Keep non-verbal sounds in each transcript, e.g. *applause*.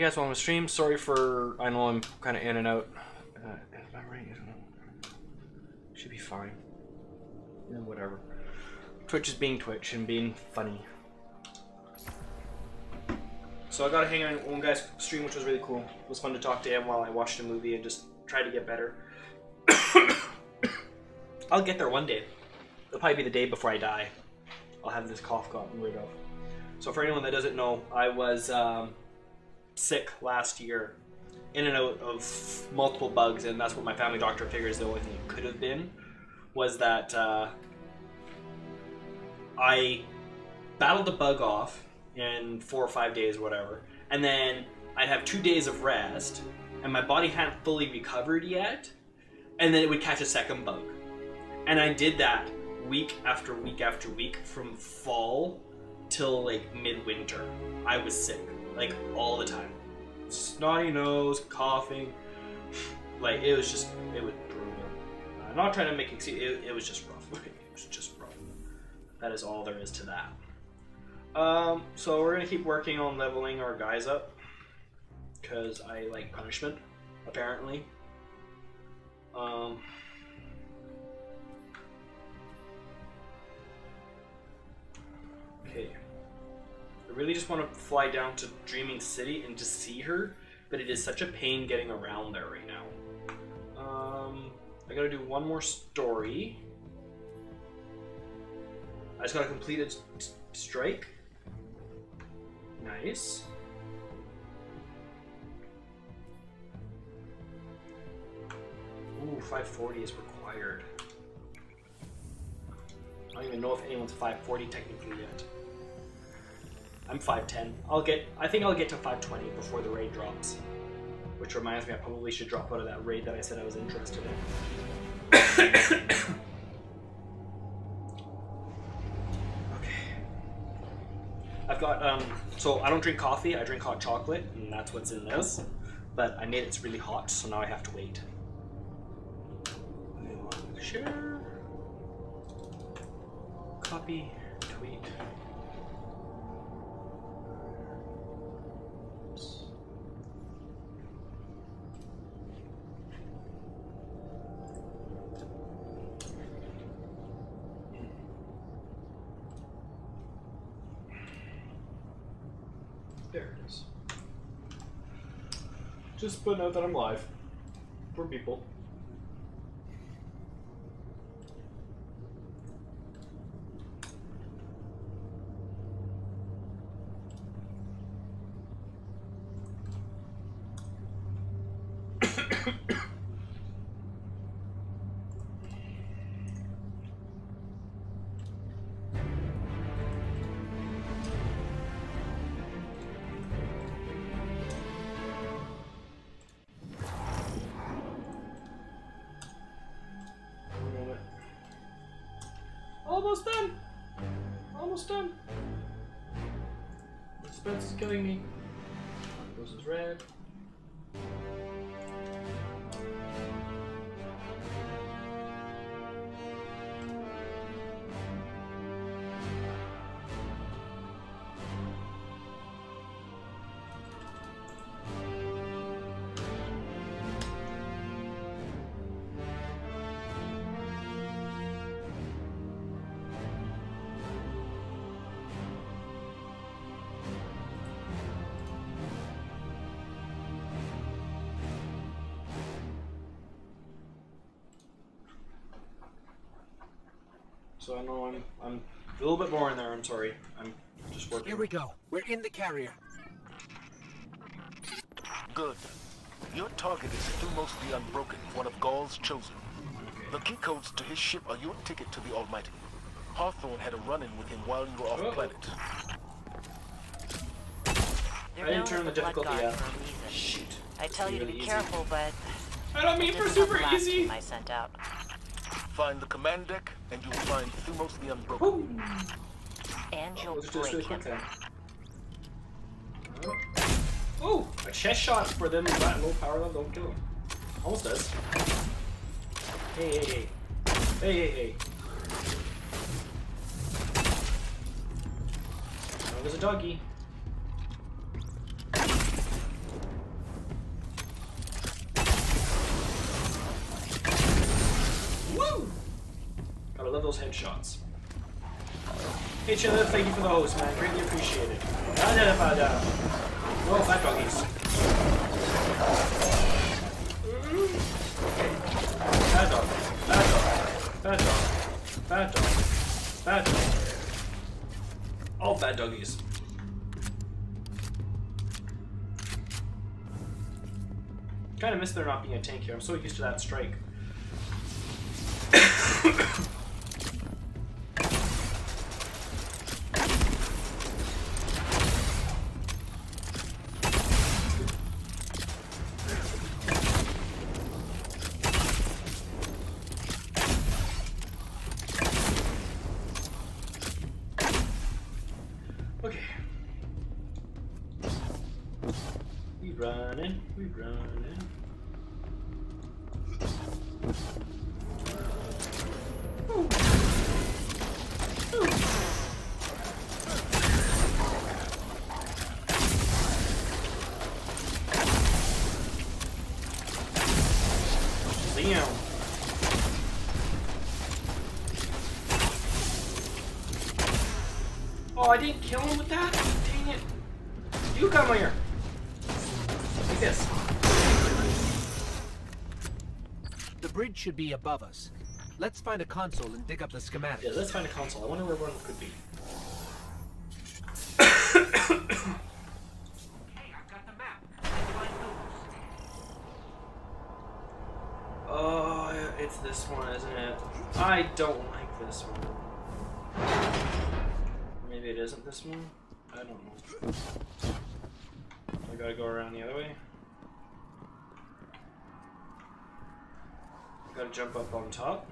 Hey guys, welcome to stream. Sorry for, I know I'm kind of in and out. Uh, am I right? I don't know. Should be fine. Yeah, whatever. Twitch is being Twitch and being funny. So I got to hang on one guy's stream, which was really cool. It was fun to talk to him while I watched a movie and just try to get better. *coughs* I'll get there one day. It'll probably be the day before I die. I'll have this cough gotten rid of. So for anyone that doesn't know, I was um, sick last year, in and out of multiple bugs, and that's what my family doctor figures the only thing it could have been was that uh, I battled the bug off in four or five days, or whatever, and then I'd have two days of rest, and my body hadn't fully recovered yet, and then it would catch a second bug, and I did that week after week after week from fall till like midwinter. I was sick like all the time. Snotty nose, coughing, *sighs* like it was just it was brutal. I'm not trying to make it. It, it was just rough. *laughs* it was just rough. That is all there is to that. Um, so we're gonna keep working on leveling our guys up because I like punishment, apparently. Um. Okay. I really just want to fly down to Dreaming City and just see her, but it is such a pain getting around there right now. Um, I gotta do one more story. I just gotta complete a strike. Nice. Ooh, 540 is required. I don't even know if anyone's 540 technically yet. I'm 5'10". I'll get. I think I'll get to 520 before the raid drops. Which reminds me, I probably should drop out of that raid that I said I was interested in. *coughs* okay. I've got. Um, so I don't drink coffee. I drink hot chocolate, and that's what's in this. But I made it's really hot, so now I have to wait. Share. Copy. Tweet. Just put out that I'm live. For people. So I know I'm I'm a little bit more in there. I'm sorry. I'm just working. Here we go. We're in the carrier. Good. Your target is Thumos the Unbroken, one of Ghaul's chosen. The key codes to his ship are your ticket to the Almighty. Hawthorne had a run-in with him while you were off Oh. planet. I didn't turn the difficulty up. For a reason. Shoot. I tell It's you to be easy. careful, but I don't mean for This is not super easy. I sent out. Find the command deck, and you'll find Thumos the Unbroken. Ooh. And you'll Let's do this really break quick him. then. Oh, a chest shot for them that low power level don't kill him. Almost does. Hey, hey, hey. Hey, hey, hey. Oh, there's a doggy. Those headshots. Hey Chilla, thank you for the host, man. Greatly appreciate it. Da da da da. Oh, fat doggies. Bad dog. Bad dog. Bad dog. Bad dog. Bad dog. All bad doggies. Kind of miss there not being a tank here. I'm so used to that strike. *coughs* *coughs* *coughs* didn't kill him with that? Dang it. You come here. Like this. The bridge should be above us. Let's find a console and dig up the schematics. Yeah, let's find a console. I wonder where one could be. Hey, I've got the map. Let's find those. Oh, it's this one, isn't it? I don't like this one. Maybe it isn't this one? I don't know. I gotta go around the other way. I Gotta jump up on top.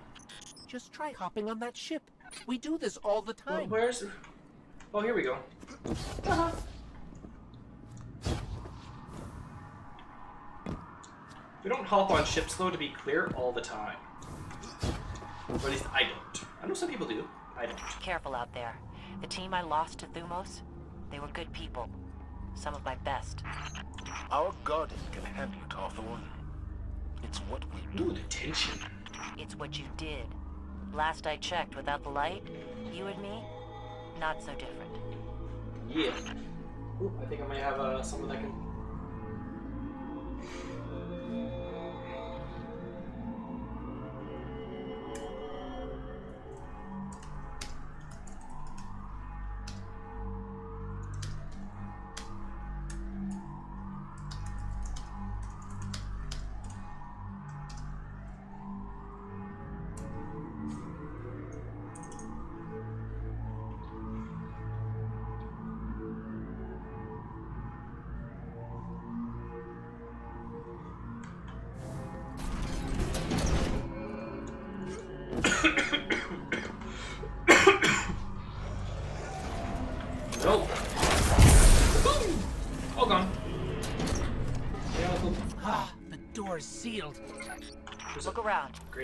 Just try hopping on that ship. We do this all the Well, time. where's... Oh, here we go. Uh-huh. We don't hop on ships, though, to be clear, all the time. Or at least I don't. I know some people do. I don't. Careful out there. The team I lost to Thumos, they were good people. Some of my best. Our Guardian can handle it, Hawthorne. It's what we Ooh, do. the tension. It's what you did. Last I checked, without the light, you and me, not so different. Yeah. Ooh, I think I might have uh, someone that can.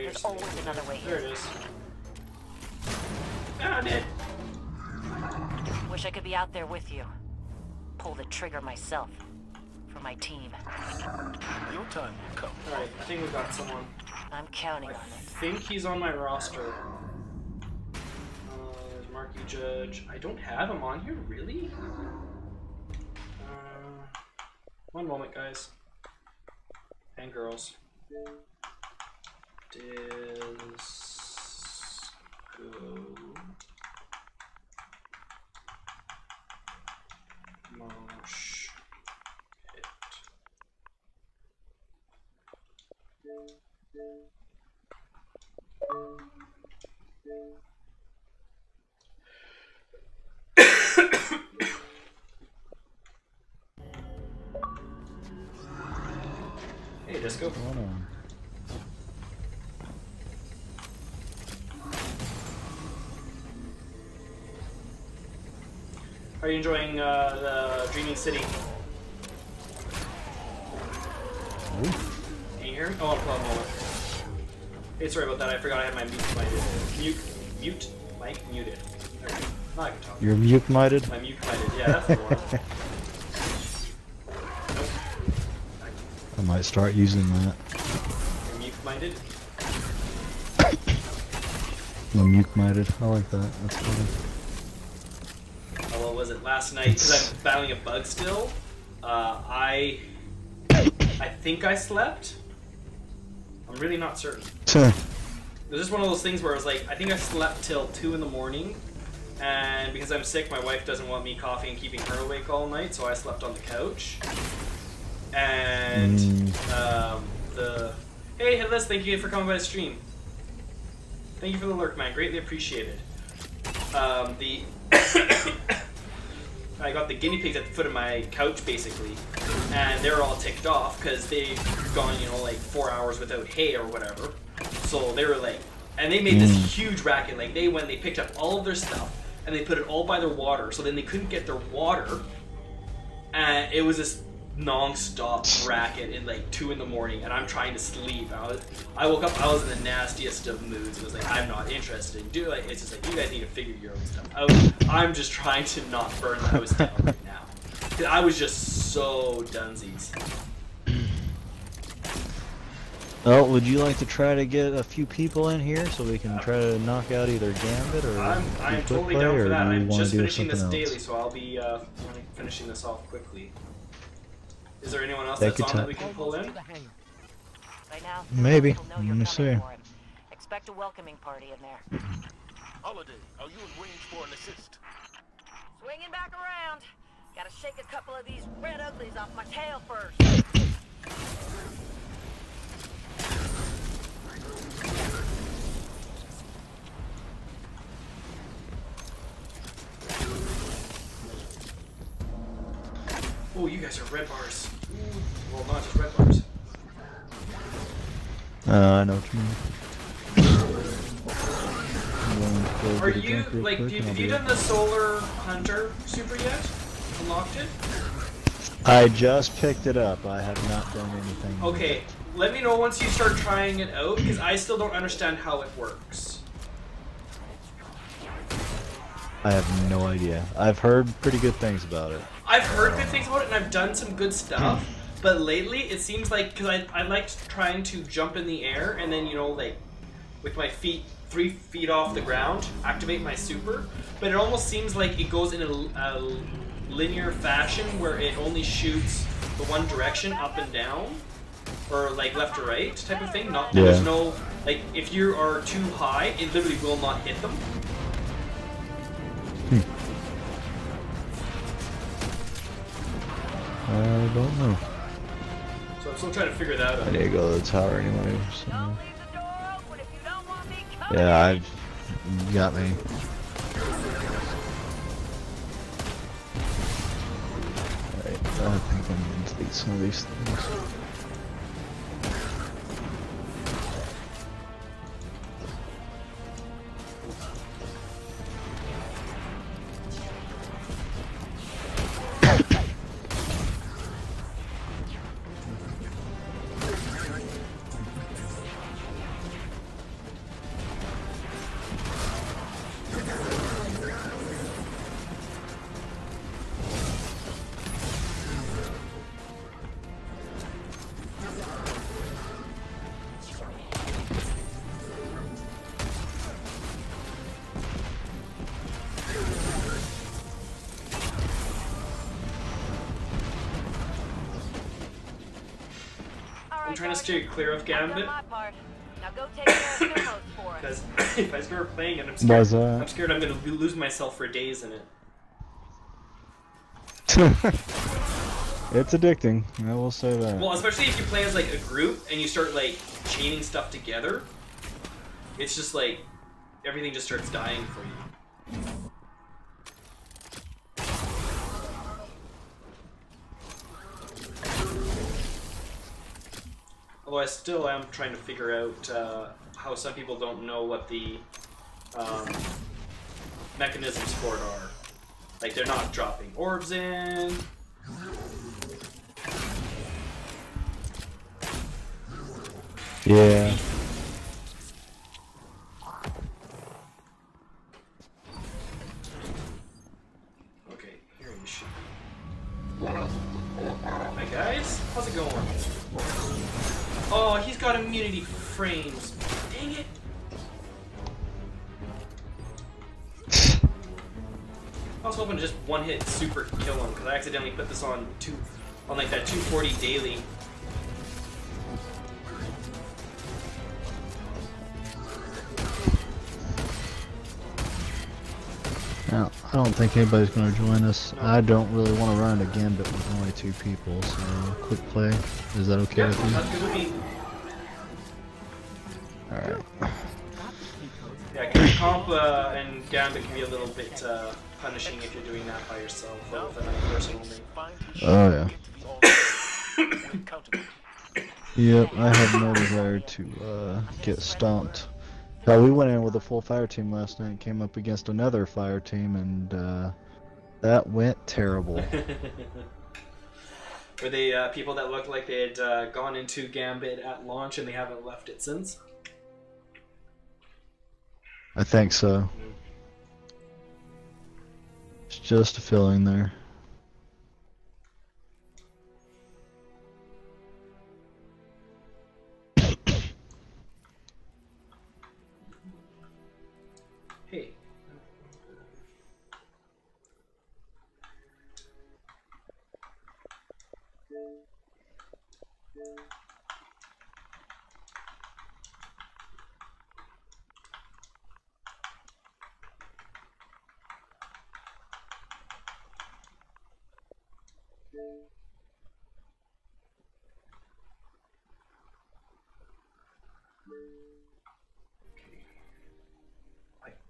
There's always another way There it is. Ah, I'm dead. Wish I could be out there with you. Pull the trigger myself. For my team. Your time will come. Alright, I think we got someone. I'm counting I on it. think he's on my roster. Uh, there's Marky Judge. I don't have him on here, really? Uh, one moment, guys. And girls. Disco. Mosh. Pit. *coughs* Hey, Disco. Hold on. How are you enjoying uh, the Dreaming City? Can you hear me? Oh, hold on. Hey, sorry about that. I forgot I had my mute muted. Mute, mute, mic muted. Go. Now I can talk. You're mute minded? My mute muted. Yeah, that's the one. *laughs* nope. I might start using that. You're mute minded. I'm *coughs* mute minded. I like that. That's funny. Oh, what was it last night? Because I'm battling a bug still. Uh, I I think I slept. I'm really not certain. It was just one of those things where I was like, I think I slept till two in the morning, and because I'm sick, my wife doesn't want me coughing and keeping her awake all night, so I slept on the couch. And Mm. um, the hey, Headless, thank you for coming by the stream. Thank you for the lurk, man. Greatly appreciated. Um, the *coughs* *coughs* *coughs* I got the guinea pigs at the foot of my couch basically, and they were all ticked off because they've gone, you know, like four hours without hay or whatever. So they were like, and they made this Mm. huge racket. Like they went, they picked up all of their stuff and they put it all by their water. So then they couldn't get their water, and it was this non-stop racket in like two in the morning. And I'm trying to sleep. I was, I woke up, I was in the nastiest of moods. It was like I'm not interested in doing. it. It's just like you guys need to figure your own stuff out. I'm just trying to not burn the house down right now. I was just so dunsies. Well, would you like to try to get a few people in here so we can try to knock out either Gambit or I'm, do I'm totally down for that. do I'm just finishing this something daily, so I'll be uh, finishing this off quickly. Is there anyone else Take that's your on that we can pull in? By now, Maybe. you're Let me see. Expect a welcoming party in there. Holiday, are you in range for an assist? Swinging back around. Gotta shake a couple of these red uglies off my tail first. Oh, you guys are red bars. Well, not just red bars. Uh, I know what you mean. I'm going to go Are you like? quick Do, I'll have you done the Solar Hunter super yet? Unlocked it? I just picked it up. I have not done anything. Okay. Let me know once you start trying it out, because I still don't understand how it works. I have no idea. I've heard pretty good things about it. I've heard good things about it and I've done some good stuff, hmm. but lately it seems like because I, I liked trying to jump in the air and then you know like with my feet three feet off the ground activate my super, but it almost seems like it goes in a, a linear fashion where it only shoots the one direction up and down or like left or right type of thing. Not there's no like if you are too high, it literally will not hit them. Hmm. I don't know. So I'm still trying to figure that out. I need to go to the tower anyway. So. Don't leave the door open if you don't want me coming. Yeah. I've got me. Alright, I think I'm going to delete some of these things. Steer clear of I've Gambit. my part. Now go take care of Thumos for us. Because *coughs* if I start playing it, I'm scared. Was that? I'm scared I'm gonna lose myself for days in it. *laughs* it's addicting, I will say that. Well, especially if you play as like a group and you start like chaining stuff together. It's just like everything just starts dying for you. Although I still am trying to figure out uh, how some people don't know what the um, mechanisms for it are. Like they're not dropping orbs in. Yeah. Oh, he's got immunity frames. Dang it. I was hoping to just one hit super kill him because I accidentally put this on two, on like that 240 daily. Now, I don't think anybody's going to join us. I don't really want to run it again, but with only two people, so quick play. Is that okay Yeah, with you? Alright. Yeah, comp uh, and Gambit can be a little bit uh, punishing if you're doing that by yourself or with another person only. Oh, yeah. and get to the Almighty. With countermeasures. Yep, I have no desire to uh, get stomped. Hell, we went in with a full fire team last night, came up against another fire team, and uh, that went terrible. *laughs* Were they uh, people that looked like they had uh, gone into Gambit at launch and they haven't left it since? I think so. It's just a feeling there.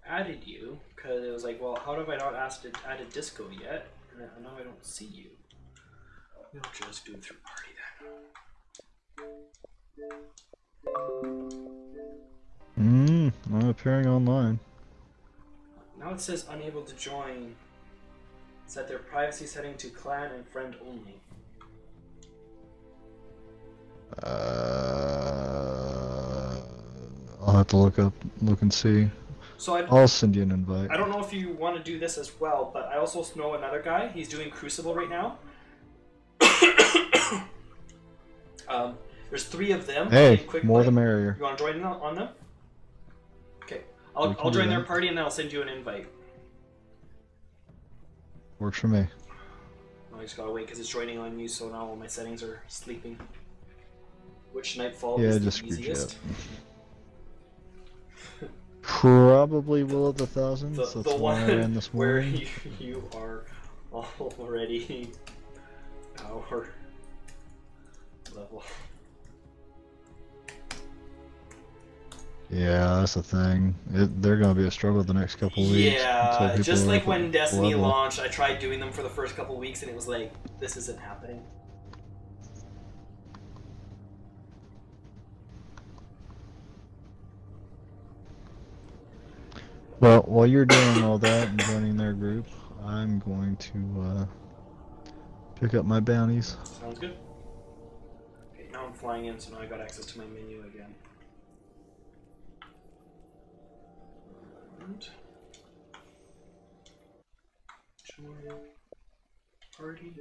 Added you because it was like, well, how have I not asked to add a disco yet? And then- now I don't see you. We'll just do it through party then. Mmm, I'm appearing online. Now it says unable to join. Set their privacy setting to clan and friend only. Uh, I'll have to look up, look and see. So I, I'll send you an invite. I don't know if you want to do this as well, but I also know another guy. He's doing Crucible right now. *coughs* um, there's three of them. Hey, quick more play. the merrier. You want to join on on them? Okay, I'll, I'll join their party and then I'll send you an invite. Works for me. I just gotta wait because it's joining on you, so now all my settings are sleeping. Which Nightfall Yeah, is just the easiest? *laughs* Probably Will of the Thousands. The, That's the one I ran this *laughs* where morning. you, you are already *laughs* power level. Yeah, that's the thing. It, they're gonna be a struggle the next couple weeks. Yeah, just like when Destiny level. launched, I tried doing them for the first couple weeks, and it was like, this isn't happening. Well, while you're doing all that and joining their group, I'm going to uh, pick up my bounties. Sounds good. Okay, now I'm flying in, so now I got access to my menu again. And join party.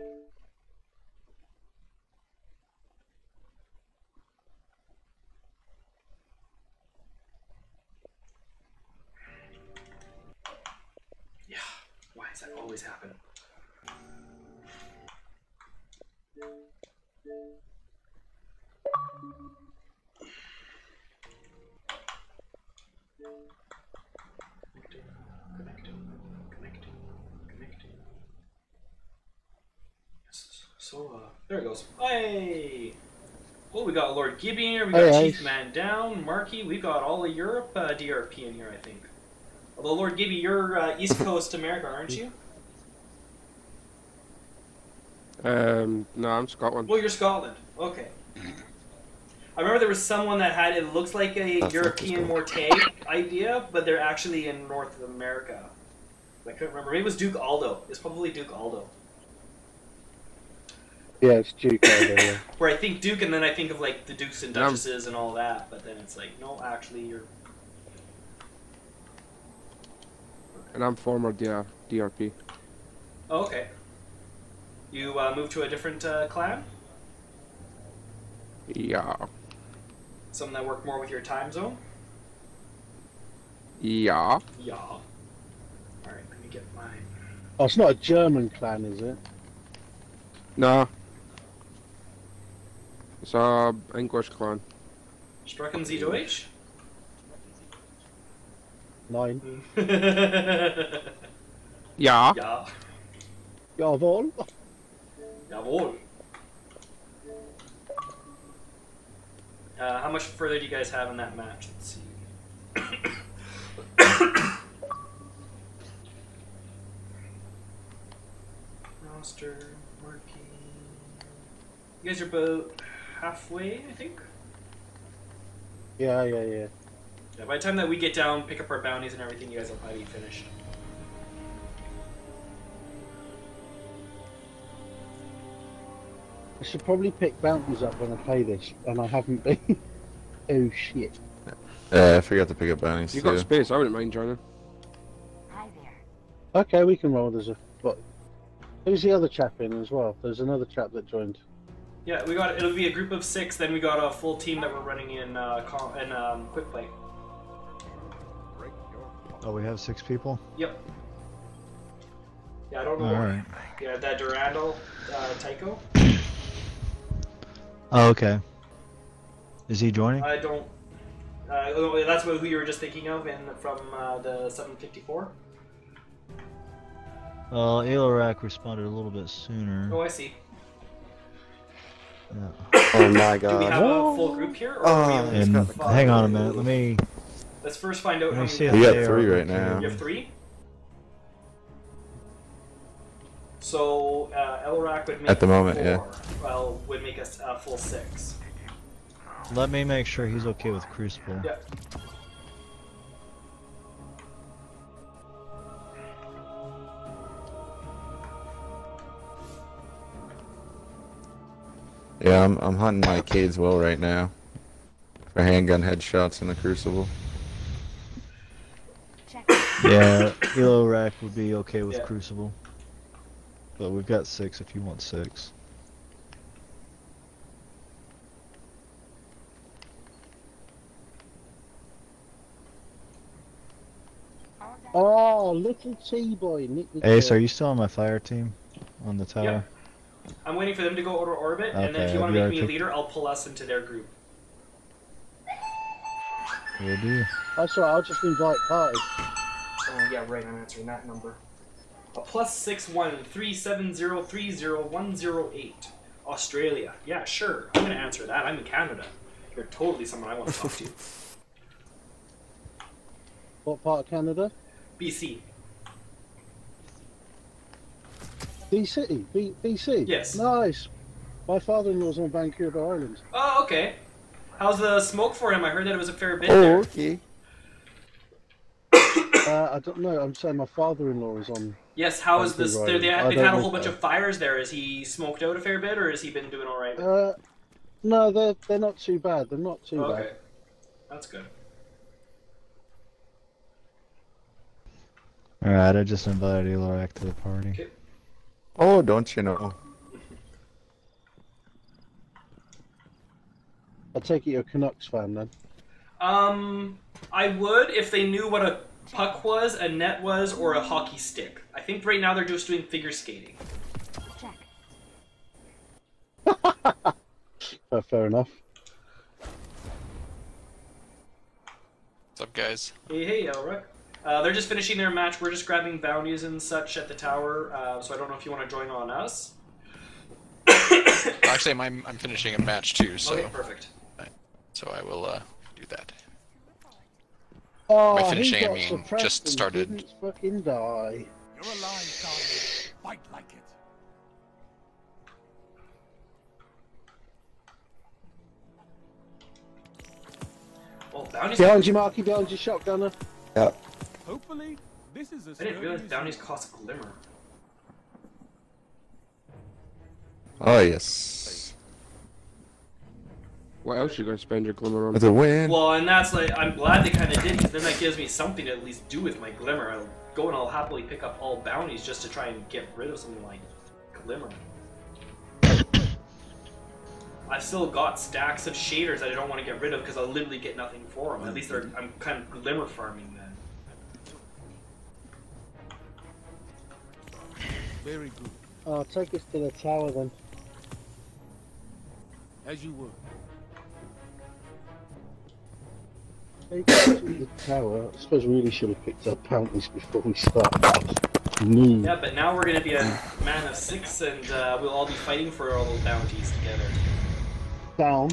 Yeah, why does that always happen? Yes. So, uh, there it goes. Hey! Well, we got Lord Gibby in here, we got Hey, Chief hey. Man Down, Marky, we got all of Europe uh, DRP in here, I think. Although, Lord Gibby, you're uh, East *laughs* Coast America, aren't you? Um, no, I'm Scotland. Well, you're Scotland. Okay. I remember there was someone that had it looks like a That's European interesting. Morte idea, but they're actually in North America. I couldn't remember. Maybe it was Duke Aldo. It's probably Duke Aldo. Yeah, it's Duke over here. *laughs* Where I think Duke, and then I think of like the Dukes and Yeah. Duchesses and all that. But then it's like, no, actually, you're. And I'm former DR, DRP. Oh, okay. You uh, moved to a different uh, clan? Yeah. Something that worked more with your time zone? Yeah. Yeah. Alright, let me get mine. Oh, it's not a German clan, is it? No. It's a English clan. Strucken Sie Deutsch? Nine. Yeah. *laughs* ja. Jawohl. Jawohl. Uh, how much further do you guys have in that match? Let's see. *coughs* Roster, marking. You guys are about halfway, I think. Yeah, yeah, yeah. Yeah, by the time that we get down, pick up our bounties and everything, you guys will probably be finished. I should probably pick bounties up when I play this, and I haven't been. *laughs* oh shit. Yeah, I forgot to pick up bounties You too. got space, I wouldn't mind joining. Hi there. Okay, we can roll as a. But who's the other chap in as well? There's another chap that joined. Yeah, we got it'll be a group of six. Then we got a full team that we're running in uh, com- in um, quick play. Oh, we have six people. Yep. Yeah, I don't know. All right. Yeah, that Durandal, uh, Tycho. Oh, okay. Is he joining? I don't. Uh, oh, that's what, who you were just thinking of, in from uh, the 754. Well, Alorak responded a little bit sooner. Oh, I see. Yeah. Oh my god. Do we god. have a full group here, or are we Oh, And five? hang on a minute. Let me. Let's first find out Let how me many. see We got three right now. You have three. So uh, Elrak would make At the moment, four. yeah. Well, would make us a full six. Let me make sure he's okay with Crucible. Yeah. Yeah, I'm I'm hunting my Cayde's Will right now. For handgun headshots in the Crucible. yeah, Yeah, Rack would be okay with Yeah. Crucible. But we've got six if you want six. Oh, little T boy, Nick. Ace, are you still on my fire team? On the tower? I'm waiting for them to go out of orbit, and then if you want to make me a leader, I'll pull us into their group. Will do. That's right. I'll just invite party. Oh yeah, right. I'm answering that number. A plus six one three seven zero three zero one zero eight. Australia. Yeah, sure. I'm gonna answer that. I'm in Canada. You're totally someone I want to talk to. What part of Canada? BC. BC. B- BC. Yes. Nice. My father-in-law's on Vancouver Island. Oh, okay. How's the smoke for him? I heard that it was a fair bit Oh, there. okay. *coughs* Uh, I don't know. I'm saying my father-in-law is on. Yes. How is this? Vancouver They, they, Island. I they've had a whole bunch that. of fires there. Is he smoked out a fair bit, or has he been doing all right? Uh, no, they're they're not too bad. They're not too bad. okay, bad. that's good. Alright, I just invited Alorak to the party. Okay. Oh, don't you know? I take it you're a Canucks fan then. Um, I would if they knew what a puck was, a net was, or a hockey stick. I think right now they're just doing figure skating. Check. *laughs* Uh, fair enough. What's up, guys? Hey, hey, Elric. Uh, they're just finishing their match. We're just grabbing bounties and such at the tower. Uh, so I don't know if you want to join on us. *coughs* Actually, I'm I'm finishing a match too, so Okay, perfect. so I will uh, do that. Oh, By he finishing, I got mean, just started. Didn't fucking die. You're alive, darling. Fight like it. Well, bounties. Behind you, Marky. Behind you, shotgunner. Yep. Hopefully, This is a I didn't realize bounties cost glimmer. Oh yes. What else you gonna spend your glimmer on? That's a win. Well, and that's like I'm glad they kind of did because then that gives me something to at least do with my glimmer. I'll go and I'll happily pick up all bounties just to try and get rid of something like glimmer. *coughs* I've still got stacks of shaders that I don't want to get rid of because I'll literally get nothing for them. At least they're, I'm kind of glimmer farming Very good. Oh, take us to the tower then. As you would. Take us to the tower. I suppose we really should have picked up bounties before we start. No. Yeah, but now we're gonna be a man of six and uh, we'll all be fighting for all those bounties together. Down.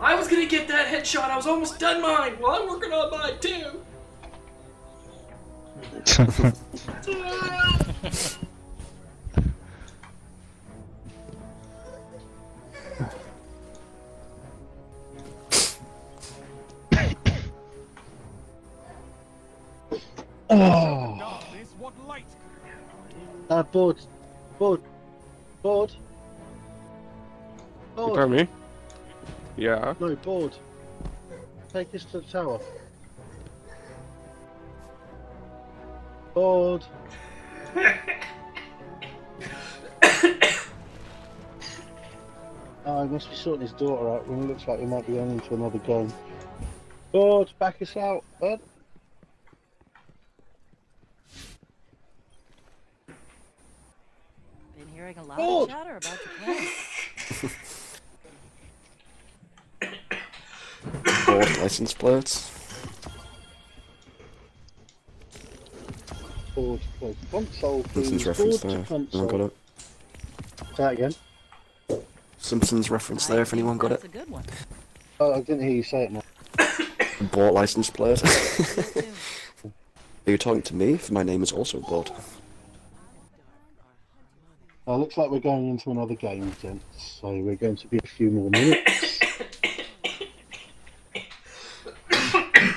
I was gonna get that headshot. I was almost done mine. Well, I'm working on mine too. *laughs* *laughs* Oh. Darkness, what light? Uh, board. Board. Board. You Board. tell me. Yeah. No, board. Take us to the tower. Board. Oh, he must be sorting his daughter out when it looks like he might be going into another game. Board, back us out, bud. Hearing a lot Oh. of chatter about your plans. Bort license plates. Board, board. Console, please. Simpsons reference Board there. Anyone got it? Say that again. Simpsons reference there if anyone got That's it. a good one. Oh, I didn't hear you say it now. Bort license plate. Are you talking to me? For my name is also Bort. Uh, looks like we're going into another game, gents. So we're going to be a few more minutes. You *coughs*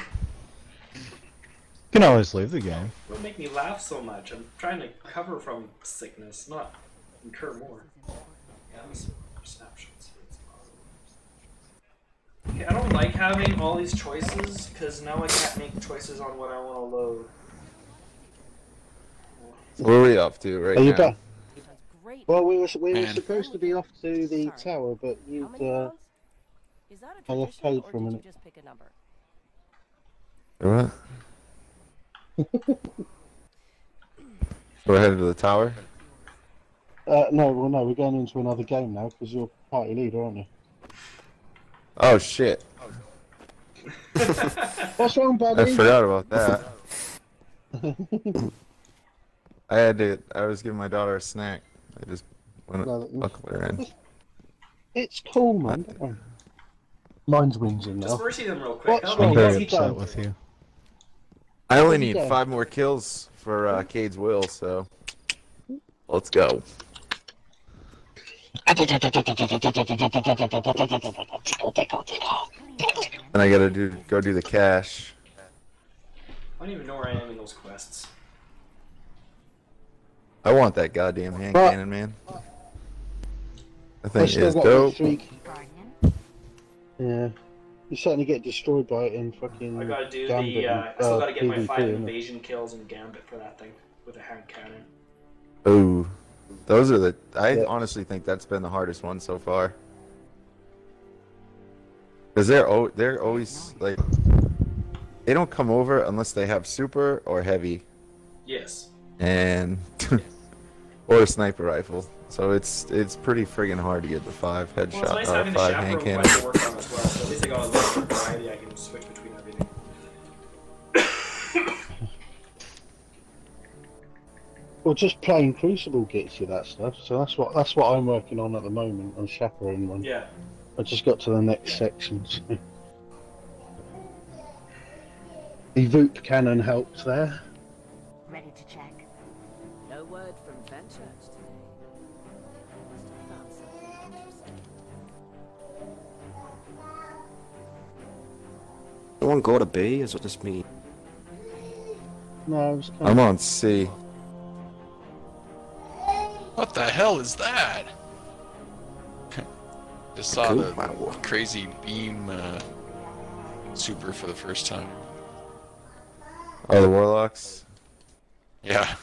can always leave the game. Don't make me laugh so much. I'm trying to cover from sickness, not incur more. Yeah. Okay, I don't like having all these choices because now I can't make choices on what I want to load. What are we up to right Are you now? Back? Great. Well, we were we were Man. supposed to be off to the Sorry. tower, but you'd many uh, rounds? Is that a I left tradition, paid or for a did you minute. just pick a number? What? *laughs* We're headed to the tower. uh, no, well, no, we're going into another game now because you're party leader, aren't you? Oh shit! *laughs* What's wrong, buddy? I forgot about that. *laughs* I had to. I was giving my daughter a snack. I just went No, that- buckled her in. It's cool, man. don't worry. Mine's whinging Just now. mercy them real quick. What's How wrong? many I'm very upset with you. I only need go? five more kills for uh, Cayde's Will, so let's go. And I gotta do go do the cash. I don't even know where I am in those quests. I want that goddamn hand But- cannon, man. I think still it's got dope. Yeah. You certainly get destroyed by it in fucking. I gotta do Gambit the. Uh, and- I still uh, gotta get my PvP, five innit? invasion kills in Gambit for that thing with a hand cannon. Ooh, those are the. I Yeah. honestly think that's been the hardest one so far. Cause they're oh they're always like they don't come over unless they have super or heavy Yes. and *laughs* or a sniper rifle. So it's it's pretty friggin' hard to get the five Well, headshot nice uh, five hand cannon. quest to work on as well. So at least I got a little of variety. I can switch between everything. *coughs* Well, just playing Crucible gets you that stuff. So that's what that's what I'm working on at the moment on Chaperone one. Yeah. I just got to the next section. So. *laughs* The Voop cannon helped there. No one go to B? Is what this mean? No, I was kind I'm on C. What the hell is that? *laughs* Just saw Cool. the crazy beam uh, super for the first time. Oh, the Warlocks. Yeah.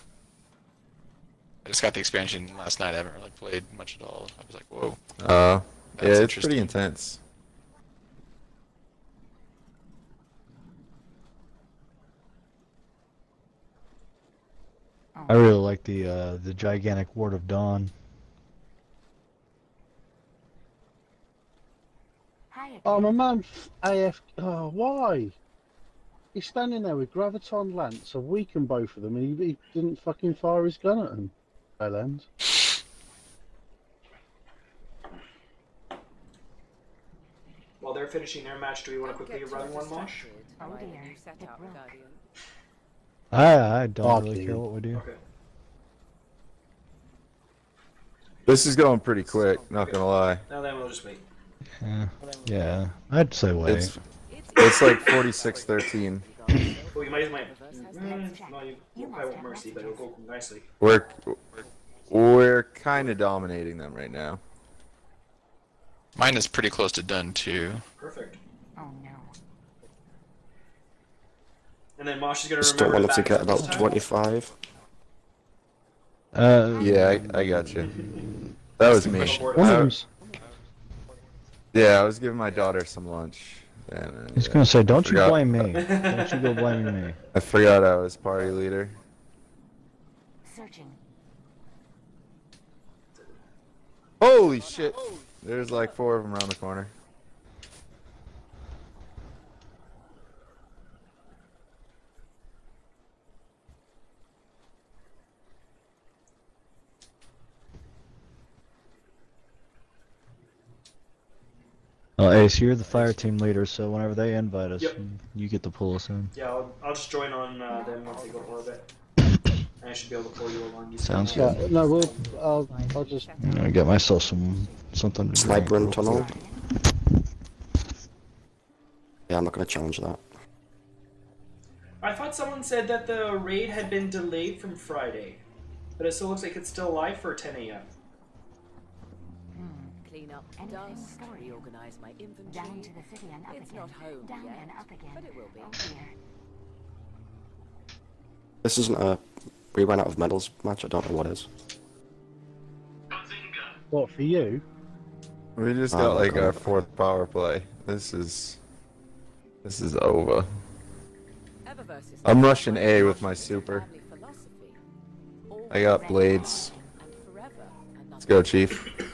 I just got the expansion last night. I haven't really played much at all. I was like, whoa. Uh, yeah, it's pretty intense. I really like the uh, the gigantic Ward of Dawn. Oh, my man, AF. Oh, why? He's standing there with Graviton Lance, I've weakened both of them, and he, he didn't fucking fire his gun at them. Bellend. While they're finishing their match, do we want to quickly run one mosh? Oh dear, set out, Guardian. I I don't Fuck really you. care what we do. Okay. This is going pretty quick, not gonna lie. Now then, we'll just wait. Yeah, yeah, I'd say wait. It's it's like 46-13. Oh, you might, might. Mm, no, you, you probably won't mercy, but it'll go nicely. We're we're kind of dominating them right now. Mine is pretty close to done too. Perfect. Oh no. And then Mosh is gonna Just don't remember want it to back get about 25. Uh, Yeah, I, I got you. That was me. One of them's. yeah, I was giving my daughter some lunch. And, uh, He's yeah, gonna say, "Don't you forgot- blame me. *laughs* Don't you go blaming me." I forgot I was party leader. Searching. Holy shit! There's like four of them around the corner. Oh, Ace, um, you're the fire team leader, so whenever they invite us, Yep. you get to pull us in. Yeah, I'll, I'll just join on uh, them once they go to orbit. *coughs* And I should be able to pull you along. You Sounds still- uh, Yeah, no, we'll. I'll, I'll just. I'm gonna get myself some something to drink. Sniper tunnel. Yeah, I'm not going to challenge that. I thought someone said that the raid had been delayed from Friday, but it still looks like it's still live for 10 a.m. Clean up dust, reorganize my inventory. Down to the city and up it's again. not home Down yet, and up again. but it will be. Oh dear. This isn't a we ran out of medals match. I don't know what is. What, for you? We just Oh, got like okay. our fourth power play. This is this is over. I'm rushing A with my super. family philosophy. All I got blades. and forever, and Let's go, Chief.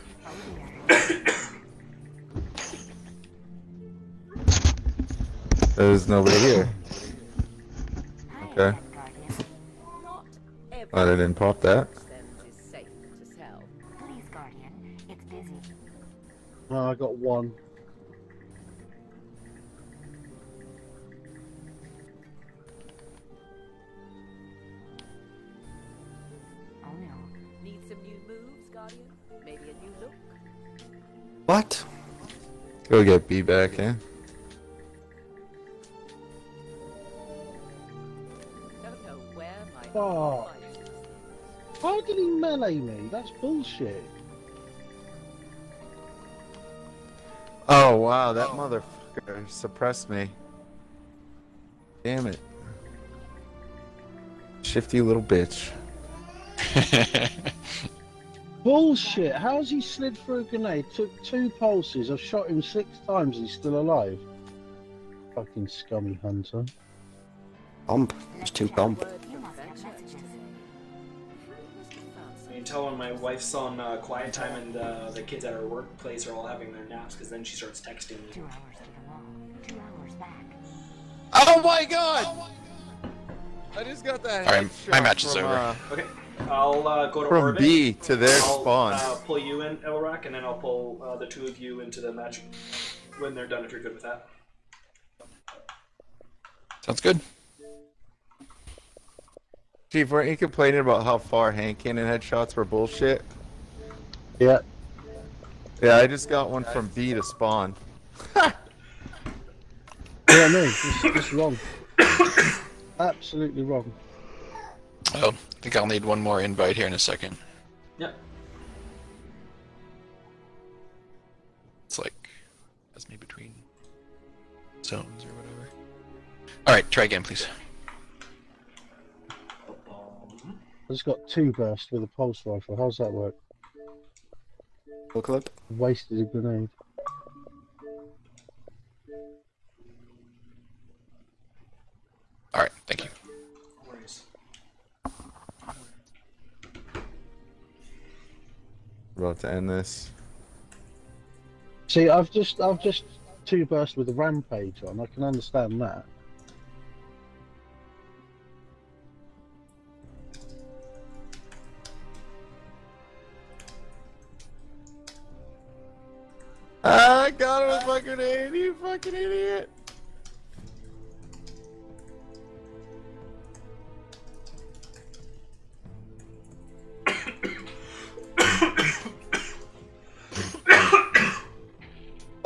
There's nobody here. Okay. I *laughs* oh, didn't pop that. every is safe to sell. Please, Guardian. It's busy. No, I got one. What? Go get B back eh? Don't know where my Fuck. How did he melee me? That's bullshit. Oh wow, that motherfucker suppressed me. Damn it. Shifty little bitch. *laughs* Bullshit. How's he slid through a grenade? Took two pulses. I've shot him six times. He's still alive. Fucking scummy hunter. Bomb. It's too bomb. You must have messages. I can tell when my wife's on uh, quiet time and uh, the kids at her workplace are all having their naps because then she starts texting me. Two hours to the. Two hours back. Oh my god! I just got that. Alright, my headshot match is over. uh, Okay, I'll uh, go to From orbit. B to their I'll, spawn. Uh, pull you in, Elrak, and then I'll pull uh, the two of you into the match when they're done. If you're good with that. Sounds good. Chief, weren't you complaining about how far hand cannon headshots were bullshit? Yeah. Yeah, I just got one from B to spawn. *laughs* Yeah, no, it's, it's wrong. *coughs* Absolutely wrong. Oh, I think I'll need one more invite here in a second. Yep. It's like that's me between zones or whatever. All right, try again, please. I just got two bursts with a pulse rifle. How's that work? Full clip. Wasted a grenade. About to end this. See, I've just I've just two burst with a rampage on. I can understand that. Ah, I got him with my grenade, you fucking idiot.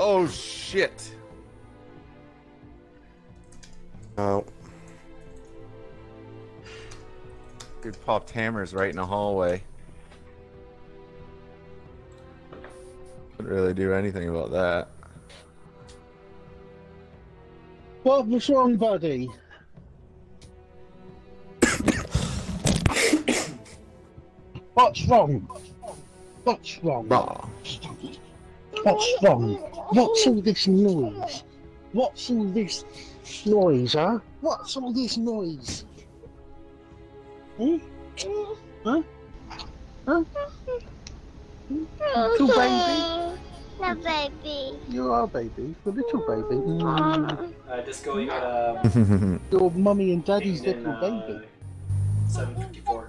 Oh shit. Oh. Dude popped hammers right in the hallway. Couldn't really do anything about that. What was wrong, buddy? What's wrong? What's wrong? What's wrong? What's all this noise? What's all this noise, huh? What's all this noise? Hmm? Huh? Huh? Little baby? No, baby. You are a baby. A little baby. Mm. Uh, Disco, you got a *laughs* Your mummy and daddy's pinged in, little uh, baby. 754.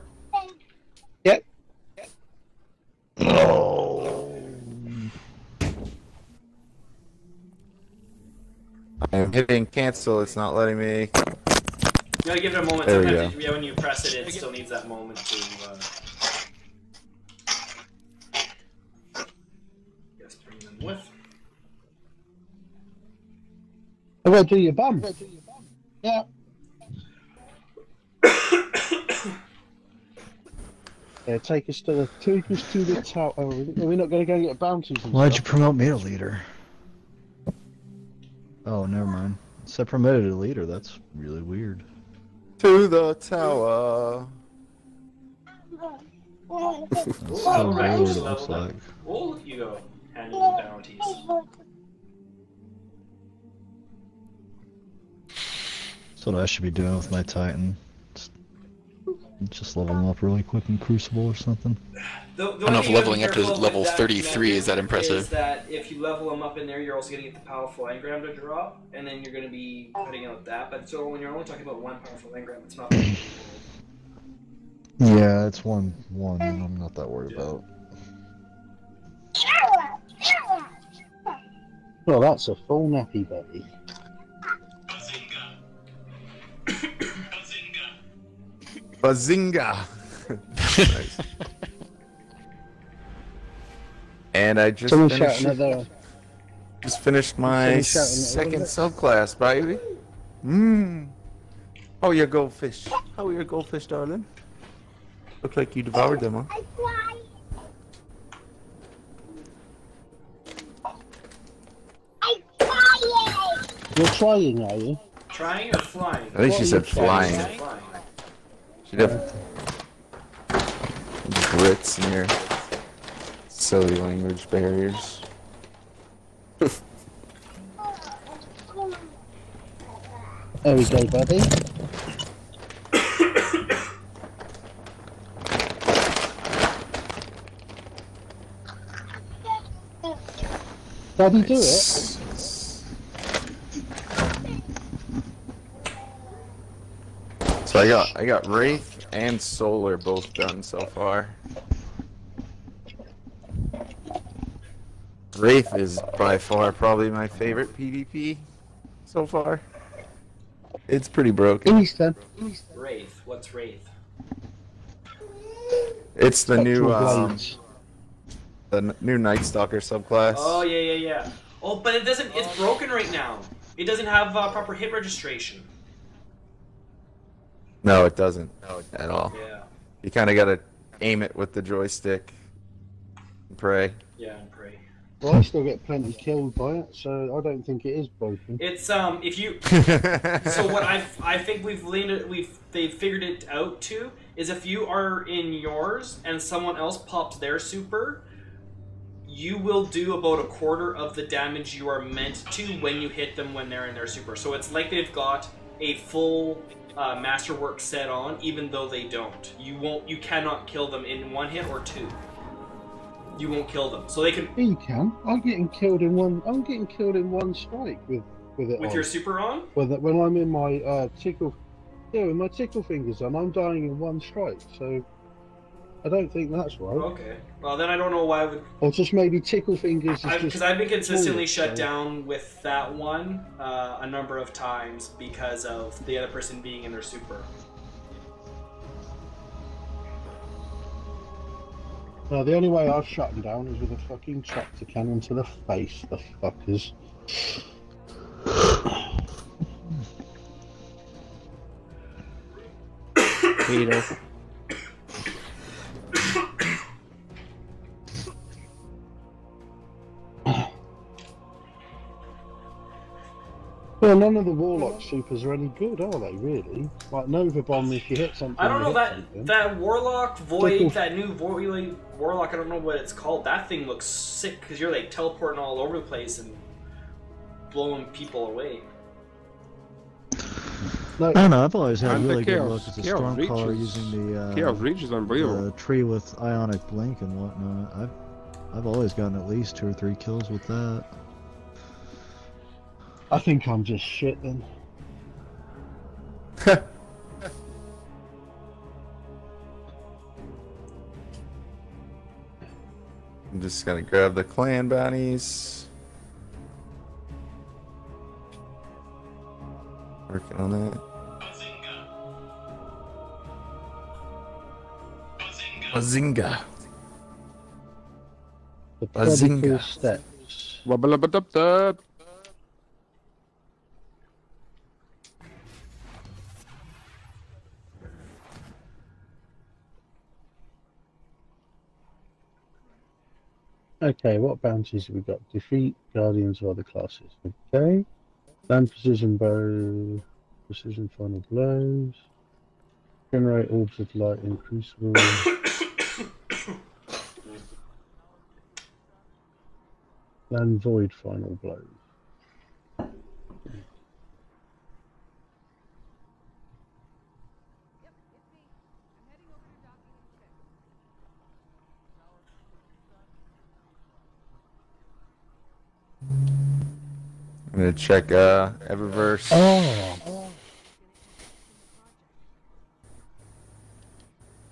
Hitting cancel, it's not letting me. You gotta give it a moment. There we Sometimes, go. yeah, when you press it, it still needs that moment to. Uh... Yes, bring them with. I went to your bum. Yeah. *coughs* yeah, take us to the take us to the tower. Are we not going to go get bounties? And Why'd you promote me to leader? Oh, never mind. So promoted to leader. That's really weird. To the tower. That's so Right, weird. It looks like. Look, you go. Handing the bounties. That's what I should be doing with my Titan. Just, just level them up really quick in Crucible or something. The, the I don't know if leveling up to level that 33 is that impressive. Is that if you level them up in there, you're also going to get the powerful engram to drop, and then you're going to be putting out that. But so when you're only talking about one powerful engram, it's not. the end of the world. Yeah, it's one one. I'm not that worried about. Well, that's a full nappy, buddy. Bazinga! *coughs* *laughs* nice. *laughs* And I just Someone finished, shouting at just finished my Someone shouting at- second what is subclass, baby. Mmm. Oh, How are your goldfish? How are your goldfish, darling? Look like you devoured them, huh? I'm flying. You're trying, are you? Trying or flying? I think she said flying. Flying. She'd have Brits in your silly language barriers. There we go, buddy. Daddy, do it. So I got I got Wraith and Solar both done so far. Wraith is by far probably my favorite PvP so far. It's pretty broken. Easton. Wraith. What's Wraith? It's the new Spectral um, the new Night Stalker subclass. Oh yeah, yeah, yeah. Oh, but it doesn't. It's broken right now. It doesn't have uh, proper hit registration. No, it doesn't. No, at all. Yeah. You kind of gotta aim it with the joystick. And pray. Yeah, and pray. Well, I still get plenty killed by it, so I don't think it is broken. It's um if you *laughs* so what I I think we've leaned it we've they figured it out to is if you are in yours and someone else pops their super, you will do about a quarter of the damage you are meant to when you hit them when they're in their super. So it's like they've got a full uh, masterwork set on, even though they don't. You won't you cannot kill them in one hit or two. You won't kill them, so they can Yeah, you can. I'm getting killed in one. I'm getting killed in one strike with with it with on. your super on. When, when I'm in my uh, tickle, yeah, with my tickle fingers on, I'm dying in one strike. So I don't think that's right. Okay. Well, then I don't know why I would Or just maybe tickle fingers because. I've been consistently shut so- down with that one uh, a number of times because of the other person being in their super. No, the only way I've shut them down is with a fucking tractor cannon to the face, the fuckers. Peter. Well, none of the warlock supers are any good, are they? Really? Like Nova Bomb, if you hit something. I don't know that something. that warlock void, Tickle- that new void warlock. I don't know what it's called. That thing looks sick because you're like teleporting all over the place and blowing people away. No, I don't know. I've always had a really good look luck as a chaos stormcaller using the uh, chaos reach is unbelievable. the tree with ionic blink and whatnot. I've I've always gotten at least two or three kills with that. I think I'm just shit then. *laughs* I'm just gonna grab the clan bounties. Working on that. Bazinga. The Bazinga. prodigal steps. Wubba-lubba-dub-dub. Okay, what bounties have we got? Defeat guardians of other classes. Okay. Land precision bow, precision final blows. Generate orbs of light in crucible. *coughs* Land void final blows. I'm gonna check uh Eververse. Oh.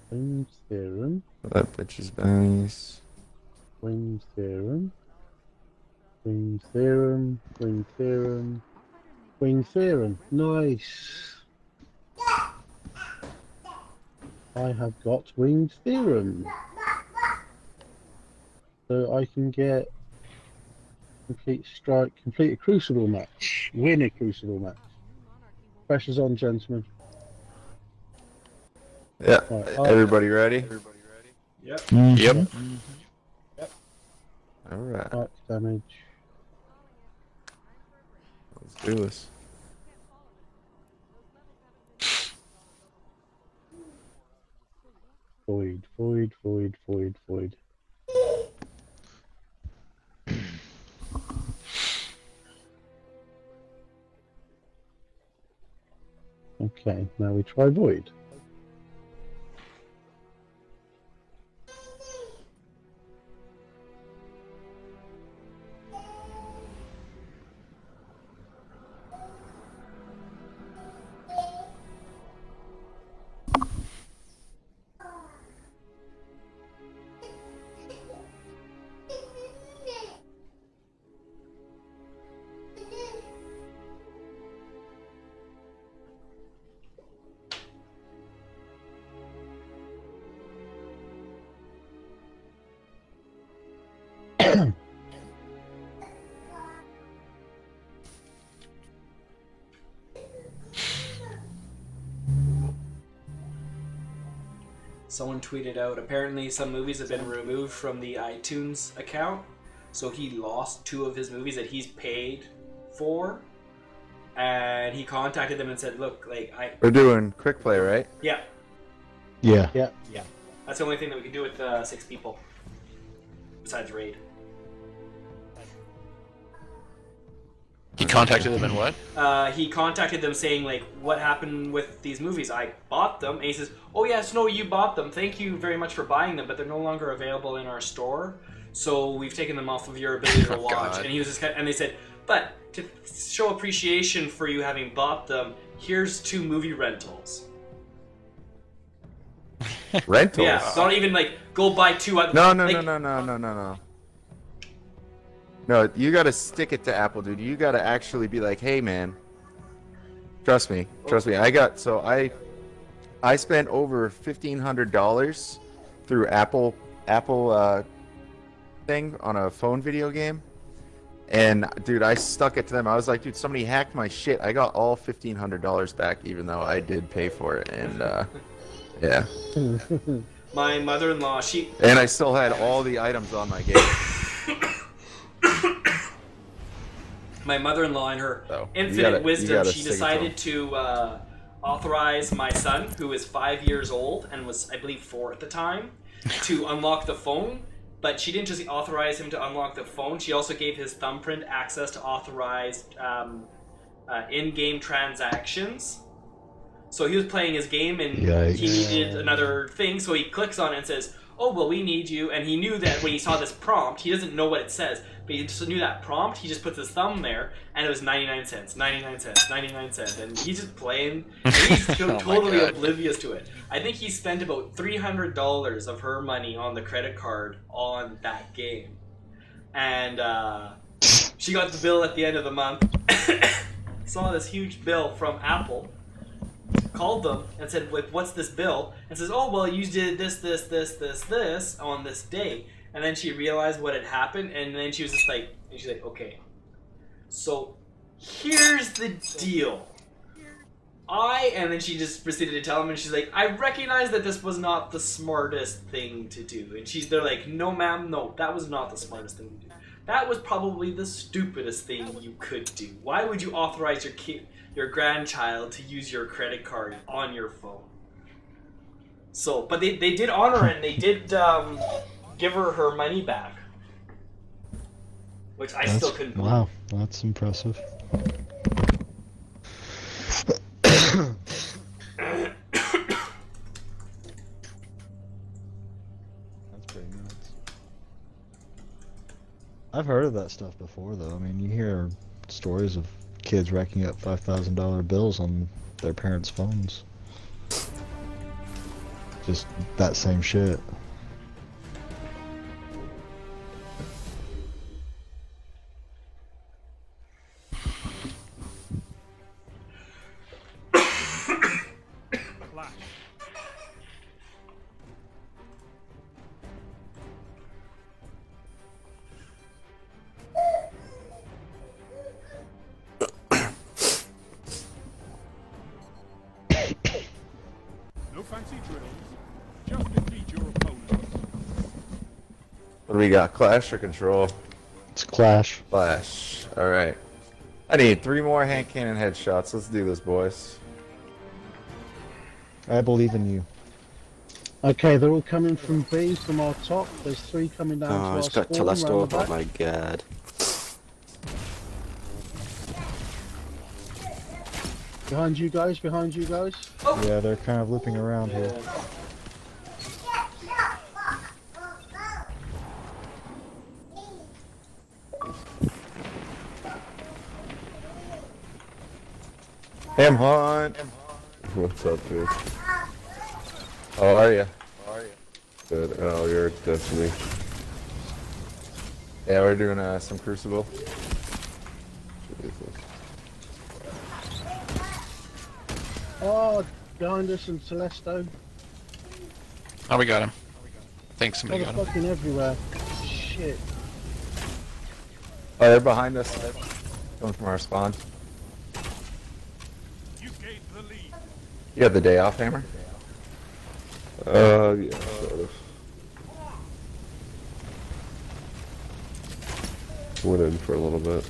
Wings theorem. That bitch's bounties. Wings theorem. Wings theorem. Wing theorem. Wing theorem. Nice. I have got winged theorem. So I can get complete strike, complete a crucible match, win a crucible match. Pressure's on, gentlemen. Yeah. Right, I'll- Everybody ready? Yep. Yep. Mm-hmm. All right. Arc damage. Let's do this. Void, void, void, void, void. Okay, now we try void. Someone tweeted out apparently some movies have been removed from the iTunes account, so he lost two of his movies that he's paid for. And he contacted them and said, "Look, like I We're doing quick play, right? yeah Yeah. Yeah. yeah that's the only thing that we can do with uh, six people besides raid." Contacted them and what? uh, he contacted them saying like, "What happened with these movies? I bought them." And he says, "Oh yes, no, you bought them. Thank you very much for buying them, but they're no longer available in our store, so we've taken them off of your ability to *laughs* Oh, watch." God. and he was just kind of, and they said, "But to show appreciation for you having bought them, here's two movie rentals." Rentals. Yeah, don't even like go buy two other. No, no, like, no, no, no, no, no, no. No, you gotta stick it to Apple, dude. You gotta actually be like, hey, man. Trust me, trust me. I got so I, I spent over fifteen hundred dollars through Apple Apple uh, thing on a phone video game, and dude, I stuck it to them. I was like, dude, somebody hacked my shit. I got all fifteen hundred dollars back, even though I did pay for it, and uh, yeah, *laughs* My mother-in-law, she and I still had all the items on my game. *coughs* my mother-in-law in her you infinite gotta- wisdom she stick it to decided to uh, authorize my son who is five years old and was i believe four at the time *laughs* to unlock the phone. But she didn't just authorize him to unlock the phone she also gave his thumbprint access to authorized um, uh, in-game transactions. So he was playing his game and he needed another thing, so he clicks on it and says, Oh, well, we need you. And he knew that when he saw this prompt, he doesn't know what it says, but he just knew that prompt. He just puts his thumb there, and it was 99 cents, 99 cents, 99 cents. And he's just playing. He's *laughs* Oh totally oblivious to it. I think he spent about $300 of her money on the credit card on that game. And uh, she got the bill at the end of the month, *coughs* saw this huge bill from Apple called them and said, like, what's this bill? And says, oh, well, you did this, this, this, this, this on this day. And then she realized what had happened, and then she was just like, and she's like, okay, so here's the deal. I, and then she just proceeded to tell him, and she's like, I recognize that this was not the smartest thing to do. And she's, they're like, no, ma'am, no, that was not the smartest thing to do. That was probably the stupidest thing you could do. Why would you authorize your kid, your grandchild to use your credit card on your phone? So, but they, they did honor her and they did um, give her her money back, which I That's, still couldn't. believe. wow, that's impressive. That's pretty nuts. I've heard of that stuff before, though. I mean, you hear stories of kids racking up five thousand dollar bills on their parents' phones. Just that same shit. Got? Clash or control? It's Clash. Clash. All right. I need three more hand cannon headshots. Let's do this, boys. I believe in you. Okay, they're all coming from B, from our top. There's three coming down Oh, our it's got spawn, Telesto. Oh back. my god. Behind you guys, behind you guys. Yeah, they're kind of looping around here. Ham Hunt. What's up, dude? How are you? How are you? Good. Oh, you're Destiny. Yeah, we're doing uh, some Crucible. Oh, behind us and Telesto. Oh, we got him. Think somebody got him. Motherfucking everywhere. Shit. Oh, they're behind us. Coming from our spawn. You gained the have the day off, Hammer? Uh, yeah, sort of. Went in for a little bit.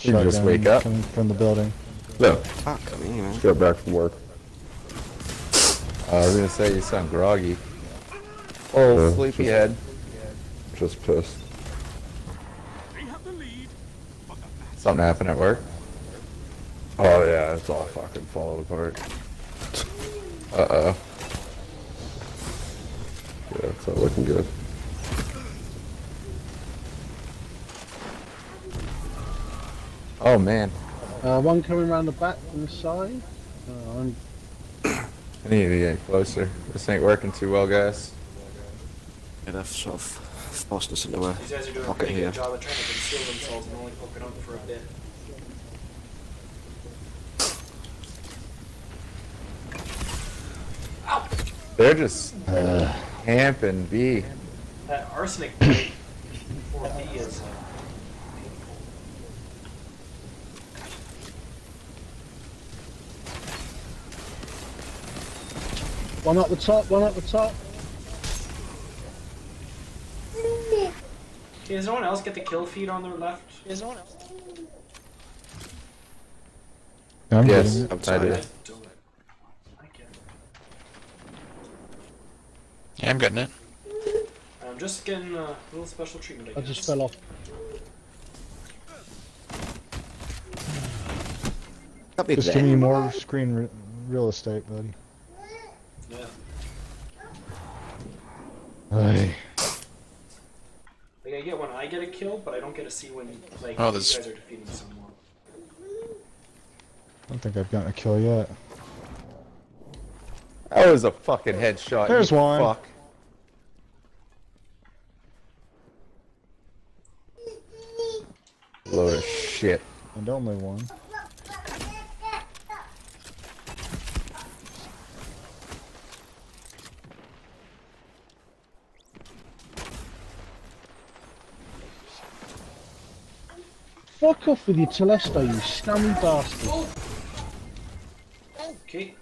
You just wake up? coming from the building. No, Fuck me, man. just got back from work. I was gonna say you sound groggy. Oh, Yeah, sleepyhead. Just pissed. Something happened at work. Oh yeah, it's all fucking falling apart. Uh oh. Yeah, it's not looking good. Oh man. Uh, one coming around the back from the side. Uh, I'm I need to get closer. This ain't working too well, guys. Yeah, they've sort of forced us into a These guys are doing a pocket pretty here. good job of trying to conceal themselves and only poking out for a bit. They're just camping B. That arsenic *coughs* plate 4B is. Uh, one up the top. One up the top. okay, does no one else get the kill feed on their left? Is no one else? I'm Yes, getting it. I'm I sorry. did. Do it. I get it. Yeah, I'm getting it. I'm just getting uh, a little special treatment. I, I just fell off. Can't Just there. give me more screen re- real estate, buddy. Yeah. Aye. Like I get when I get a kill, but I don't get to see when like Oh, you guys are defeating someone. I don't think I've gotten a kill yet. That was a fucking headshot. There's you one. Fuck. Load of shit. And only one. Fuck off with your Telesto, you scummy bastard. Okay.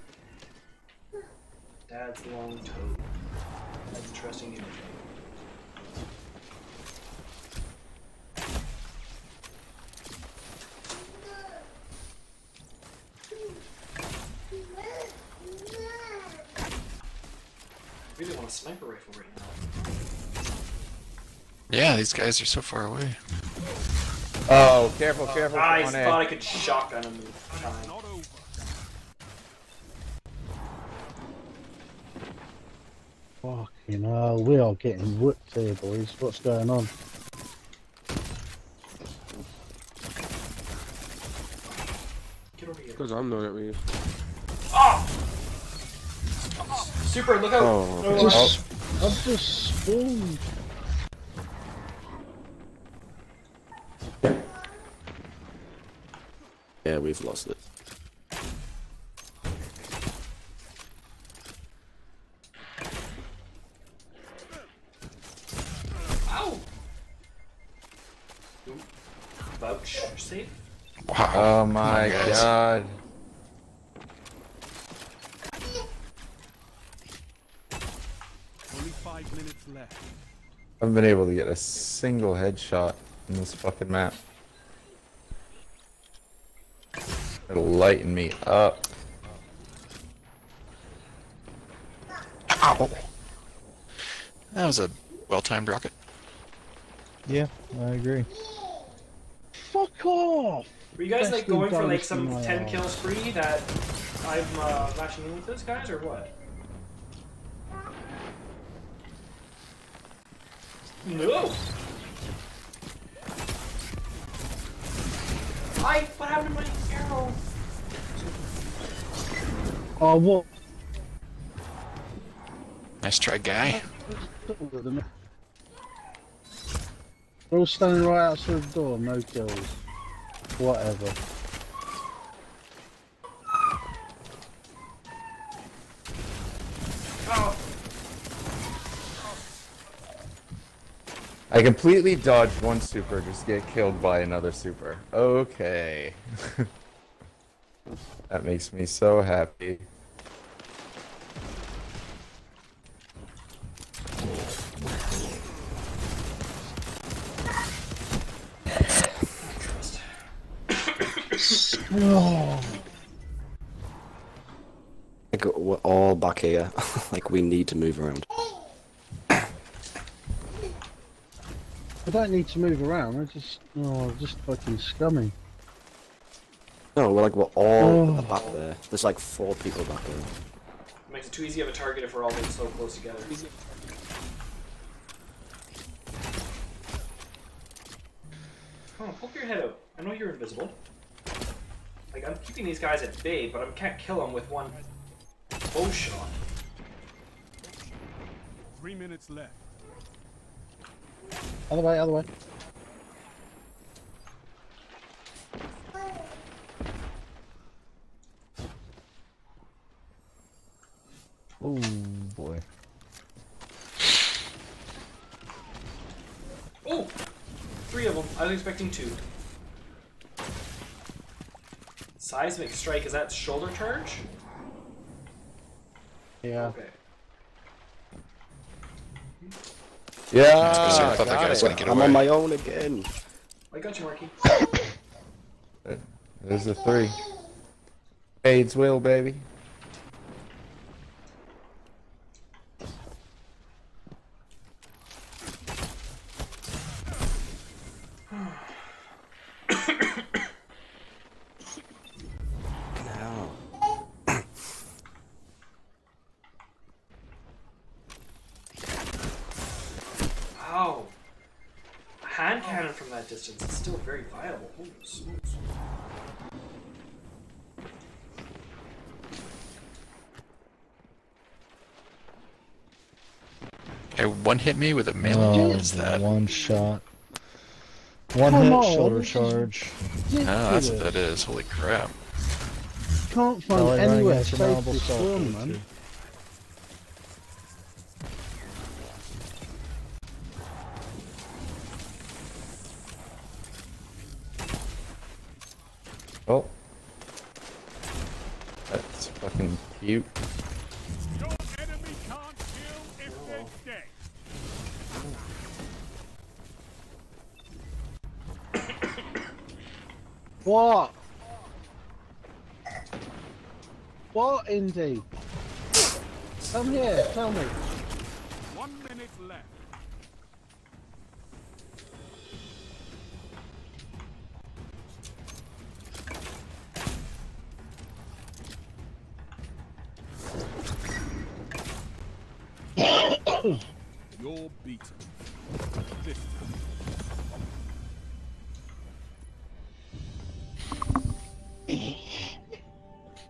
Dad's long toe. That's interesting image. Sniper rifle right now. Yeah, these guys are so far away. Oh, careful, uh, careful. I on thought I could shotgun him in time. Fucking hell, we are getting whipped here, boys. What's going on? Get over here. Because I'm not at me. Oh! Super, look out! Oh. No, Just, I've just spawned. Yeah, we've lost it. Ow! Oop. Vouch safe. Wow. Oh my guys. god. Only five minutes left. I haven't been able to get a single headshot in this fucking map. It'll lighten me up. Ow. That was a well-timed rocket. Yeah, I agree. Fuck off! Were you guys like going for like some 10 ass. kill spree that I'm uh, matching in with those guys or what? No! I, what happened to my arrow? Oh, what? Nice try, guy. We're all standing right outside the door, no kills. Whatever. I completely dodged one super, just get killed by another super. Okay. *laughs* that makes me so happy. We're all back here. *laughs* like we need to move around. Don't need to move around. I just, oh, just fucking scummy. No, we're like, we're all Oh. back there. There's like four people back there. It Makes it too easy of a target if we're all being so close together. Come on, poke your head out. I know you're invisible. Like, I'm keeping these guys at bay, but I can't kill them with one bow shot. Three minutes left. Other way, other way. Oh boy. Oh! Three of them. I was expecting two. Seismic strike, is that shoulder charge? Yeah. Okay. Yeah, I thought that got guy was it. gonna get I'm away. on my own again. I got you, Marky. *coughs* There's the three. Cayde's Will, baby. No. Wow. A hand cannon from that distance is still very viable. Holy smokes. Okay, one hit me with a melee. Um, oh, What is that? one shot. One Come hit, on, shoulder charge. Oh, that's what that is. Holy crap. Can't find anywhere safe your to marble salt spawn, man. Indy? Come here, tell me. One minute left. You're beaten. This time.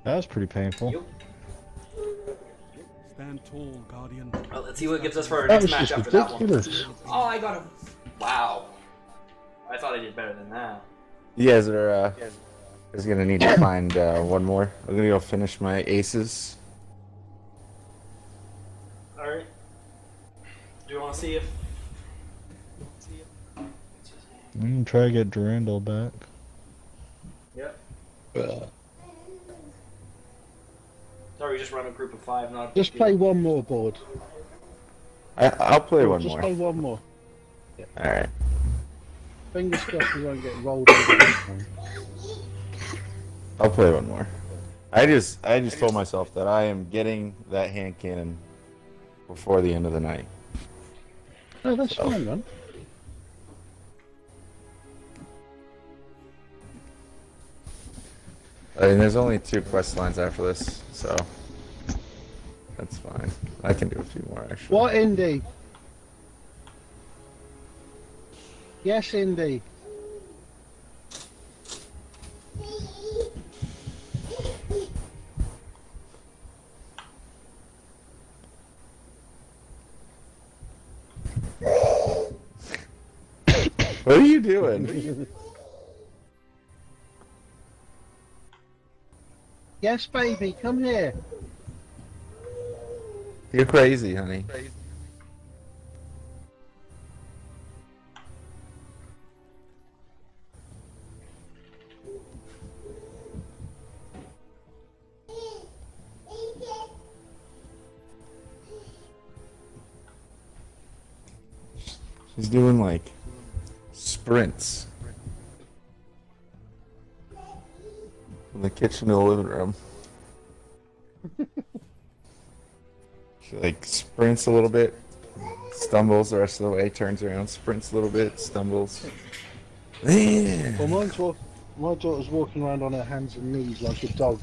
That was pretty painful. Yep. Tall, Guardian. Well, let's see what it gives us for our next was match just after that one. ridiculous. Oh, I got him. Wow. I thought I did better than that. You guys are uh, is gonna need to find uh, one more. I'm gonna go finish my aces. Alright. Do you want to see if. Mm, try to get Durandal back. Yep. Uh, Sorry, we just run a group of five, not Just play one more board. I, I'll play one Just more. play one more. All right. Fingers crossed we won't get rolled over. I'll play one more. I just I just told myself that I am getting that hand cannon before the end of the night. No, that's fine, man. I mean, there's only two quest lines after this, so that's fine. I can do a few more actually. What, Indy? Yes, Indy. What are you doing? Yes, baby, come here. You're crazy, honey. She's doing like sprints. From the kitchen to the living room. She like sprints a little bit, stumbles the rest of the way, turns around, sprints a little bit, stumbles. Man. Well, mine's walk, my daughter's walking around on her hands and knees like a dog.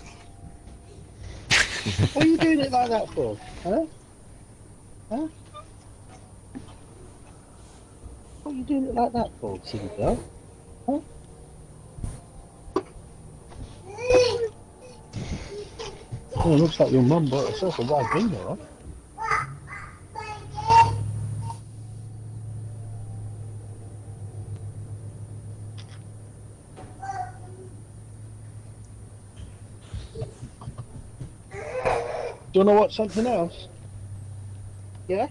*laughs* what are you doing it like that for? Huh? Huh? What are you doing it like that for, silly girl? Huh? Oh, looks like your mum bought herself a white beaner, huh? You want to watch something else? Yeah?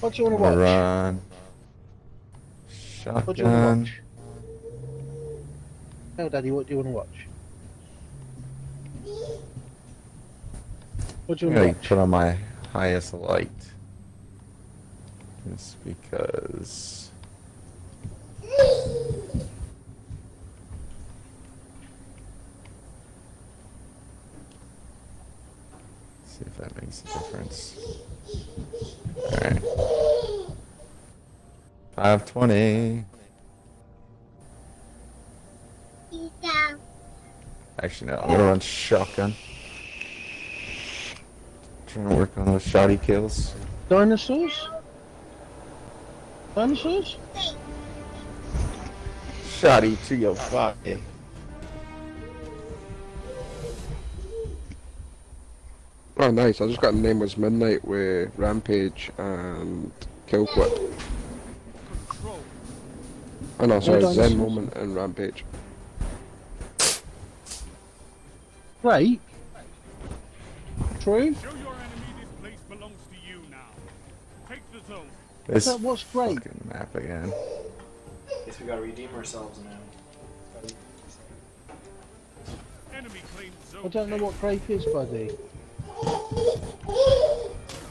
What do you want to watch? Run. What do you want Shotgun. to watch? No, Daddy, what do you want to watch? What do you I'm gonna watch? put on my highest light. Just because. See if that makes a difference. Alright. 520. Actually, no, I'm gonna run shotgun. Trying to work on those shoddy kills. Dinosaurs? Dinosaurs? Shoddy to your body. Oh, nice. I just got a name was Midnight with Rampage and Kill Clip. Oh no, sorry, dinosaurs? Zen Moment and Rampage. Great. True. Show your enemy this place belongs to you now. Take the zone. This That what's great? fucking map again. Guess we gotta redeem ourselves now. Enemy claimed zone. I don't know what grape is, buddy.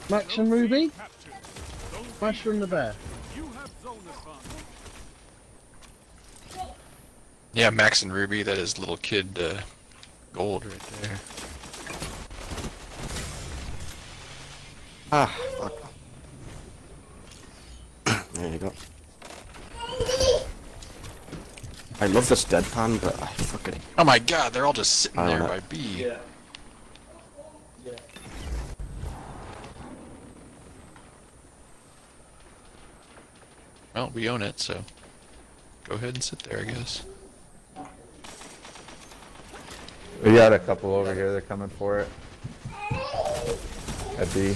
Max and Ruby? Masha and the Bear. You have zone advantage. Yeah, Max and Ruby, that is little kid uh, gold right there. Ah, fuck. There you go. I love this deadpan, but I fucking. Oh my god, they're all just sitting there don't by. B. Yeah. Yeah. Well, we own it, so go ahead and sit there, I guess. We got a couple over here. They're coming for it. At B.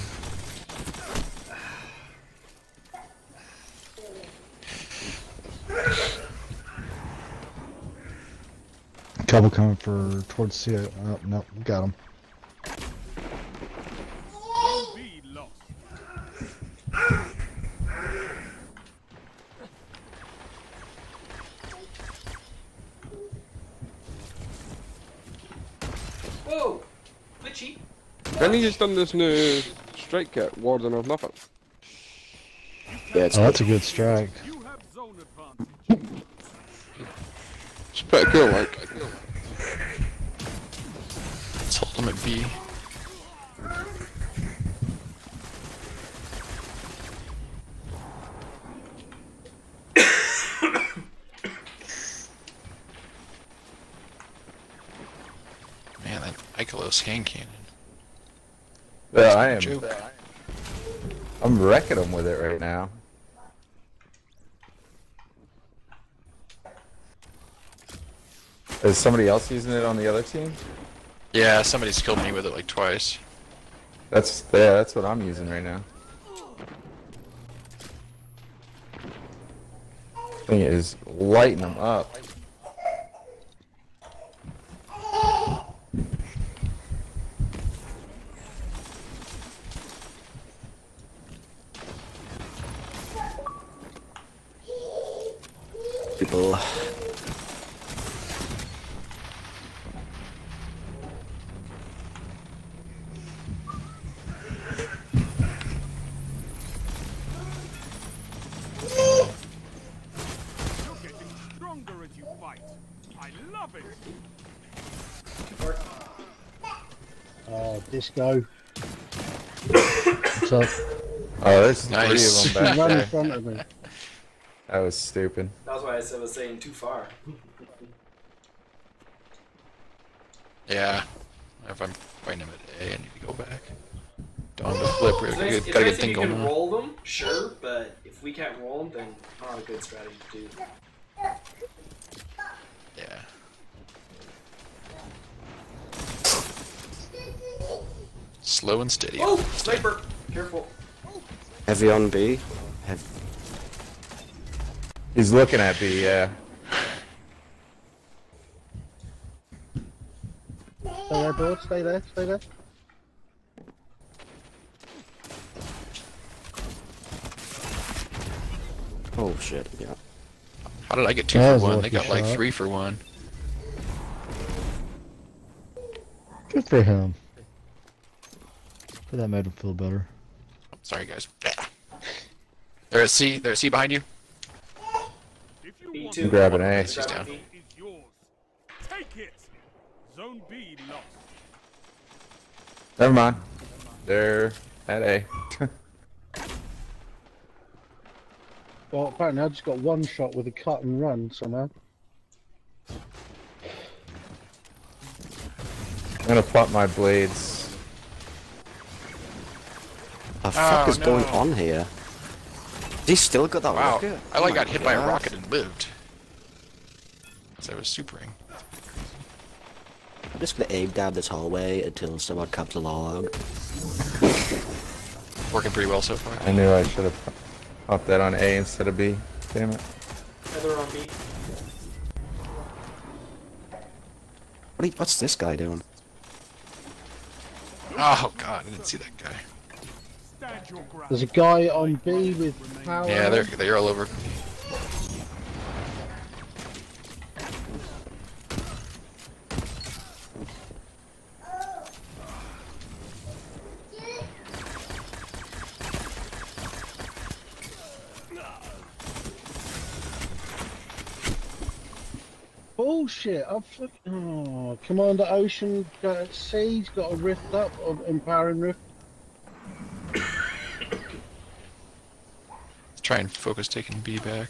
Couple coming for towards C. Oh, no, got him. Zone B. Whoa! Glitchy. Then he just done this new strike kit, Warden of Nothing. Yeah, it's Oh, that's a good strike. You have zone advantage. It's pretty cool, like. It's. Man, that Icolo scan cannon. Yeah, I am. Joke. I'm wrecking them with it right now. Is somebody else using it on the other team? Yeah, somebody's killed me with it like twice. That's yeah, that's what I'm using right now. Thing is lighting them up. people. Oh, disco. What's up? Oh, there's Nice. three of them Run back in front of me. That was stupid. That's why I said- was saying too far. *laughs* Yeah. If I'm fighting him at A, I need to go back. Down to flip. We It's got a nice, good, it's got a nice good if thing you going can on. roll them, sure, but if we can't roll them, then not a good strategy to do. Slow and steady. Oh, sniper! Careful. Heavy on B. Heavy. He's looking at B, yeah. Stay there, George. Stay there. Stay there. Oh shit, yeah. How did I get two That for one? They lucky got like three for one. Good for him. But that made him feel better. Sorry, guys. *sighs* There is C. There's C behind you. If you B want two. Grab an A. She's down. is yours. Take it. Zone B lost. Never mind. They're at A. *laughs* Well, apparently I just got one shot with a cut and run somehow. I'm gonna plot my blades. What the fuck Oh, is going on here? He still got that Wow. rocket? I like Oh got hit by a rocket and lived. So I was supering. I'm just gonna aim down this hallway until someone comes along. *laughs* Working pretty well so far. I knew I should have popped that on A instead of B. Damn it. Heather on B. What are you- what's this guy doing? Oh god, I didn't see that guy. Stand your ground. There's a guy on B with power. Yeah, they're they're all over. Bullshit! I'm fucking. Oh, Commander Ocean got C's got a rift up, of empowering rift. Try and focus taking B back.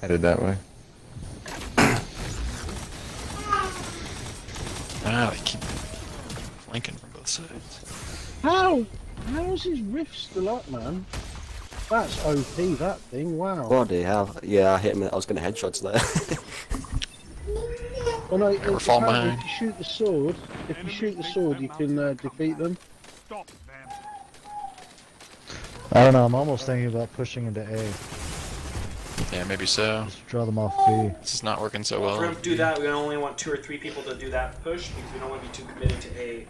Headed that way. Ah, they keep flanking from both sides. How? How is his rift still up, man? That's OP. That thing. Wow. Bloody hell. Yeah, I hit him. I was gonna headshots there. Well, no, Never fall behind. If you shoot the sword, if you shoot the sword, you can uh, defeat them. Stop them. I don't know. I'm almost thinking about pushing into A. Yeah, maybe so. Just draw them off B. This is not working so well. If we're well. gonna do that, we only want two or three people to do that push because we don't want to be too committed to A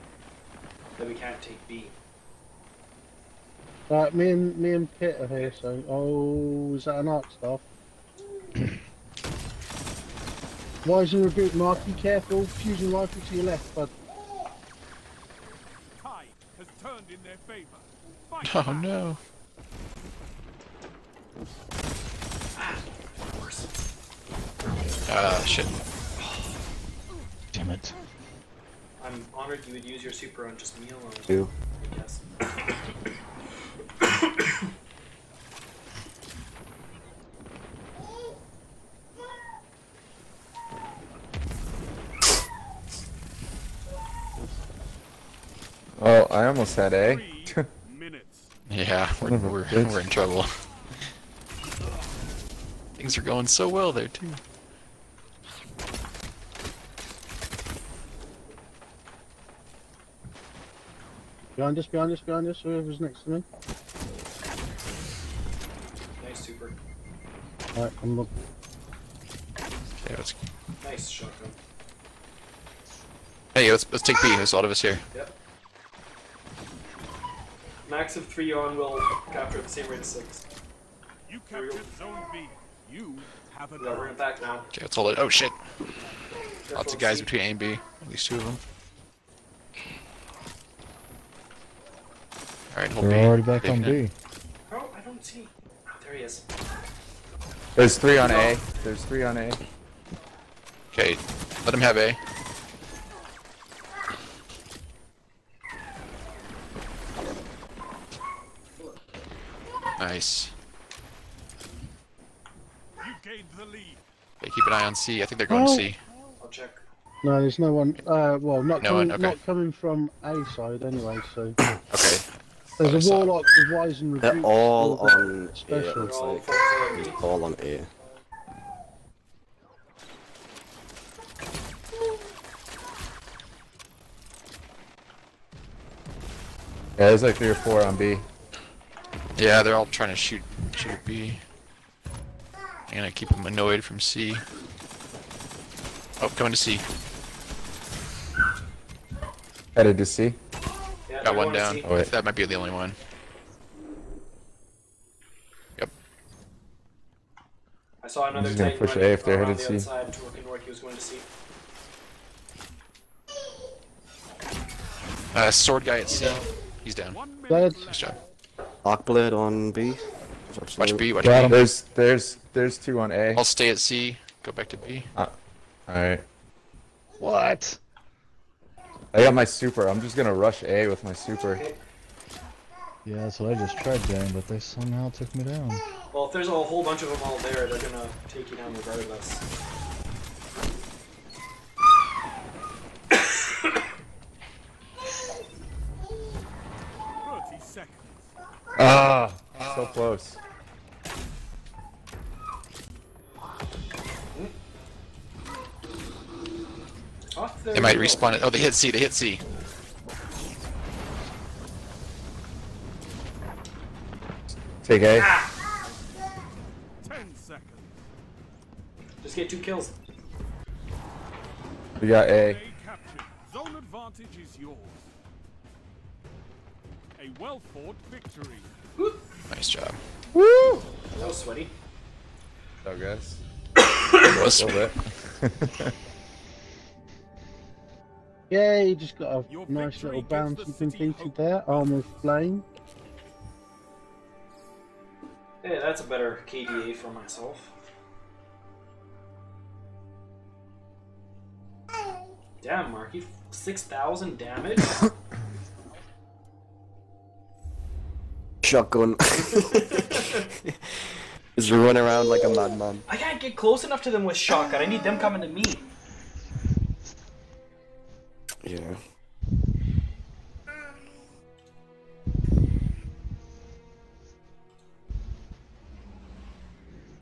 that we can't take B. Right, me and me and Pit are here. So, oh, is that an arc staff? Wise and rebuke, Mark. Be careful. Fusion rifle to your left, bud. Tide has turned in their favor. Fight Oh back. no. Ah, shit. Damn it. I'm honored you would use your super on just me alone. You. Yes. *coughs* Oh, I almost had A. Three *laughs* minutes. Yeah, we're, Son of a we're, we're in trouble. Things are going so well there, too. Behind us, behind us, behind us. Whoever's next to me. Nice super. Right, I'm look. Okay, let's... Nice shotgun. Hey, let's, let's take B. There's a lot of us here. Yep. Max of three on will capture at the same rate as six. You captured Zone B. You have a yeah, we're back now. Okay, let's hold it. Oh shit. Lots of guys between A and B. At least two of them. Alright, hold They're B. already back Taking on it. B. Bro, I don't see. Oh, there he is. There's three on A. There's three on A. Okay, let him have A. Nice. Okay, keep an eye on C. I think they're going Oh. C. I'll check. No, there's no one. Uh, well, not No coming, one, okay. not coming from A side anyway. So *coughs* Okay. there's Oh, a warlock with wise and They're all all on A, special. it looks All like. focused on B. All on A. Yeah, there's like three or four on B. Yeah, they're all trying to shoot shoot B. I'm gonna keep them annoyed from C. Oh, coming to C. Headed to C. Yeah, Got one down. Oh, wait. That might be the only one. Yep. I saw another just gonna Titan push A if they're headed the C. side, north. He was going to C. Uh, sword guy at C. He's down. One minute Dead. Nice job. Arcblade on B. Watch B. Watch Got B. him. There's there's there's two on A. I'll stay at C. Go back to B. All right. What? I got my super. I'm just gonna rush A with my super. Yeah, that's what I just tried doing, but they somehow took me down. Well, if there's a whole bunch of them all there, they're gonna take you down regardless. Thirty seconds. Ah, so close. They might respawn it. Oh, they hit C. They hit C. Take A. Ah. Ten seconds. Just get two kills. We got A. A. Zone advantage is yours. A well-fought victory. Nice job. That was sweaty. So guys. It was *laughs* A little bit. *laughs* Yeah, you just got a Your nice little bounce the and city completed hope. there. Armor flame. Yeah, that's a better KDA for myself. Damn, Marky, six thousand damage. *coughs* Shotgun. *laughs* Just run around like a madman. I can't get close enough to them with shotgun. I need them coming to me. Yeah.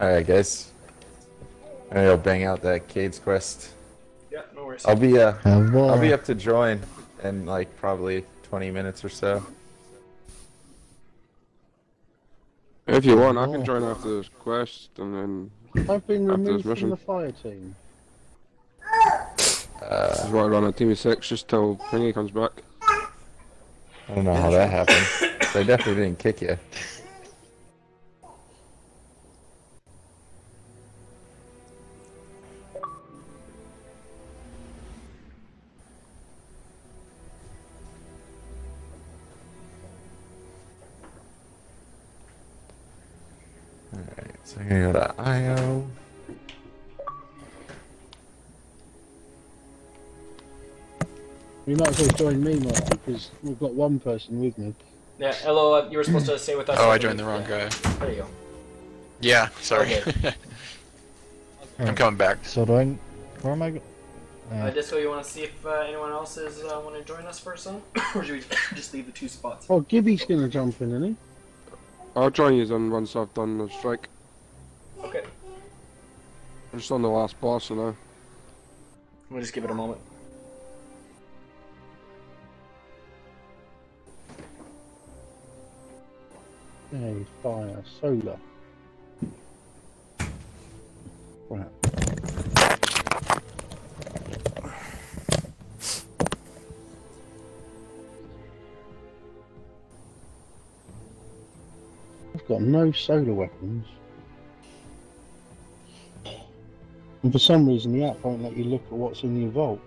Alright, guys. I'm gonna bang out that Cayde's quest. Yeah, no worries. I'll be uh, Have I'll be up to join in like probably 20 minutes or so. If you want, I can join after this quest and then I've been After this removed from the fire team. This is why I run a team of six just till Pringy comes back. I don't know how that happened. they definitely didn't kick you. Alright, so I'm gonna go to Io. You might as well join me, Mark, because we've got one person with me. Yeah, hello. uh, You were supposed to stay with us. Oh, I joined the week. wrong guy. There you go. Yeah, sorry. *laughs* I'm coming back. So do I? Where am I? Go- Uh, uh, Disco, you want to see if uh, anyone else is uh, want to join us for some, *coughs* or should we just leave the two spots? Oh, Gibby's gonna jump in, isn't he? I'll join you then once I've done the strike. Okay, I'm just on the last boss now. we'll just give it a moment. Fire, solar. Right. I've got no solar weapons. And for some reason the app won't let you look at what's in your vault.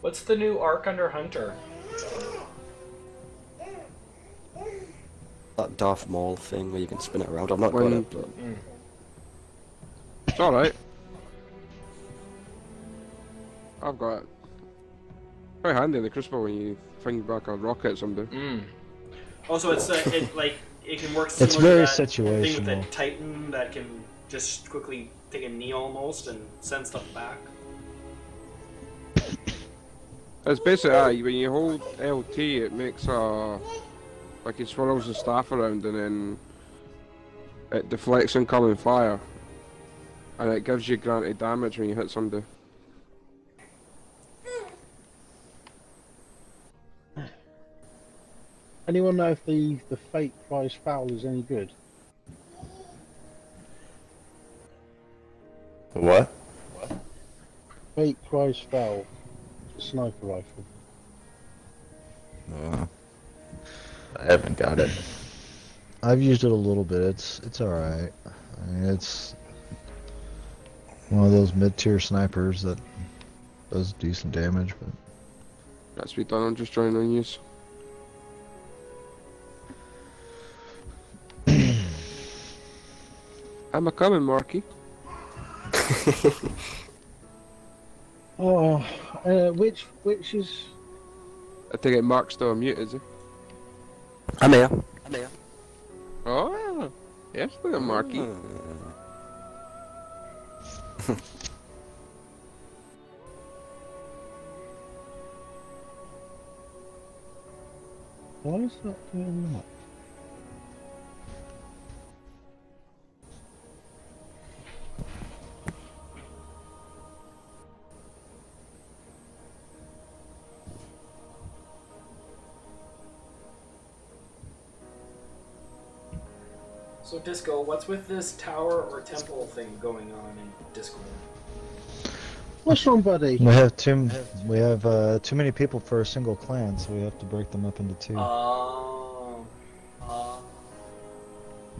What's the new arc under Hunter? That Darth Maul thing where you can spin it around. I've not got When- it, but It's alright. I've got it. Very handy in the crucible when you fling back a rocket at somebody. Mm. Also, it's uh, it *laughs* like it can work. It's similar very to that Thing with the. Titan that can just quickly take a knee almost and send stuff back. It's basically uh, when you hold LT, it makes a like it swirls the staff around and then it deflects incoming fire, and it gives you granted damage when you hit somebody. Anyone know if the the Fate Cries Foul is any good? What? what? Fate Cries Foul, sniper rifle. Uh, I haven't got it. I've used it a little bit. It's it's all right. I mean, it's one of those mid-tier snipers that does decent damage, but That's be done. I'm just trying on use. *clears throat* I'm a coming, Marky. *laughs* Oh, uh, which which is I think it Mark's still mute, is he? I'm here. I'm here. Oh, yes, look at Marky. why is that doing that? Disco, what's with this tower or temple thing going on in Discord? What's wrong, buddy? we have too we have uh, too many people for a single clan, so we have to break them up into two. Oh. Uh,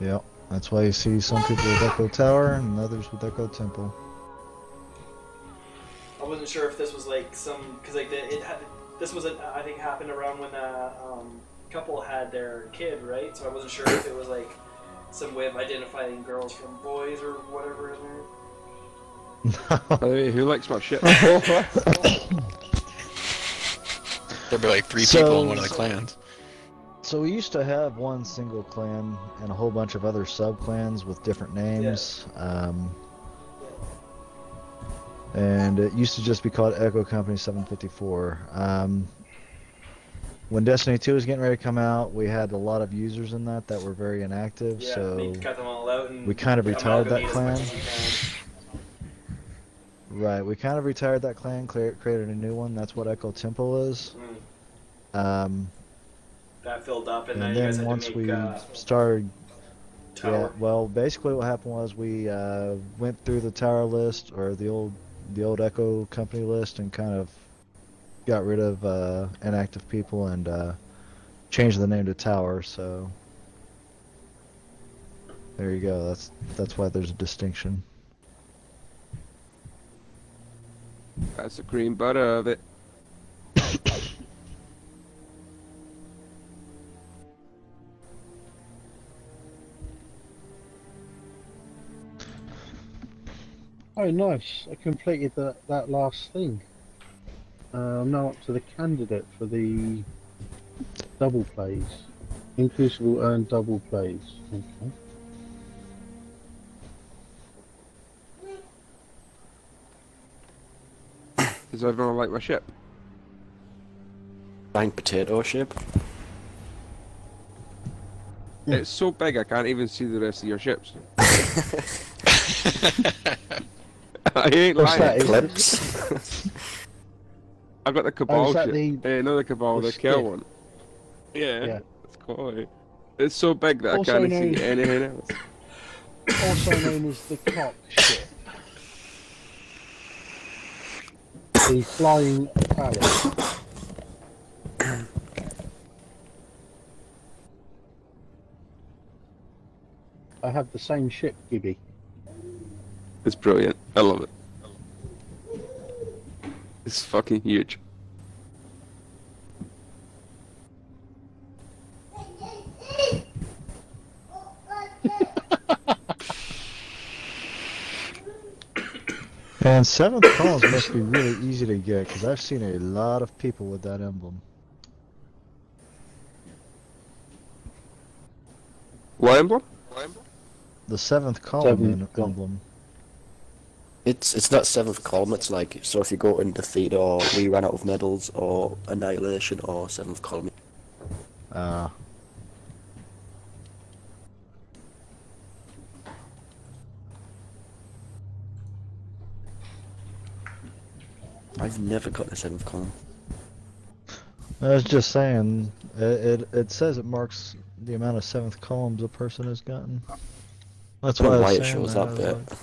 Yep, that's why you see some people with Echo Tower and others with Echo Temple. I wasn't sure if this was like some because like the, it had this was a, I think happened around when a um, couple had their kid, right? So I wasn't sure if it was like some way of identifying girls from boys or whatever. in there. By the way, who likes my shit? *laughs* There'll be like three people in one of the clans. So we used to have one single clan and a whole bunch of other sub clans with different names. Um, and it used to just be called Echo Company 754. Um, when Destiny 2 was getting ready to come out, we had a lot of users in that that were very inactive. Yeah, so cut them all out and we kind of retired that clan. as much as we can. Right, we kind of retired that clan, clear, created a new one. That's what Echo Temple is. Um, That filled up, and, and then then once make we uh, started yeah well basically what happened was we uh, went through the tower list or the old the old echo company list and kind of got rid of uh, inactive people and uh, changed the name to tower so there you go that's that's why there's a distinction That's the cream butter of it. Oh, nice! I completed that that last thing. Uh, I'm now up to the candidate for the double plays. Inclusive will earn double plays. Okay. Does everyone like my ship? Giant potato ship. It's so big I can't even see the rest of your ships. *laughs* *laughs* I ain't What's lying. that, is it- Clips. I've got the Oh, Cabal that ship. the- the Cabal, the the, kill one. Yeah, Yeah. it's quite. It's so big that Also I can't known- see anything else. *coughs* Also known as the cock ship. The flying palace. *coughs* I have the same ship, Gibby. It's brilliant. I love it. It's fucking huge. and seventh calls must be really easy to get because i've seen a lot of people with that emblem What emblem? The seventh column Seventh em- emblem. It's it's not seventh column. It's like so if you go in defeat or we ran out of medals or annihilation or seventh column. Uh, I've never got the seventh column. I was just saying, it, it it says it marks the amount of seventh columns a person has gotten. That's why, I was why it shows that, I that bit. like-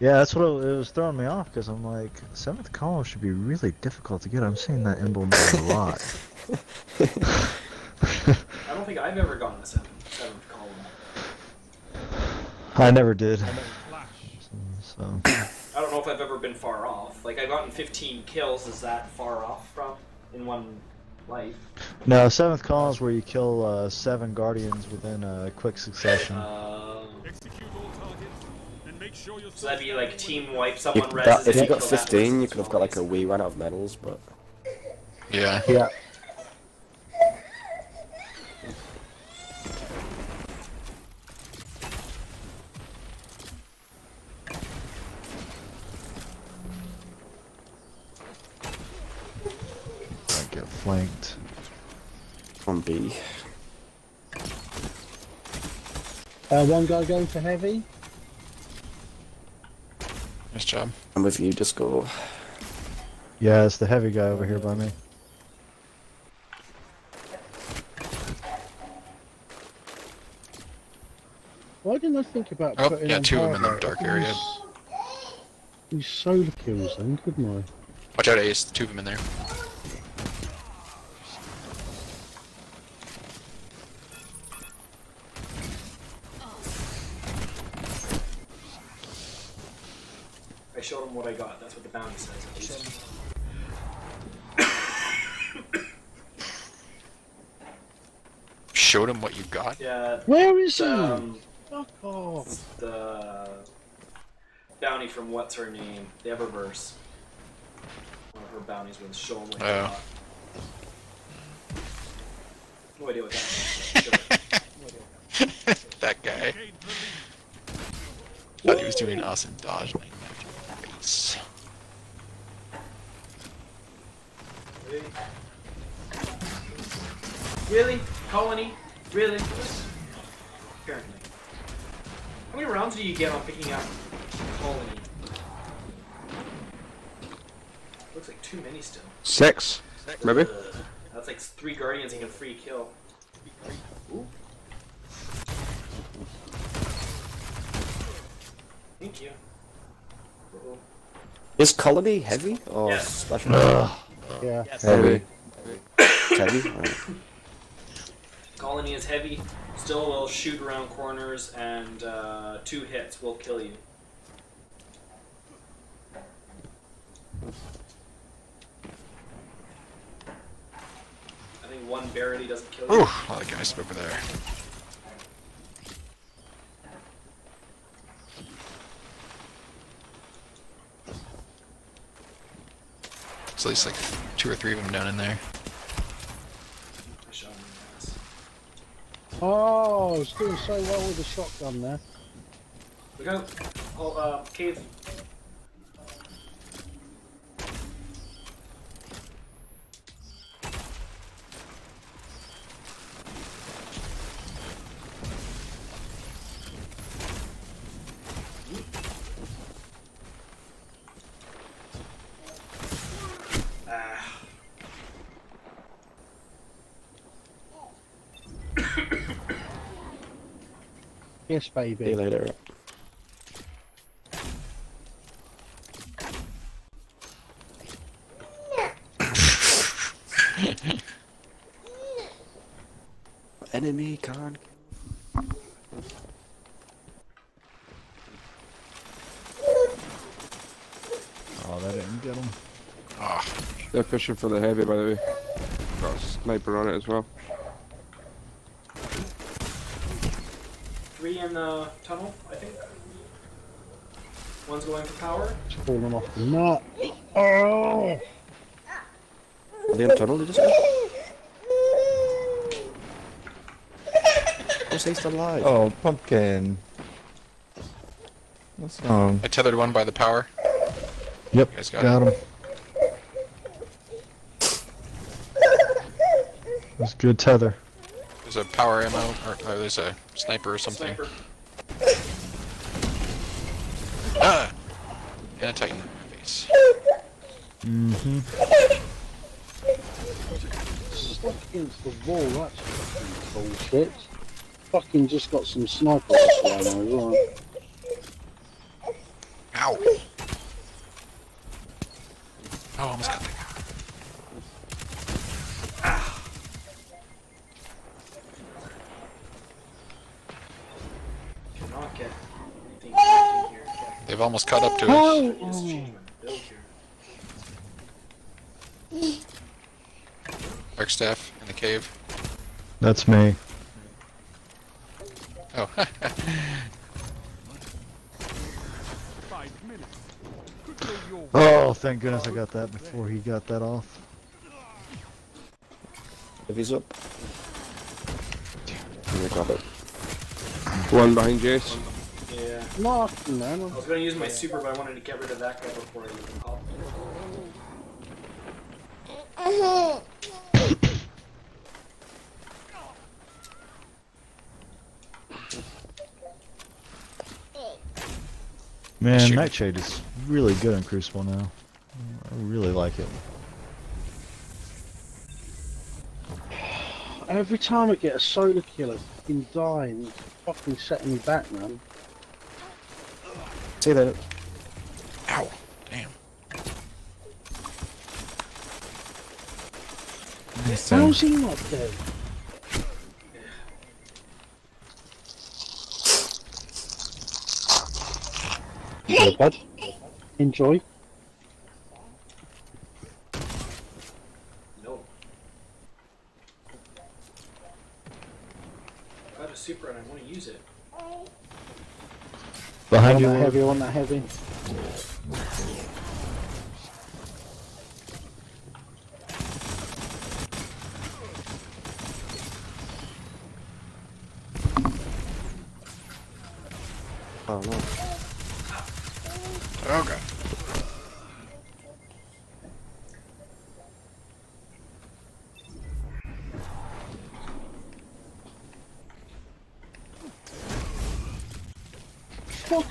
Yeah, that's what it, it was throwing me off because I'm like, seventh column should be really difficult to get. I'm seeing that emblem a lot. *laughs* I don't think I've ever gotten a seventh, seventh column. I never did. So, I don't know if I've ever been far off. Like I've gotten 15 kills. Is that far off from in one life? no, seventh column is where you kill uh, seven guardians within a quick succession. Um, Execute all targets and make sure your so that'd be like team wipe If, someone that, reses if you got 15, you could have got like a wee run out of medals, but Yeah. Yeah. Get flanked. on B. Uh, one guy going for heavy. Nice job. I'm with you, just go. Yeah, it's the heavy guy over here by me. Why didn't I think about Oh, putting yeah, two of them in the dark I area. could Use solar kills then, couldn't I? Watch out, Ace. Two of them in there. I showed him what I got. That's what the bounty says. at least. Showed him what you got. Yeah. Where is he? Um, Fuck off. the bounty from what's her name? The Eververse. One of her bounties was show him what I Oh. got. No idea what that means. Sure. No idea what that that guy. Thought he was doing an awesome dodge. Like, nice. Really? Really? Colony? Really? Apparently. How many rounds do you get on picking up Colony? Looks like too many still. Six, maybe. Ugh. That's like three guardians and a free kill. Ooh. Thank you. Uh-oh. Is colony heavy or Yes. special? Yeah. Yes. Heavy. heavy. Right. Colony is heavy. Still will shoot around corners, and uh, two hits will kill you. I think one barely doesn't kill you. Ooh, a lot of guys over there. There's at least like two or three of them down in there. I shot him in the ass. Oh, I was doing so well with the shotgun there. Look out! Oh, uh, cave. Yes, baby. See baby. you later. *laughs* Enemy can't. Oh, that didn't get him. Ah, They're fishing for the heavy, by the way. Got a sniper on it as well. Three in the tunnel, I think. One's going for power. Pulling them off the map. Oh! Are they in tunnel? Did you say? *laughs* Just he's still alive. Oh, pumpkin. What's wrong? I tethered one by the power. Yep, got, got him. him. That's good tether. There's a power ammo, or, or there's a sniper or something. Sniper. *laughs* Ah! And a titan in the face. Mm-hmm. Stuck against the wall, that's fucking bullshit. Fucking just got some sniper ammo as well. Ow! Oh, almost got the Cannot get anything in here. They've almost caught up to us. Oh, Just change my build here. Arc staff in the cave. That's me. Oh, Five minutes. Could go your way. Oh, thank goodness I got that before he got that off. If he's up. Let me grab it. One behind Jace. Yeah. Nothing, man. I was gonna use my super, but I wanted to get rid of that guy before I even called. Man, Shoot. Nightshade is really good in Crucible now. I really like it. Every time I get a solar kill, I fucking die and fucking setting me back, man. See that? ow! Damn. How's he not dead? Enjoy, bud. Enjoy. No. I got a super and I want to use it. Behind on you, that Heavy,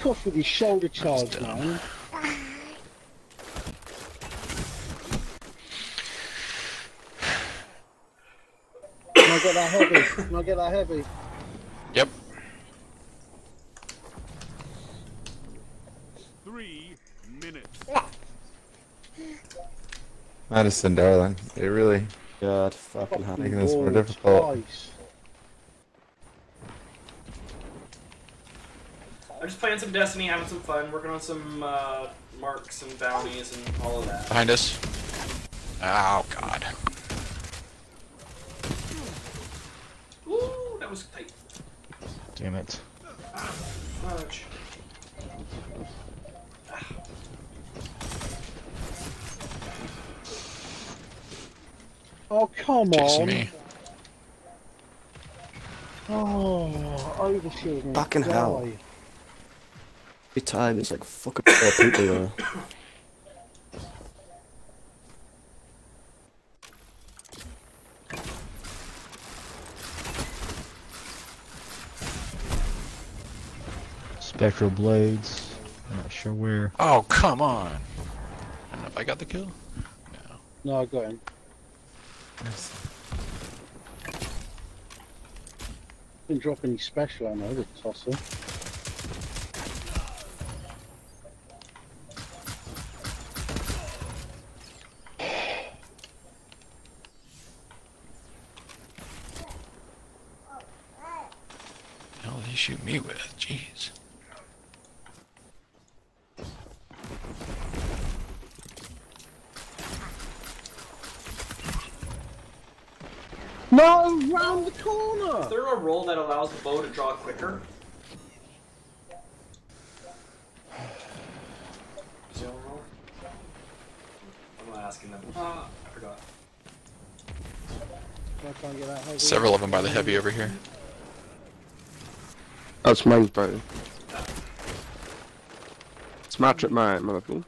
off with your shoulder charge, man. Can I get that heavy? Can I get that heavy? Yep. Three minutes. Madison, darling. It really God, fucking hell. making this more difficult. twice. I'm just playing some Destiny, having some fun, working on some uh, marks and bounties and all of that. Behind us. Oh god. Ooh, that was tight. Damn it. Fudge. Oh, come Chasing on. me. Oh, overshielding. Fucking Die. hell. Every time it's like fucking four people there. Spectral blades. I'm not sure where. Oh, come on. I don't know if I got the kill. No, No, I got him. Didn't drop any special ammo, the tosser. The hell did he shoot me with? Jeez. No, round the corner! Is there a roll that allows the bow to draw quicker? Is roll? I'm not asking them. Ah, I forgot. Can I try and get that heavy? Several of them by the heavy over here. That's mine, buddy. Smash it, mine, motherfucker.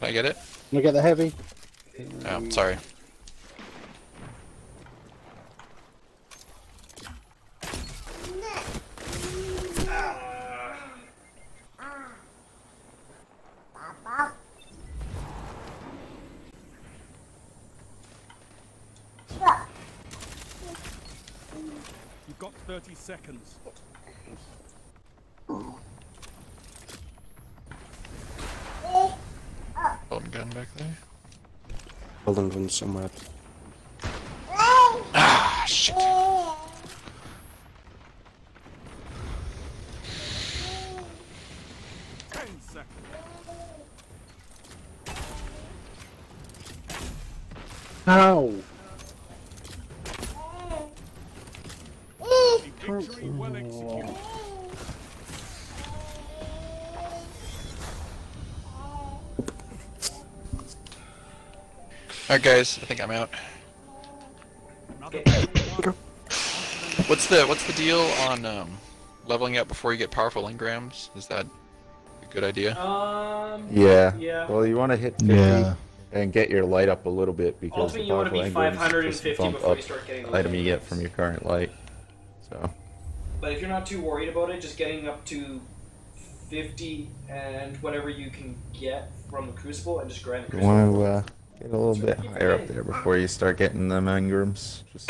Can I get it? Can I get the heavy? Oh, sorry. You've got 30 seconds. Golden gun back there. Golden gun somewhere. Alright, guys, I think I'm out. What's the what's the deal on um, leveling up before you get powerful engrams? Is that a good idea? Um. Yeah. Yeah. Well, you want to hit 50 Yeah. and get your light up a little bit because Ultimately, the you wanna be 550 just bump before you up start getting the the item you get from your current light. So. But if you're not too worried about it, just getting up to 50 and whatever you can get from the Crucible and just grind the You want to uh, get a little bit higher up there before you start getting them engrams. Just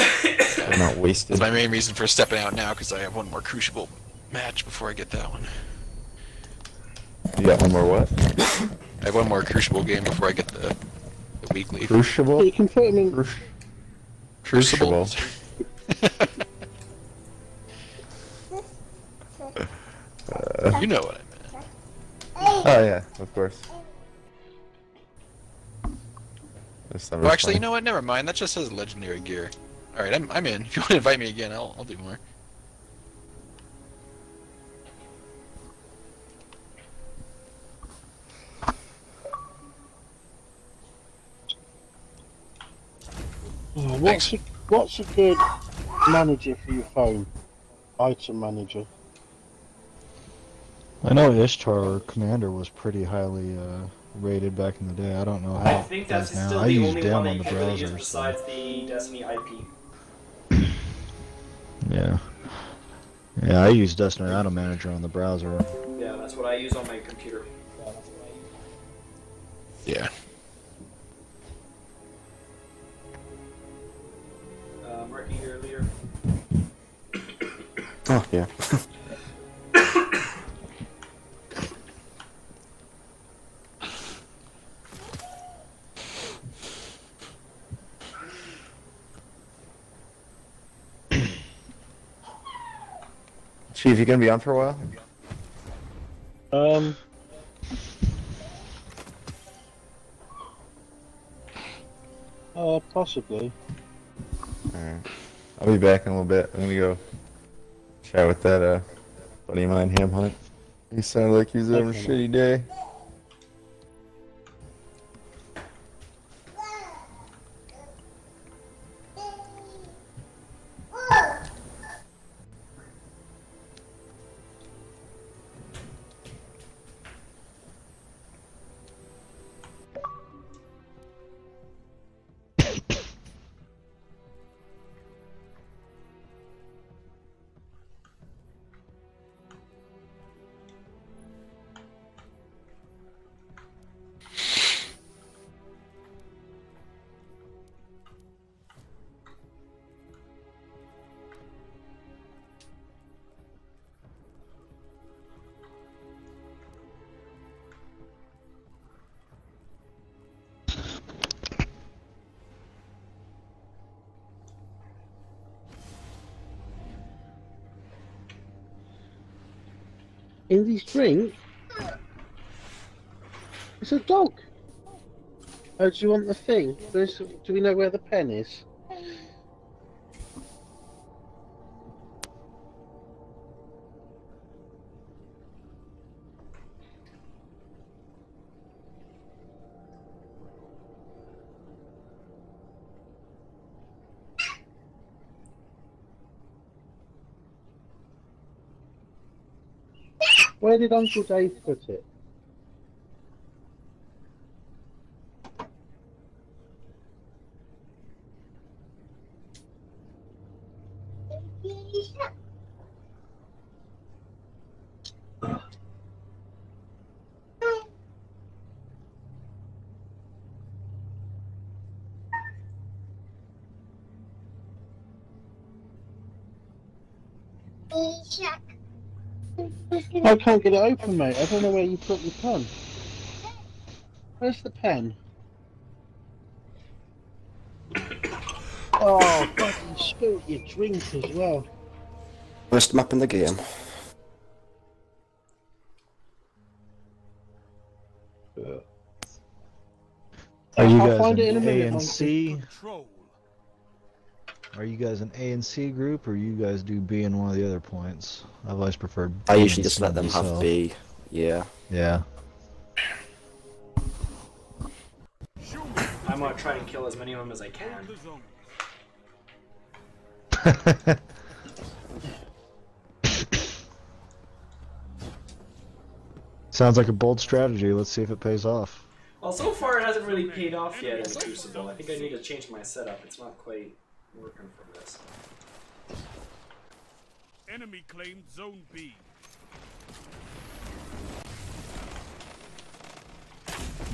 they're not wasted. That's my main reason for stepping out now because I have one more crucible match before I get that one. You got one more what? I have one more crucible game before I get the, the weekly. Crucible? You can put him in. Crucible. Uh, *laughs* you know what I meant. Oh yeah, of course. Well, is actually, you know what? Never mind. That just says legendary gear. All right, I'm I'm in. If *laughs* you want to invite me again, I'll I'll do more. Oh, what's a, what's a good manager for your phone? Item manager. I know Ishtar Commander was pretty highly uh, rated back in the day. I don't know how I think it that's is now. still I the use only Dem one that on you the can really use browser. so- besides the Destiny IP. Yeah. Yeah, I use Destiny Auto Manager on the browser. Yeah, that's what I use on my computer. Yeah. Uh, Marky earlier. Oh, yeah. *laughs* You gonna be on for a while? Um. Uh, possibly. Alright. I'll be back in a little bit. I'm gonna go chat with that uh buddy of mine, Ham Hunt. He sounded like he was having a shitty day. you want the thing? There's, do we know where the pen is? Where did Uncle Dave put it? I can't get it open, mate. I don't know where you put your pen. Where's the pen? Oh, fucking spilt your drink as well. Worst map in the game. Are you I'll guys find it in a A minute, and C? Control. Are you guys an A and C group, or you guys do B and one of the other points? I've always preferred. I B usually and just let them have. B. Yeah. Yeah. I'm gonna try and kill as many of them as I can. *laughs* Sounds like a bold strategy. Let's see if it pays off. Well, so far it hasn't really paid off yet in Crucible. I think I need to change my setup. It's not quite working for this. Enemy claimed Zone B.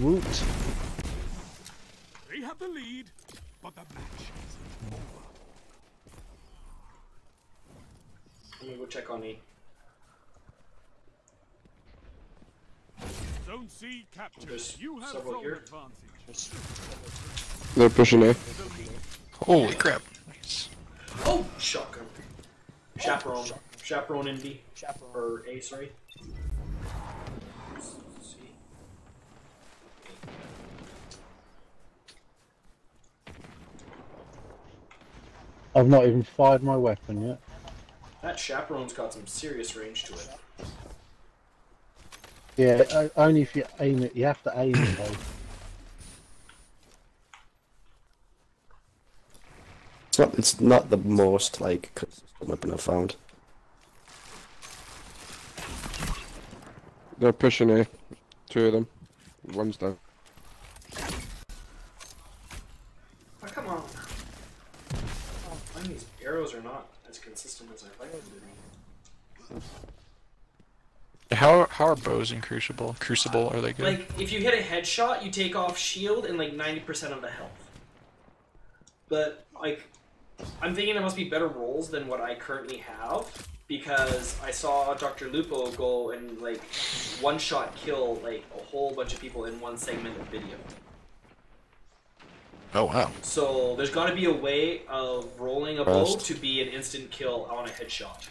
Woot. They have the lead, but the match is over. Let me go check on E. Zone C captured. There's You have zone here. advantage. They're pushing A. Holy crap. Nice. Oh, shotgun. Chaperone. Chaperone in B. Or A, sorry. C. I've not even fired my weapon yet. That chaperone's got some serious range to it. Yeah, only if you aim it. You have to aim it though. It's not. It's not the most like consistent weapon I've found. They're pushing A. Two of them. One's down. Oh, come on. Oh, I mean, these arrows are not as consistent as I'd like them to be. How how are bows in Crucible? Crucible are they good? Like, if you hit a headshot, you take off shield and like 90% of the health. But, like, I'm thinking there must be better rolls than what I currently have because I saw Dr. Lupo go and, like, one shot kill, like, a whole bunch of people in one segment of video. oh wow. So, there's gotta be a way of rolling a bow to be an instant kill on a headshot.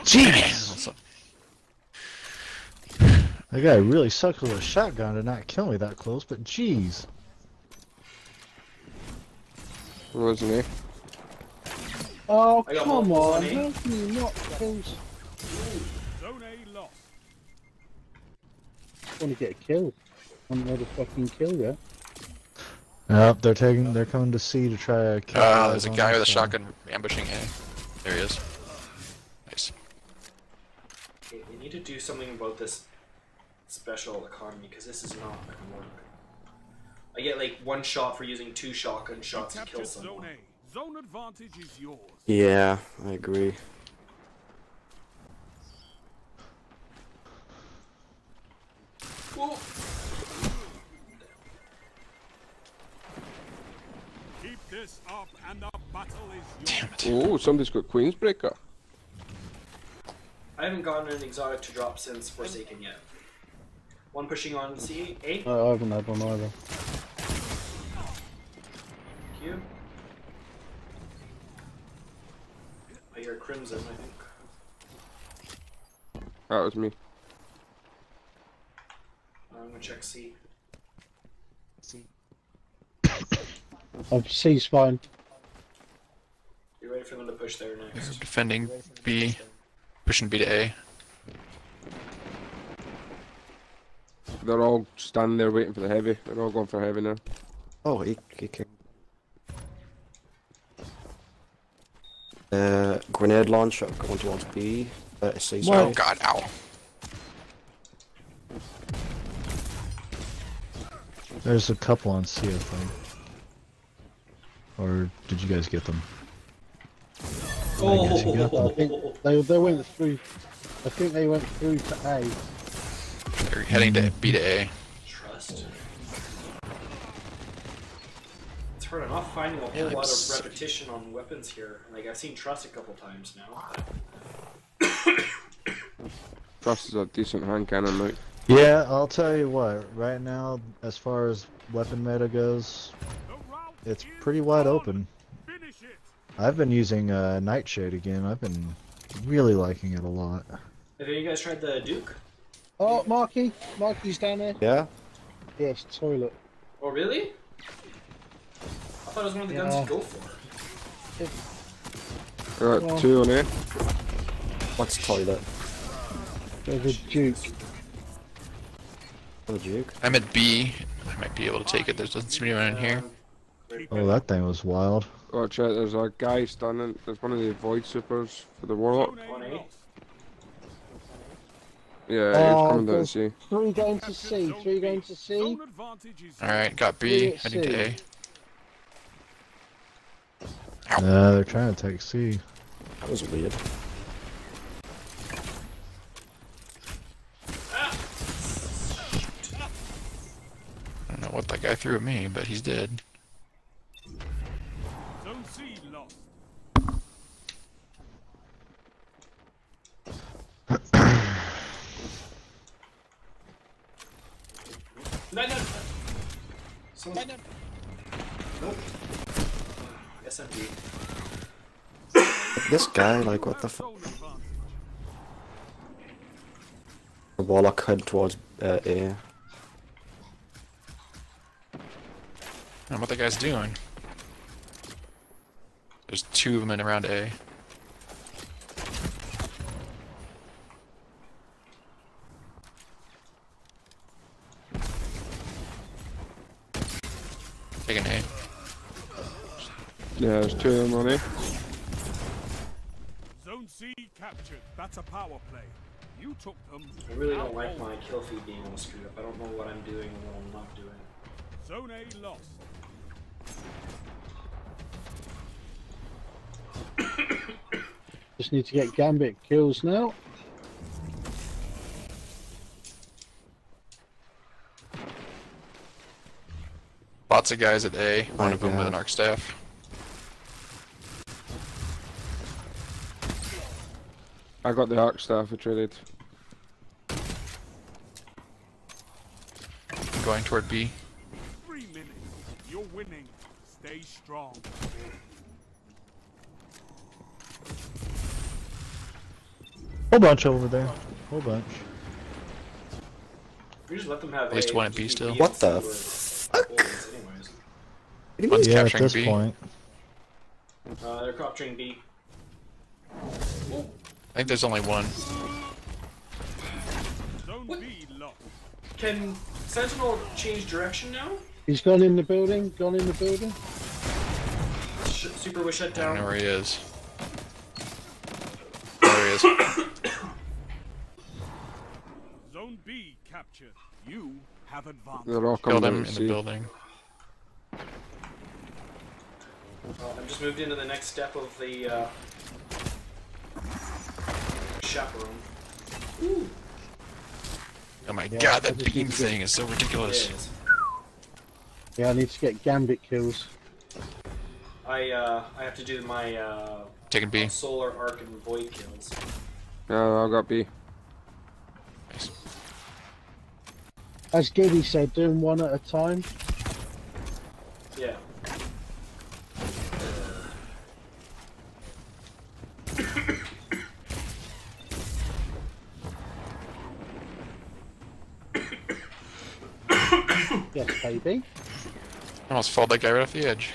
Jeez! That guy really sucks with a shotgun to not kill me that close, but jeez. Where's A? Oh come on! on How can you not kill? s- Zone A lost. Want to get a kill? I'm not a fucking kill yet. Yep, they're taking, they're coming to C to try to. Uh, there's a guy with a shotgun ambushing A. There he is. Nice. Okay, we need to do something about this special economy because this is not gonna work. I get like one shot for using two shotgun shots to kill Captured Zone someone. Zone advantage is yours. Yeah, I agree. Well, Keep this up and the battle is yours. Oh, somebody's got Queensbreaker. I haven't gotten an exotic to drop since Forsaken yet. One pushing on C, eight. I haven't had one either. Thank you. I hear Crimson, I think. That was me. I'm gonna check C. *coughs* I've C's fine. You ready for them to push there next? Defending B. Pushing B to A. They're all standing there waiting for the heavy. They're all going for heavy now. Oh, he, he came. Uh, grenade launcher going towards B. Uh, C, Oh god, ow. There's a couple on C, I think. Or did you guys get them? I guess you got them. I think they they went through. I think they went through to A. They're heading to B to A. Trust. It's hard enough finding a whole Yeah, lot of repetition on weapons here. Like I've seen trust a couple times now. *coughs* Trust is a decent hand cannon, mate. Yeah, I'll tell you what. Right now, as far as weapon meta goes, it's pretty wide open. I've been using uh, Nightshade again. I've been really liking it a lot. Have you guys tried the Duke? Oh, Marky, Marky's down there. Yeah? Yes, toilet. Oh really? I thought it was one of the guns Yeah. you go for. I got Well- two on A. What's toilet? There's a Duke. Oh, the Duke. I'm at B. I might be able to take it. There doesn't seem anyone in here. Oh, that thing was wild. Oh, Watch out, there's a guy standing. There's one of the Void Supers for the Warlock. One A. Yeah, he's Oh, coming down to C. Three going to C. Three going to C. Alright, got B. Yeah, Heading to A. Uh, they're trying to take C. That was weird. I don't know what that guy threw at me, but he's dead. Zone C lost. No, no, no. Someone... Nope. SMG. This guy, like, what the f- The Warlock head towards uh, A. I don't know what that guy's doing. There's two of them in around A. Taking A. Yeah, there's two of them on A. Zone C captured. That's a power play. You took them. I really don't like my kill feed being all screwed up. I don't know what I'm doing and what I'm not doing. Zone A lost. Just need to get Gambit kills now. Lots of guys at A. One of them with an arc staff. I got the Arc Staff, I traded. Going toward B. Three minutes. You're winning. Stay strong. Whole bunch over there. Whole bunch. We just let them have At least A, one at just B still. What the and see where it goes anyways. One's yeah, at this B. point. Uh, they're capturing B. I think there's only one. What? Can Sentinel change direction now? He's gone in the building. Gone in the building. Sh Super was shut I don't know down. where he is. There he is. *coughs* Zone B captured. You have advanced. They're all coming Killed him in the C. building. Well, I'm just moved into the next step of the uh, chaperone. Oh my Yeah, god, that beam need get- thing is so ridiculous. is. Yeah, I need to get Gambit kills. I uh, I have to do my uh, Taking B. solar arc and void kills. Yeah, I got B. Nice. As Gibby said, doing one at a time. Yeah. Yes, baby. I almost followed that guy right off the edge.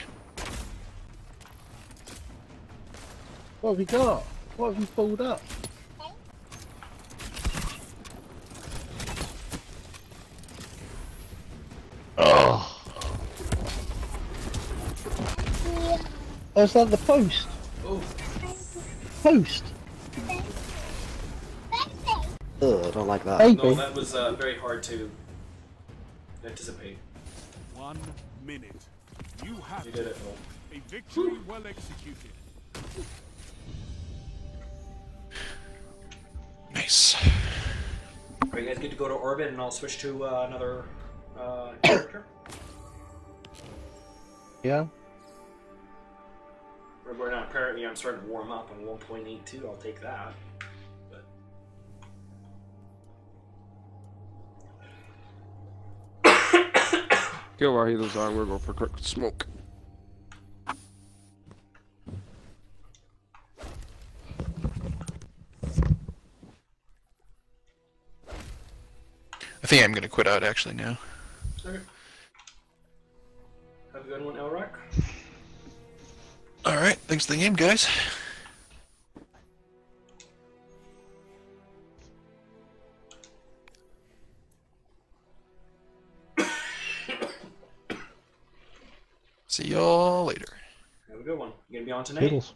What have you got? What have you pulled up? Oh. Oh, is that the post? Oh, host. Ugh, I don't like that. Hey, No, that was uh, very hard to anticipate. One minute. You have You did it, Phil. a victory well executed. Nice. Are you guys good to go to orbit and I'll switch to uh, another uh, *coughs* character? Yeah. Or We're not apparently I'm starting to warm up on 1.82. I'll take that. Kill our healers on, we'll go for quick smoke. I think I'm gonna quit out actually now. okay. Have a good one, Elrock. All right, thanks for the game, guys. See y'all later. Have a good one. You gonna be on tonight? Toodles.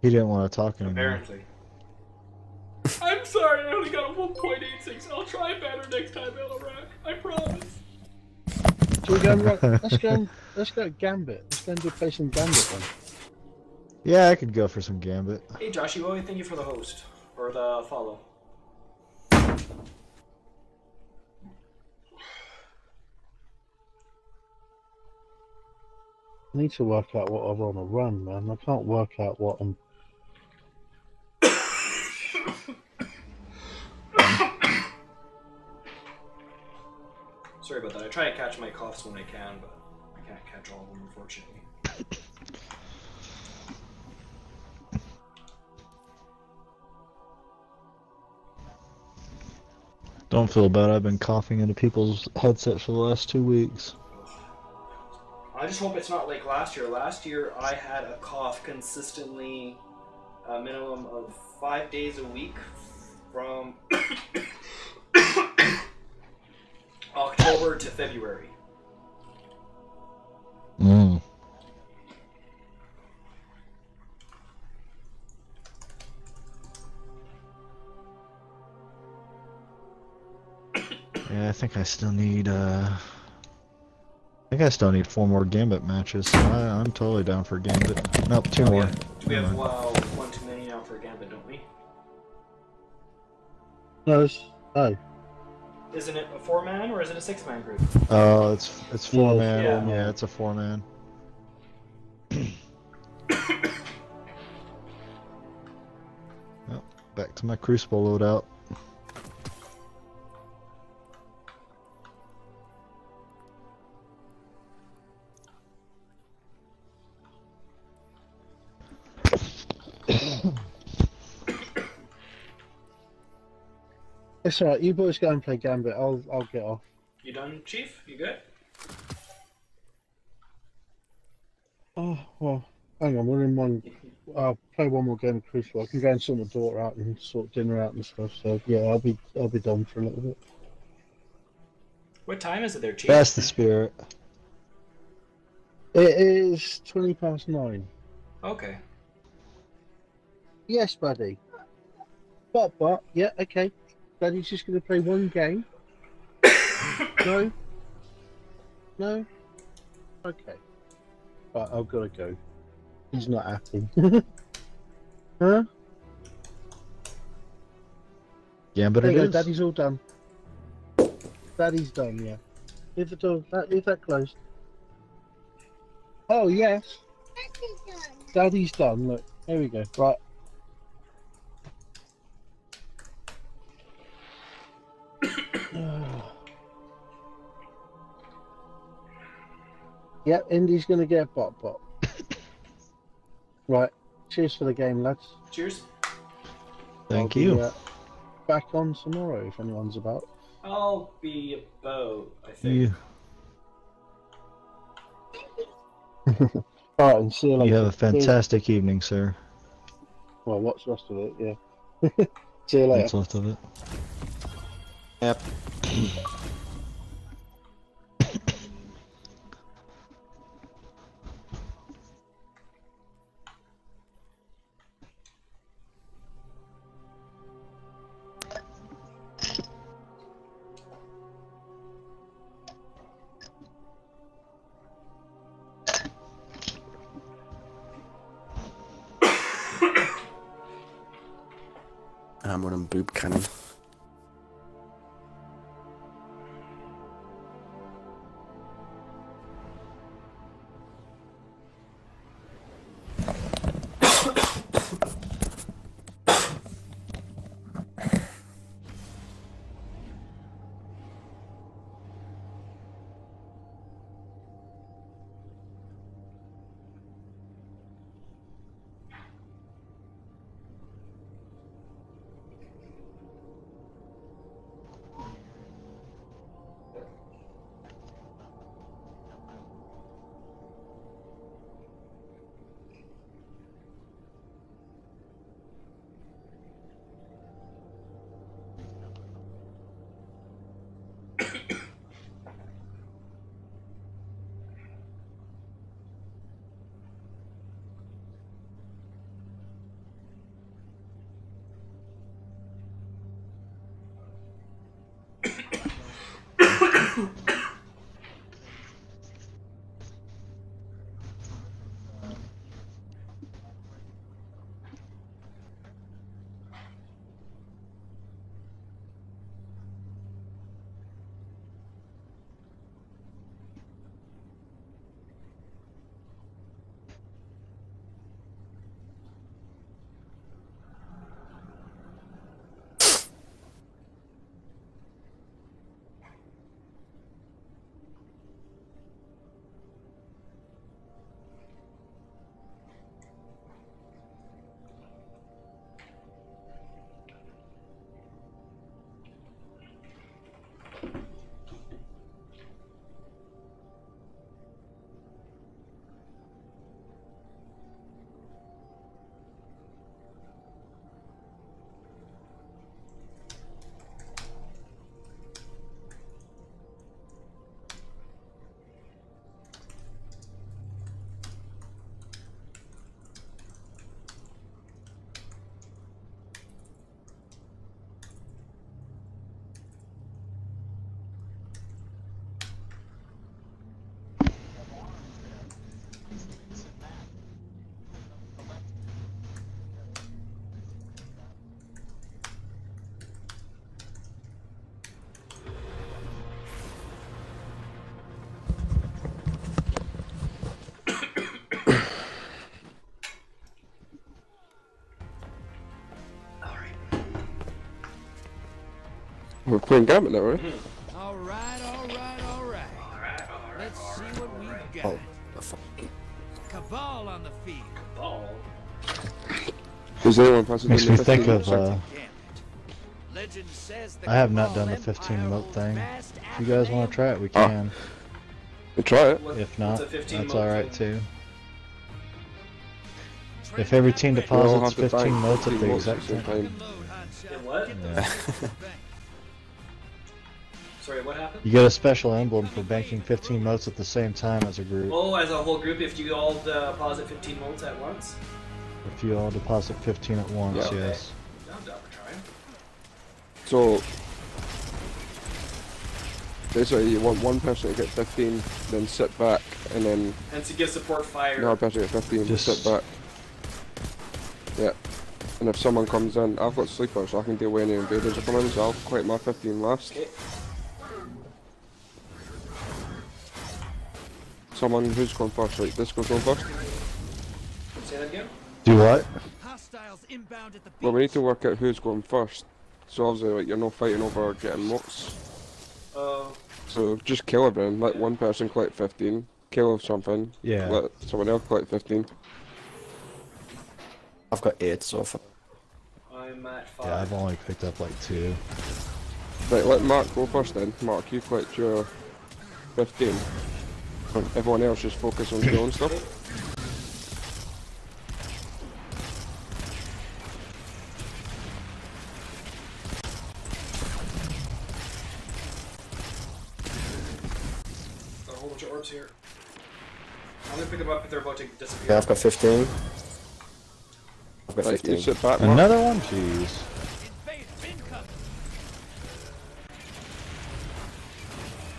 He didn't want to talk anymore. Apparently. I'm sorry, I only got a 1.86. I'll try better next time, Elrock. I promise. So we go and let's go and, let's go Gambit. Let's go and do play some Gambit then. Yeah, I could go for some Gambit. Hey, Josh, you always thank you for the host or the follow. I need to work out what I want to run, man. I can't work out what I'm. Sorry about that. I try to catch my coughs when I can, but I can't catch all of them, unfortunately. Don't feel bad. I've been coughing into people's headsets for the last two weeks. I just hope it's not like last year. Last year, I had a cough consistently, a minimum of five days a week from *coughs* October to February. Mm. *coughs* Yeah, I think I still need. uh... I think I still need four more Gambit matches. So I, I'm totally down for Gambit. Nope, two more. We Never have mind. uh, one too many now for Gambit, don't we? No, it's, oh, Isn't it a four man or is it a six man group? Oh, it's it's four-man. Yeah. Yeah. it's a four man. *coughs* Yep, back to my Crucible loadout. It's alright. You boys go and play Gambit. I'll I'll get off. You done, Chief? You good? Oh well, hang on. We're in one. I'll play one more game of Crucible. I can go and sort my daughter out and sort dinner out and stuff. So yeah, I'll be I'll be done for a little bit. What time is it there, Chief? That's the spirit. It is twenty past nine. Okay. Yes, buddy. But but yeah, okay. Daddy's just gonna play one game. *coughs* no. No. Okay. Right, I've got to go. He's not happy. *laughs* huh? Gambit There it you go. Daddy's all done. Daddy's done, yeah. Leave the door, that, leave that closed. Oh, yes. Daddy's done, look. There we go. Right. Yep, Indy's going to get a bot bot. *coughs* right. Cheers for the game, lads. Cheers. Thank I'll be, you. uh, back on tomorrow if anyone's about. I'll be about, I think. You, *laughs* All right, and see you later. you have a Cheers. fantastic evening, sir. Well, what's the rest of it? Yeah. *laughs* see you later. What's left of it? Yep. *coughs* Cannon. We're playing Gambit now, right? All right, all right, all right. Let's see what we've got. Oh, the fuck. Cabal on the field. Cabal? Does anyone pass Makes me the think of. Uh, Legend says the I have not done the 15 Empire moat thing. If you guys want to try it, we Ah. can. We try it. If not, that's alright too. If every team deposits 15 find motes at 15 the exact same time, time. In what? Yeah. *laughs* Sorry, what happened? you get a special emblem for banking 15 motes at the same time as a group. Oh, as a whole group, if you all deposit 15 motes at once? If you all deposit 15 at once, Yeah. yes. I'm down for trying. So basically, you want one person to get 15, then sit back, and then And to give support fire. No, person to get 15, Just- sit back. Yeah. And if someone comes in, I've got sleeper, so I can deal with any invaders that come in, so I'll quit my 15 last. Okay. Someone who's going first, right? This goes going first. Say that again? Do what? Hostiles inbound at the Well, we need to work out who's going first. So obviously, like, you're not fighting over getting motes. Uh, So just kill everyone. Let one person collect 15. Kill something. Yeah. Let someone else collect 15. I've got eight so far. I'm at 5. Yeah, I've only picked up like two. Right, let Mark go first then. Mark, you collect your 15. And everyone else just focus on killing stuff. Uh, got a whole bunch of orbs here. I'm gonna pick them up if they're about to disappear. Yeah, I've got 15. I've got Right, 15. sit back, Another one? Jeez.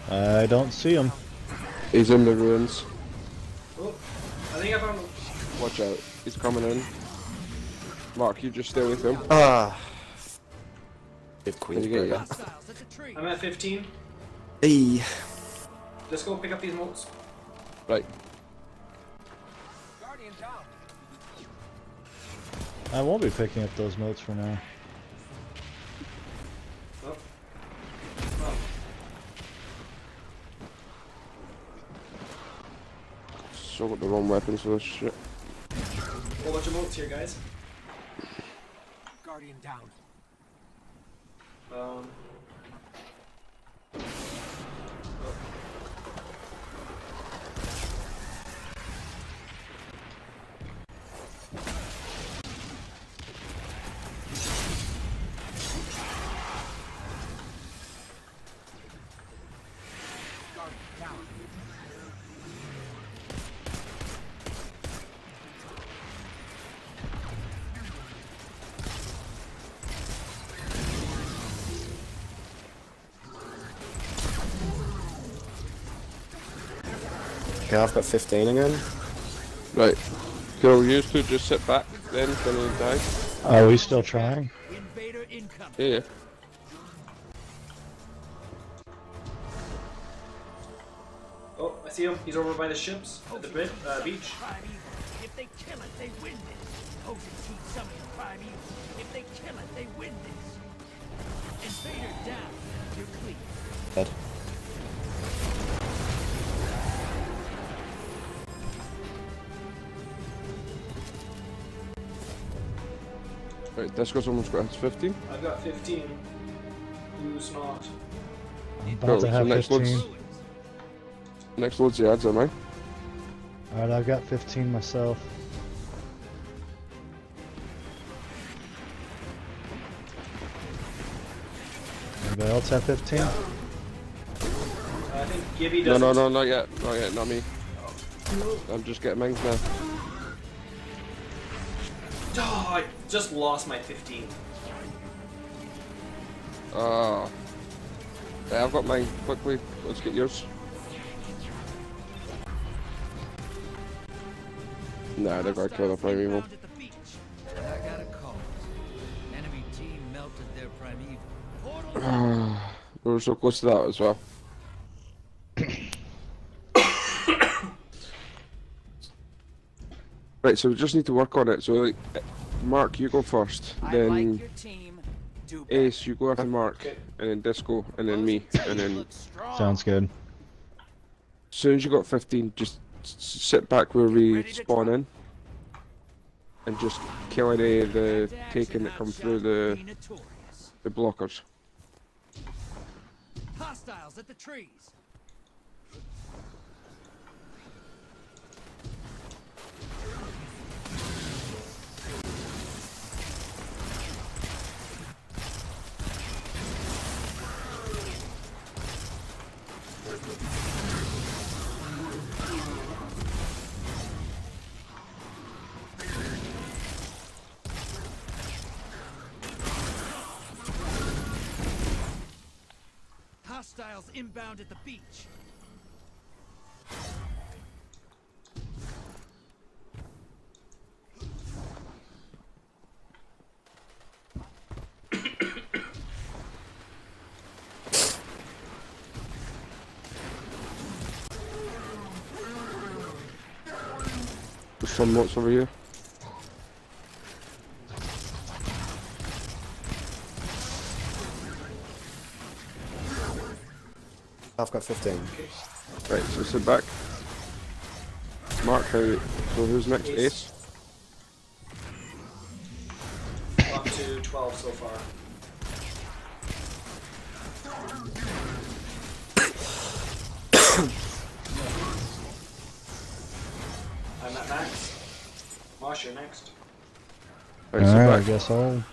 I don't see him. He's in the ruins. Oh, I think I found him. Watch out. He's coming in. Mark, you just stay with him. Ah, With There you go, Queensbury. yeah. I'm at 15. Hey. Just go pick up these motes. Right. I won't be picking up those motes for now. So got the wrong weapons for this shit. Whole bunch of motes here, guys. Guardian down. Um. Okay, I've got 15 again. Right. Cool, you two just sit back then when you die. Are we still trying? Invader incoming. Yeah, yeah. Oh, I see him. He's over by the ships at the bit, uh, beach. If they kill it, they win this. Potent team summon prime. If they kill it, they win this. Invader down. You're clear. Dead. Right, Disco's almost got his 15. I've got 15. Who's not? I'm about Cool, to so have next 15. load's, next load's the ads, am I? Alright, I've got 15 myself. Anybody else have 15? I think Gibby No, doesn't. no, no, not yet. Not yet, not me. I'm just getting mines now. I just lost my 15. Ah. yeah, I've got mine. Quickly, let's get yours. Nah, they're gonna kill the primeval. I got a call. Enemy team melted their primeval. Ah, *sighs* we were so close to that as well. *coughs* right, so we just need to work on it. So, like, Mark, you go first. Then Ace, you go after Mark, and then Disco, and then me, and then Sounds good. as soon as you got 15, just sit back where we spawn in, and just kill any of the taken that come through the the blockers. Hostiles at the trees. Hostiles inbound at the beach. There's some notes over here. I've got 15. Right, so sit back. Mark, how, so who's next? Ace? Up to 12 so far. *coughs* I'm at max. Mosh, you're next. Right, Alright, I guess I'll.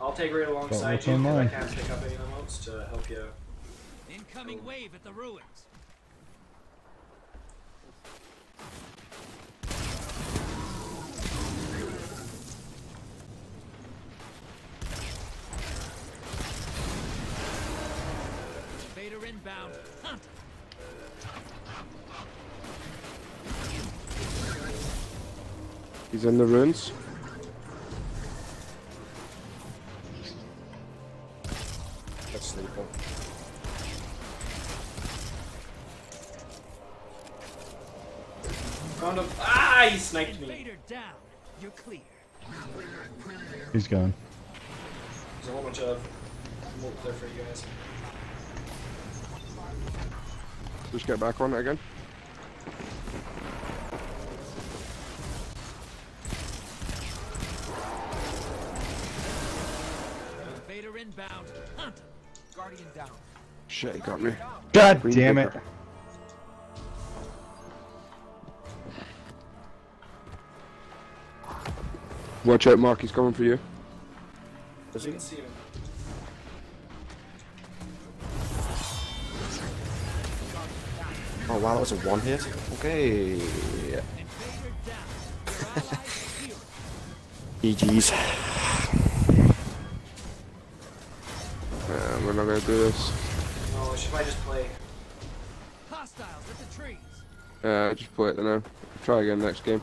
I'll take right alongside what's you on because I mine? can't pick up any of the motes to help you out. Incoming wave at the ruins. Vader inbound. Hunt. He's in the ruins. Down. You're clear. He's gone. There's a whole bunch of more there for you guys. Just get back on it again. Invader inbound. Hunt. Guardian down. Shit, he got me. God Queen damn Vicar. it. Watch out, Mark. He's coming for you. Does he? see him. Oh wow, that was a one hit. Okay. *laughs* Invader down. Your allies hero. GG's. Uh, we're not gonna do this. Oh, should I just play? Hostiles at the trees. Uh, just play it now. Try again next game.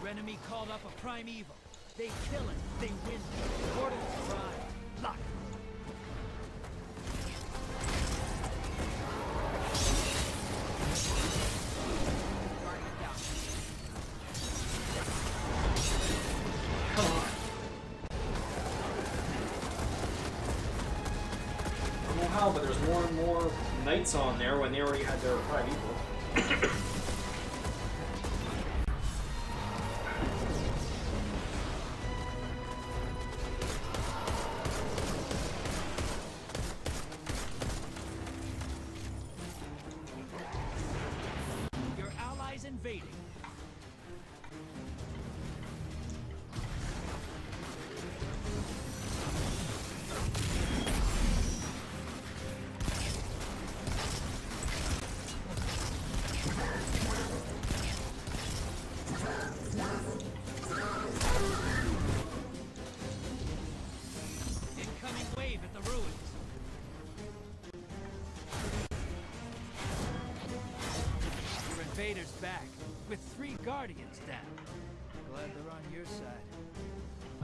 They kill it. They win. Portals prime. Lock how, but there's more and more knights on there when they already had their prime equal.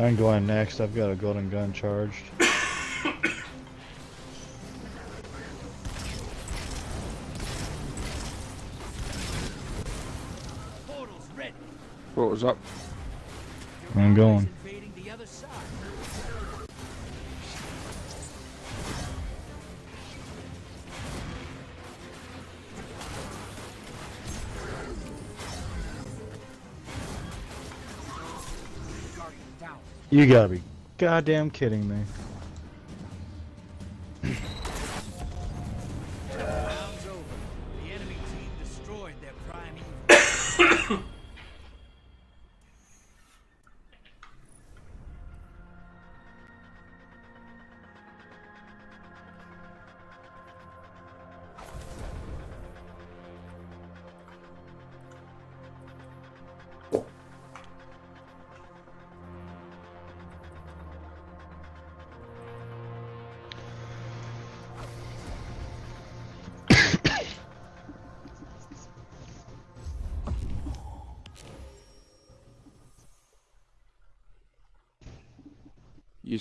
I'm going next. I've got a golden gun charged. Portals ready. What was up? I'm going. You gotta be goddamn kidding me.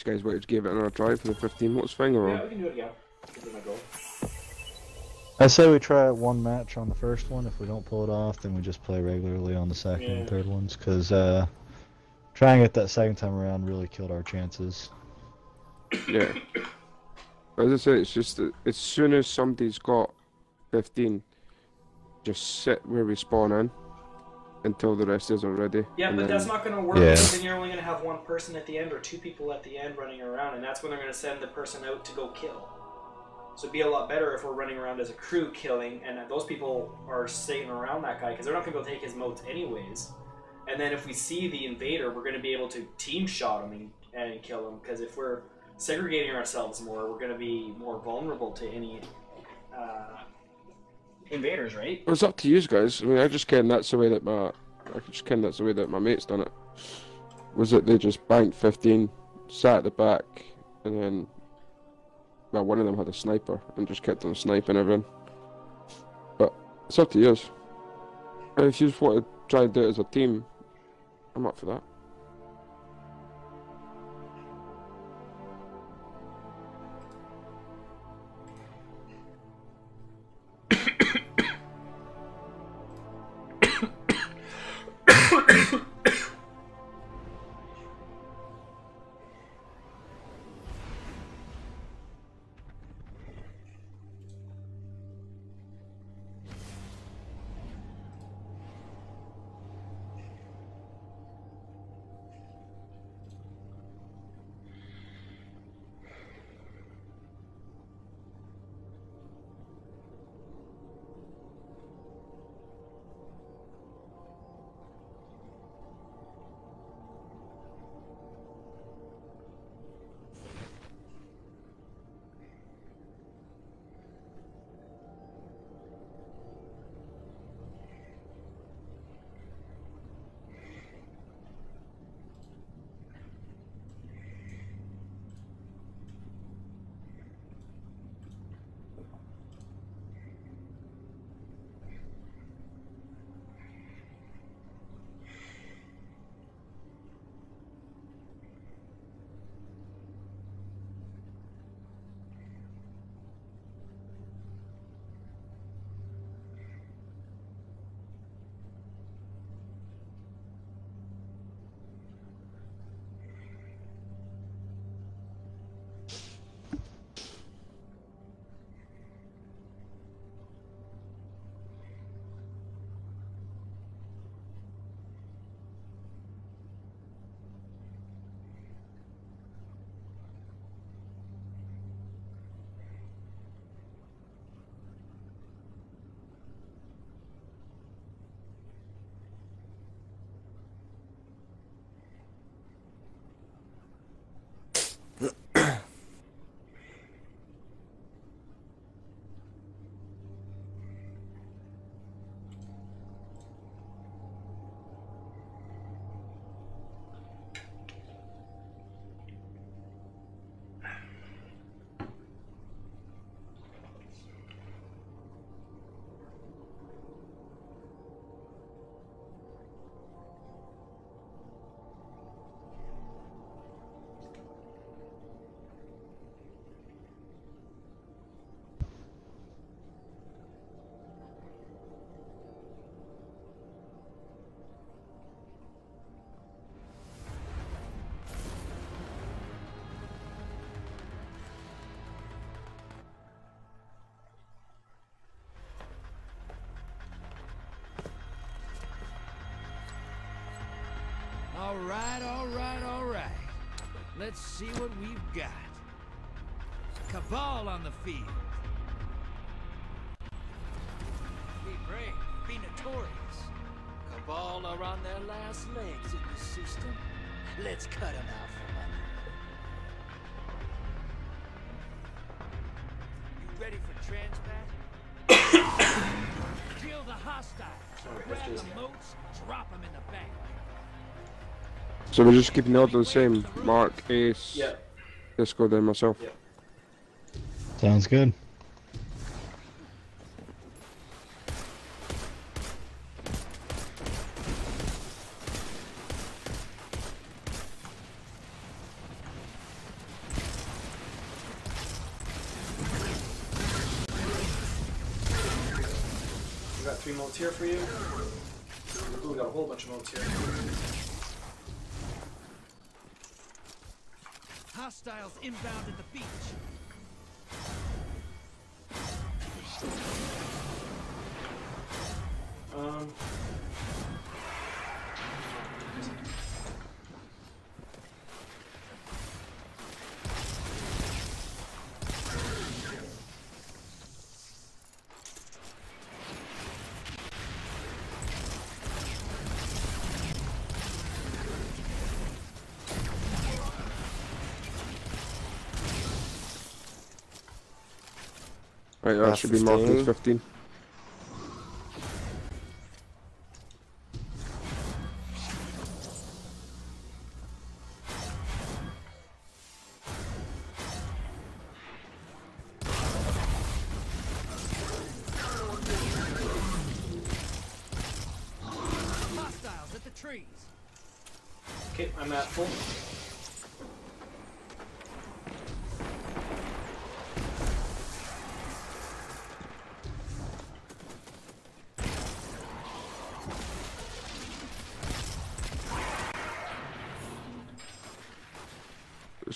You guys wanted to give it another try for the 15 watts thing, or? Yeah, we can do it again. Give it my go. I say we try one match on the first one. If we don't pull it off, then we just play regularly on the second and third ones. Because uh, trying it that second time around really killed our chances. *coughs* Yeah. As I say, it's just that as soon as somebody's got 15, just sit where we spawn in until the rest is already. Yeah, but then- that's not going to work Yeah. because then you're only going to have one person at the end or two people at the end running around, and that's when they're going to send the person out to go kill. So it'd be a lot better if we're running around as a crew killing, and those people are staying around that guy because they're not going to be able to take his motes anyways. And then if we see the invader, we're going to be able to team shot him and, and kill him because if we're segregating ourselves more, we're going to be more vulnerable to any uh, invaders, right? It's up to you guys. I mean, I just ken that's the way that my, I just ken that's the way that my mates done it. Was that they just banked 15, sat at the back, and then, well, one of them had a sniper and just kept on sniping everyone. But it's up to you. If you just want to try and do it as a team, I'm up for that. All right, all right, all right. Let's see what we've got. Cabal on the field. Be brave, be notorious. Cabal are on their last legs in the system. Let's cut them out from under. You ready for transmat? *coughs* Kill the hostiles. Grab the motes, drop them in the bank. So we're just keeping the order the same. Mark, Ace, Yeah. Disco, then myself. Sounds good. Right, that should be marked as 15.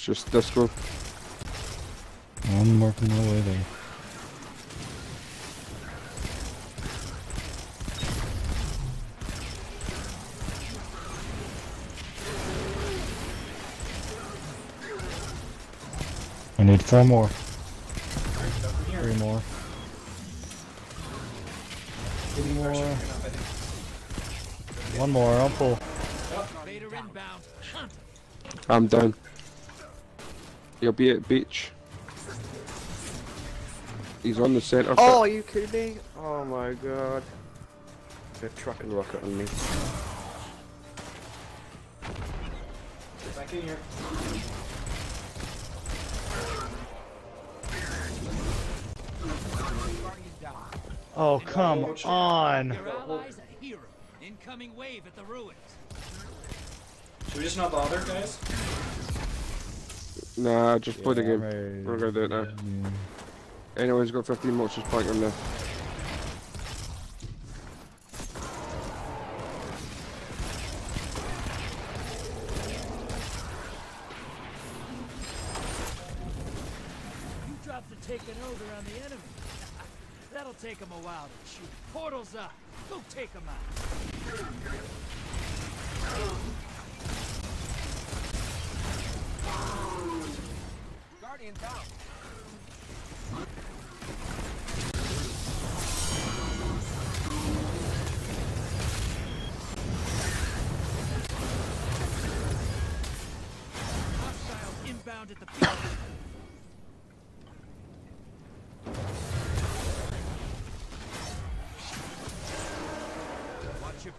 It's just Disco. I'm working my way there. I need four more. Three more. Three more. One more, I'll pull. Oh, Vader inbound. Hunt. I'm down. He'll be at beach. He's on the center. Oh, are you kidding me? Oh my god. They're tracking rocket on me. Get back in here. Oh, come on. Your ally's a hero. Incoming wave at the ruins. Should we just not bother, guys? Nah, just play the game. right. We're gonna do it now. Anyways, got 15 motes, just point them there.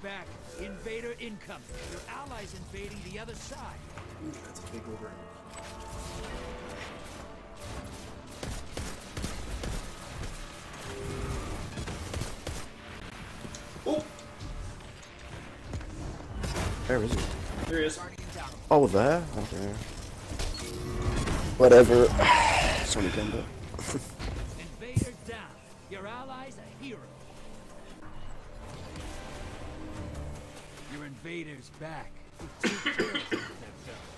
Back. Invader incoming. Your allies invading the other side. Ooh, that's a big over. Oh, Where is he? here he is. Oh, there? Okay. Whatever. *sighs* it's only back. With two kills under their belt.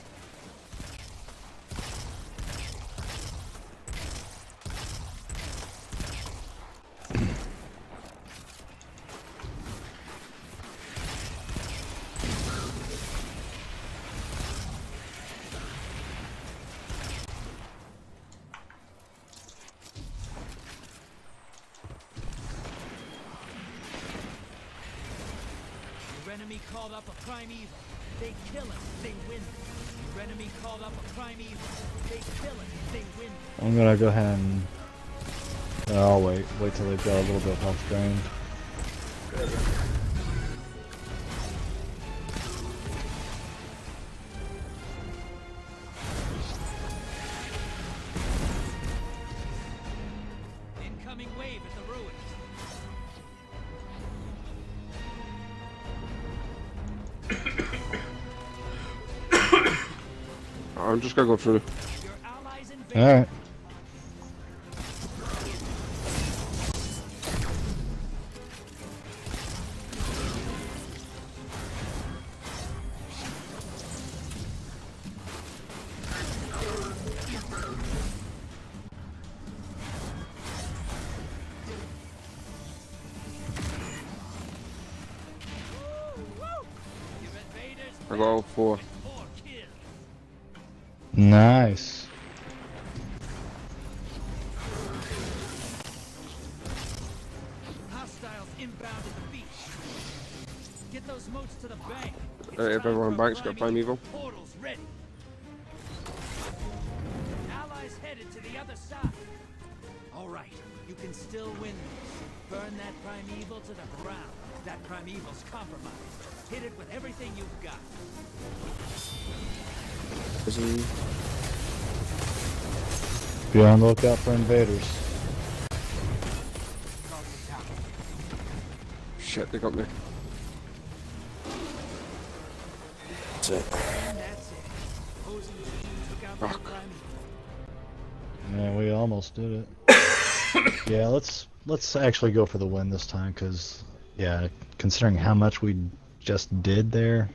enemy called up a primeval. They kill it, they win. Your enemy called up a primeval. They kill they win. I'm gonna go ahead and. uh, I'll wait. Wait till they've got a little bit of health drained. Gonna go through. Alright. If everyone bank's primeval. Portals ready. Allies headed to the other side. All right, you can still win this. Burn that primeval to the ground. That primeval's compromised. Hit it with everything you've got. Isn't Be on the lookout for invaders. Shit, they got me. That Fuck. primeval. Yeah, we almost did it. *coughs* yeah, let's let's actually go for the win this time, cause yeah, considering how much we just did there,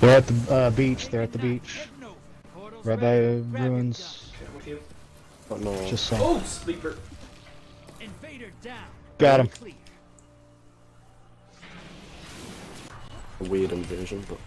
they're at the uh, beach. They're at the beach, right by ready. uh, ruins. Okay, I'm with you. Oh no. Just saw. Oh, sleeper. Invader down. Got him. A weird invasion, but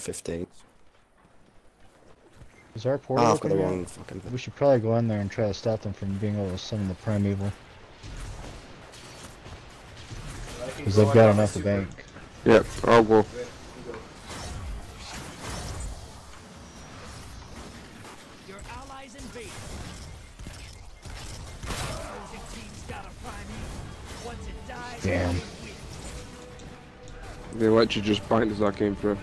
15. Is our portal Ah, I've got the wrong fucking. We should probably go in there and try to stop them from being able to summon the primeval. Because they've got enough to bank. Yep, I'll go. Your allies invaded. Opposing team's got a primeval. Once it dies, Damn. we win. They literally just banked as I came through.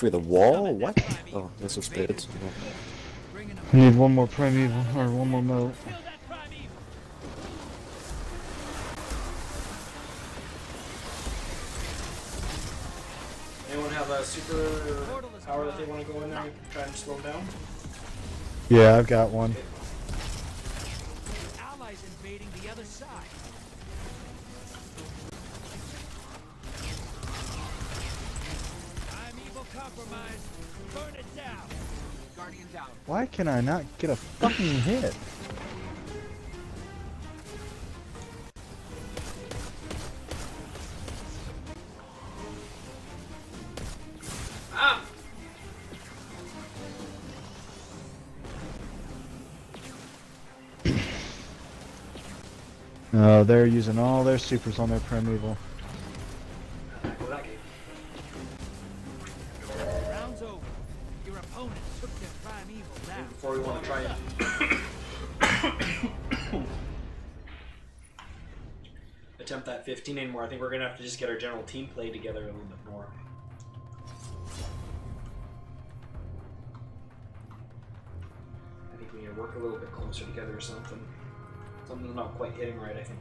Through the wall? What? Oh, there's some spirits. I need one more primeval, or one more mote. Anyone have a super power that they want to go in there and try and slow them down? Yeah, I've got one. Allies can I not get a fucking hit? Ah! No, they're using all their supers on their primeval. Think we're gonna have to just get our general team play together a little bit more. I think we need to work a little bit closer together or something. Something's not quite hitting right, I think.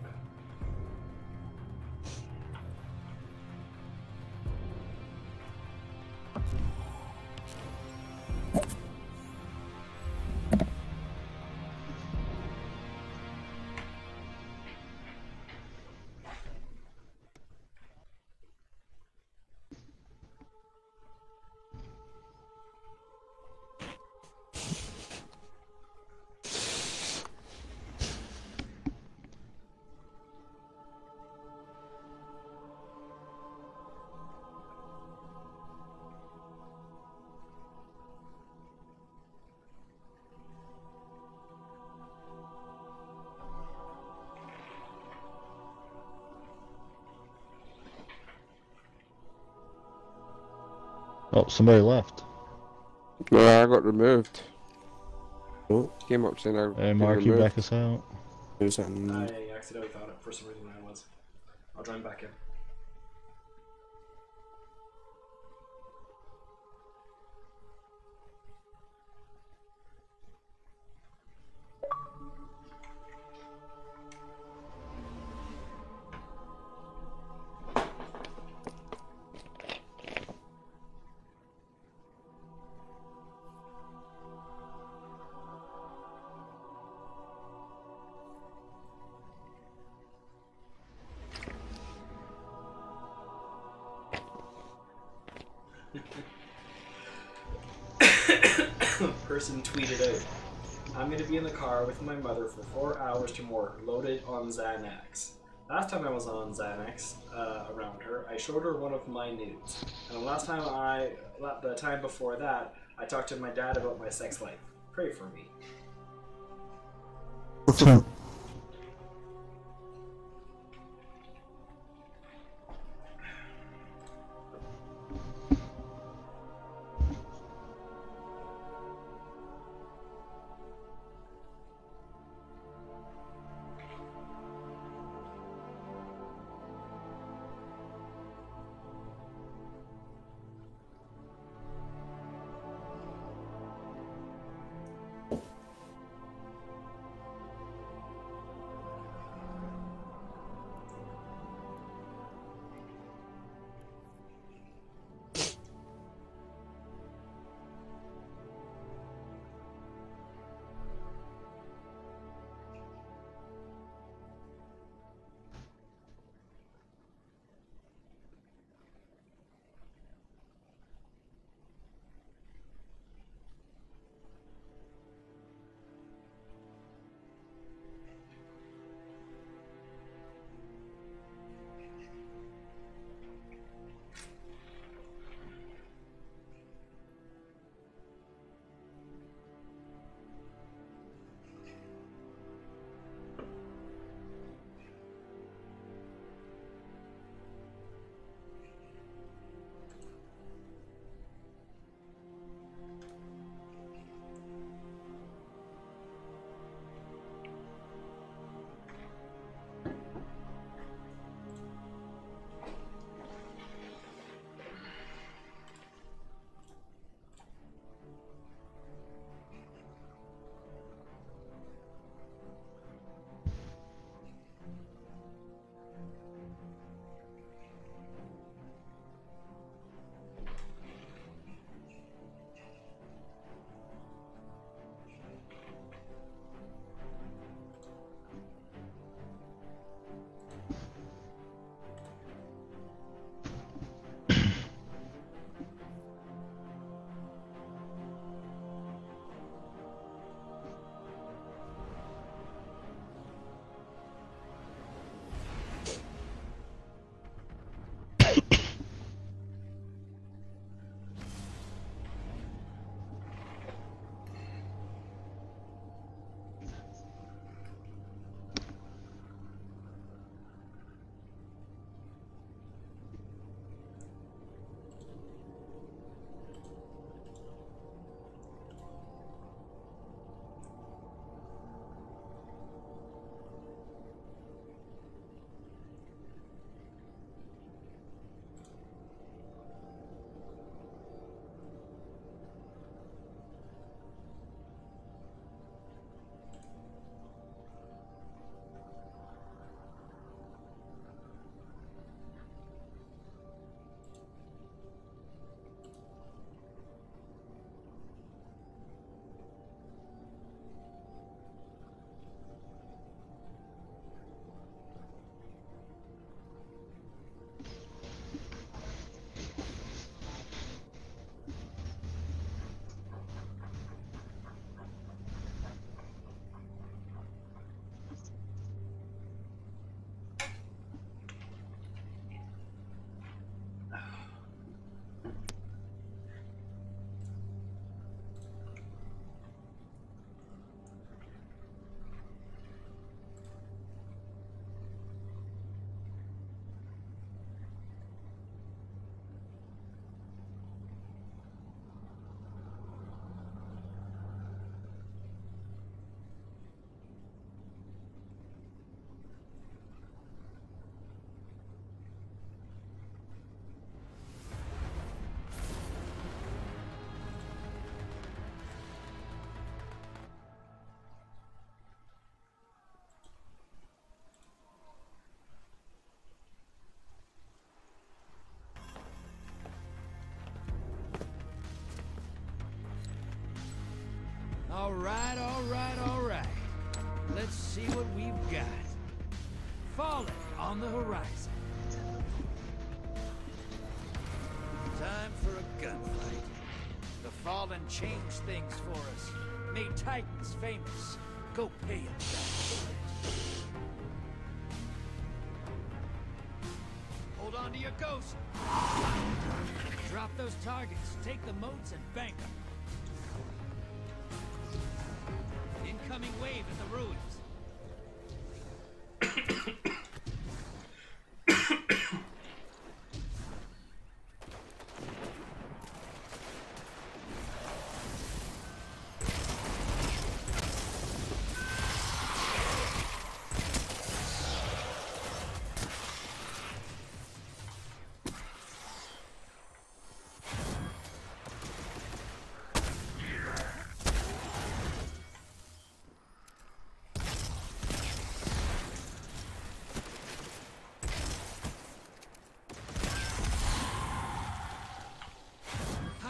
Oh, somebody left. No, I got removed. Oh. Came up saying I Hey, been Mark, you back us out. Who's? I accidentally thought it for some reason I was. I'll join back in. Car with my mother for four hours to more, loaded on Xanax. Last time I was on Xanax uh, around her, I showed her one of my nudes. And the last time I, the time before that, I talked to my dad about my sex life. Pray for me. Right, all right, all right. Let's see what we've got. Fallen on the horizon. Time for a gunfight. The Fallen changed things for us. Made Titans famous. Go pay them back. Hold on to your ghost. Drop those targets, take the motes, and bank them.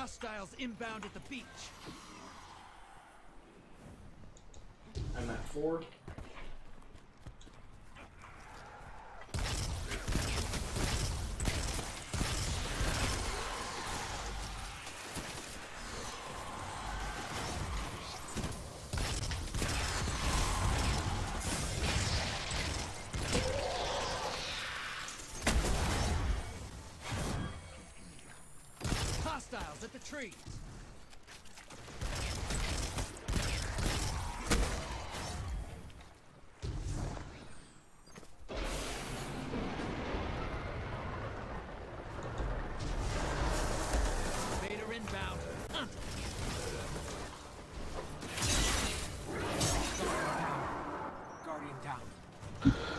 Hostiles inbound at the beach. I'm at four.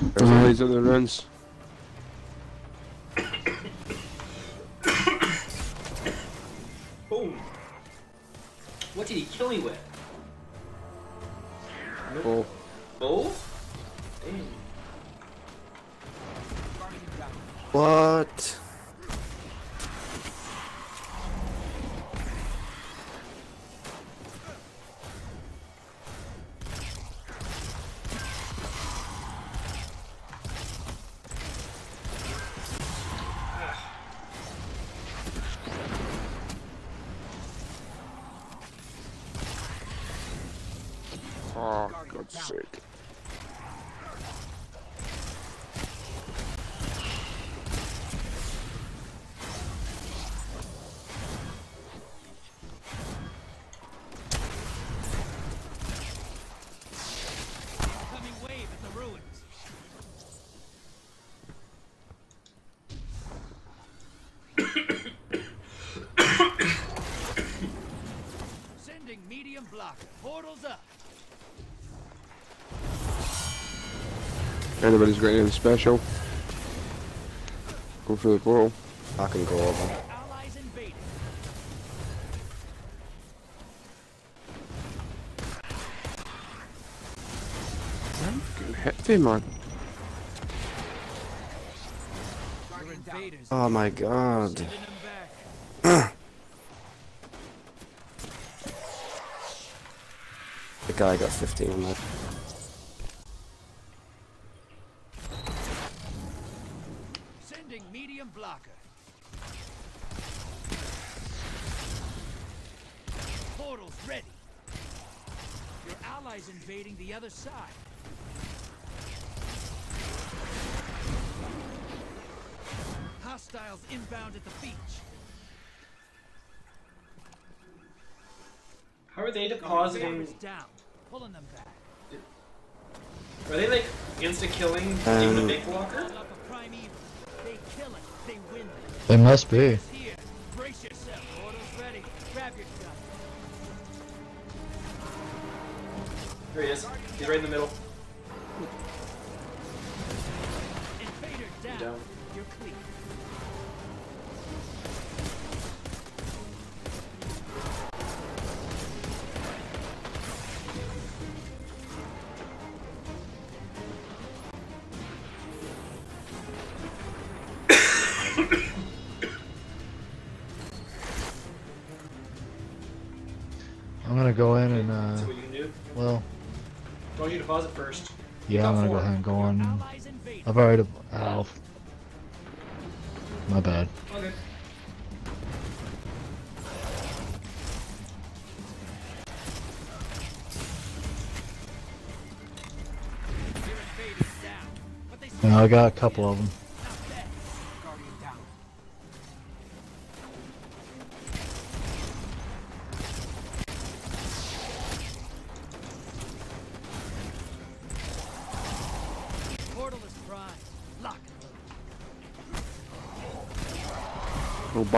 Down. Oh, he's at the runs. Anybody's got anything special? Go for the portal. I can go over. Allies invading. Getting hefty, man. Your invaders. Oh my god. Sending them back. The guy got 15 on that. Sending medium blocker. Portals ready. Your allies invading the other side. Hostiles inbound at the beach. How are they depositing? Invaders down. Pulling them back. Are they like insta killing even a Um, big blocker? Up a primeval. They kill it. They win it. They must be. Here. He is. He's right in the middle. Yeah, I'm gonna go ahead and go on. I've already. Oh, my bad. Okay. Yeah, I got a couple of them.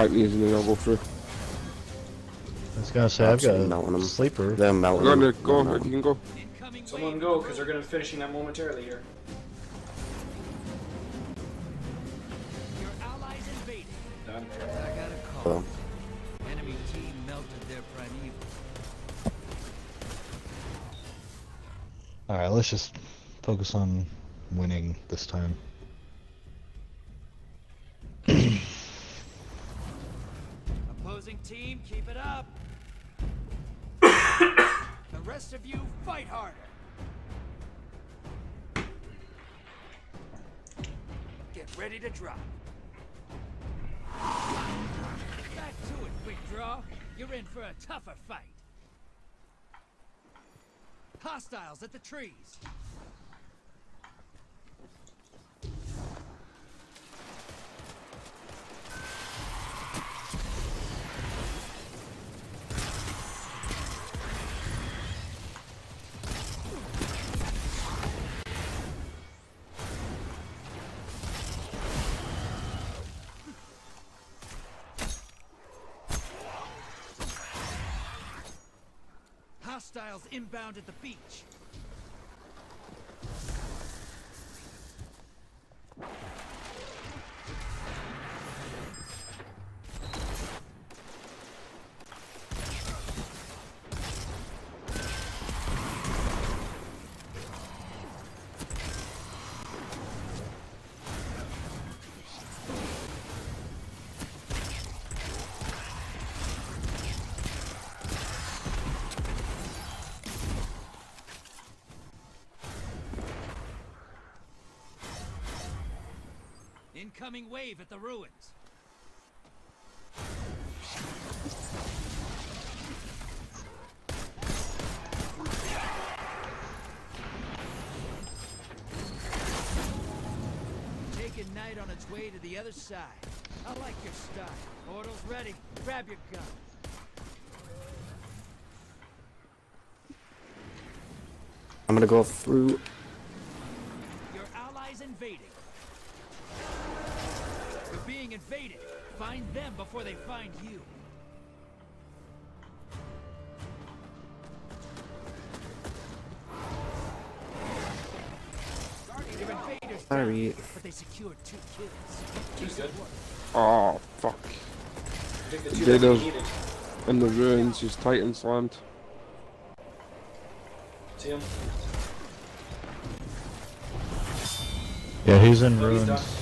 And He'll bite me and then I'll go through. I was gonna say I've Absolutely got melting a 'em. sleeper. They're melting. Go, 'em. Nick, go, you can go. Someone go, because they're going to be finishing that momentarily here. Your allies invaded. Done. I got a call. Oh. Enemy team melted their primeval. All right, let's just focus on winning this time. Get ready to drop. Back to it, quick draw. You're in for a tougher fight. Hostiles at the trees. Inbound at the beach. Incoming wave at the ruins. Taken Knight on its way to the other side. I like your style. Portal's ready. Grab your gun. I'm gonna go through. Invaders but they secured two kills. Two's good. Oh, fuck. I the two that we Vader's needed. in the ruins, he's Titan slammed. See him? Yeah, he's in No, he's ruins.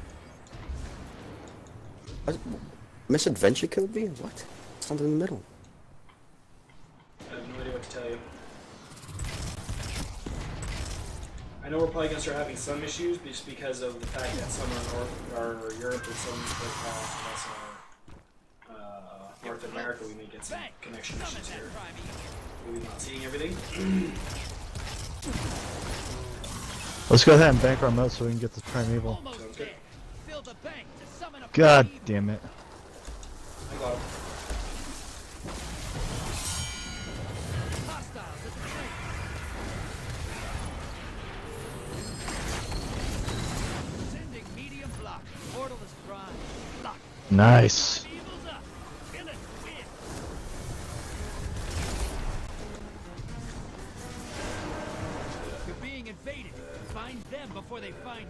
Misadventure killed me? What? Stand in the middle. I have no idea what to tell you. I know we're probably gonna start having some issues just because of the fact that some are North or Europe and some uh, uh, North America we may get some connection issues here. Are we not seeing everything? Let's go ahead and bank our mote so we can get this primeval. Sounds good. Fill the bank to summon a God damn it.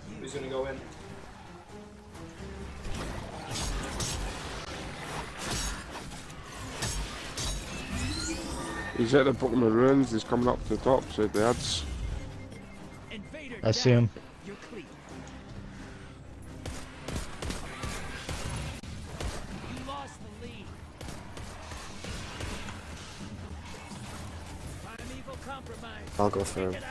You. Who's gonna go in? He's at the bottom of the ruins, he's coming up to the top, so the ads. I see him. Side.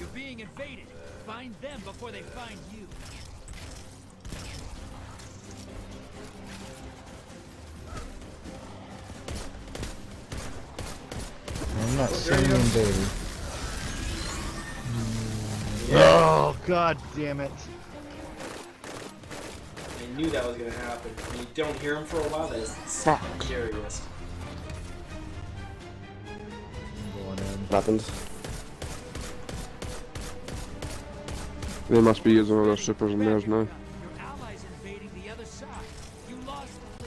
You're being invaded. Find them before they find you. I'm not seeing him, baby. Oh, god damn it. Happened? They must be using all their supers and theirs now. Your allies invading the other side. You lost the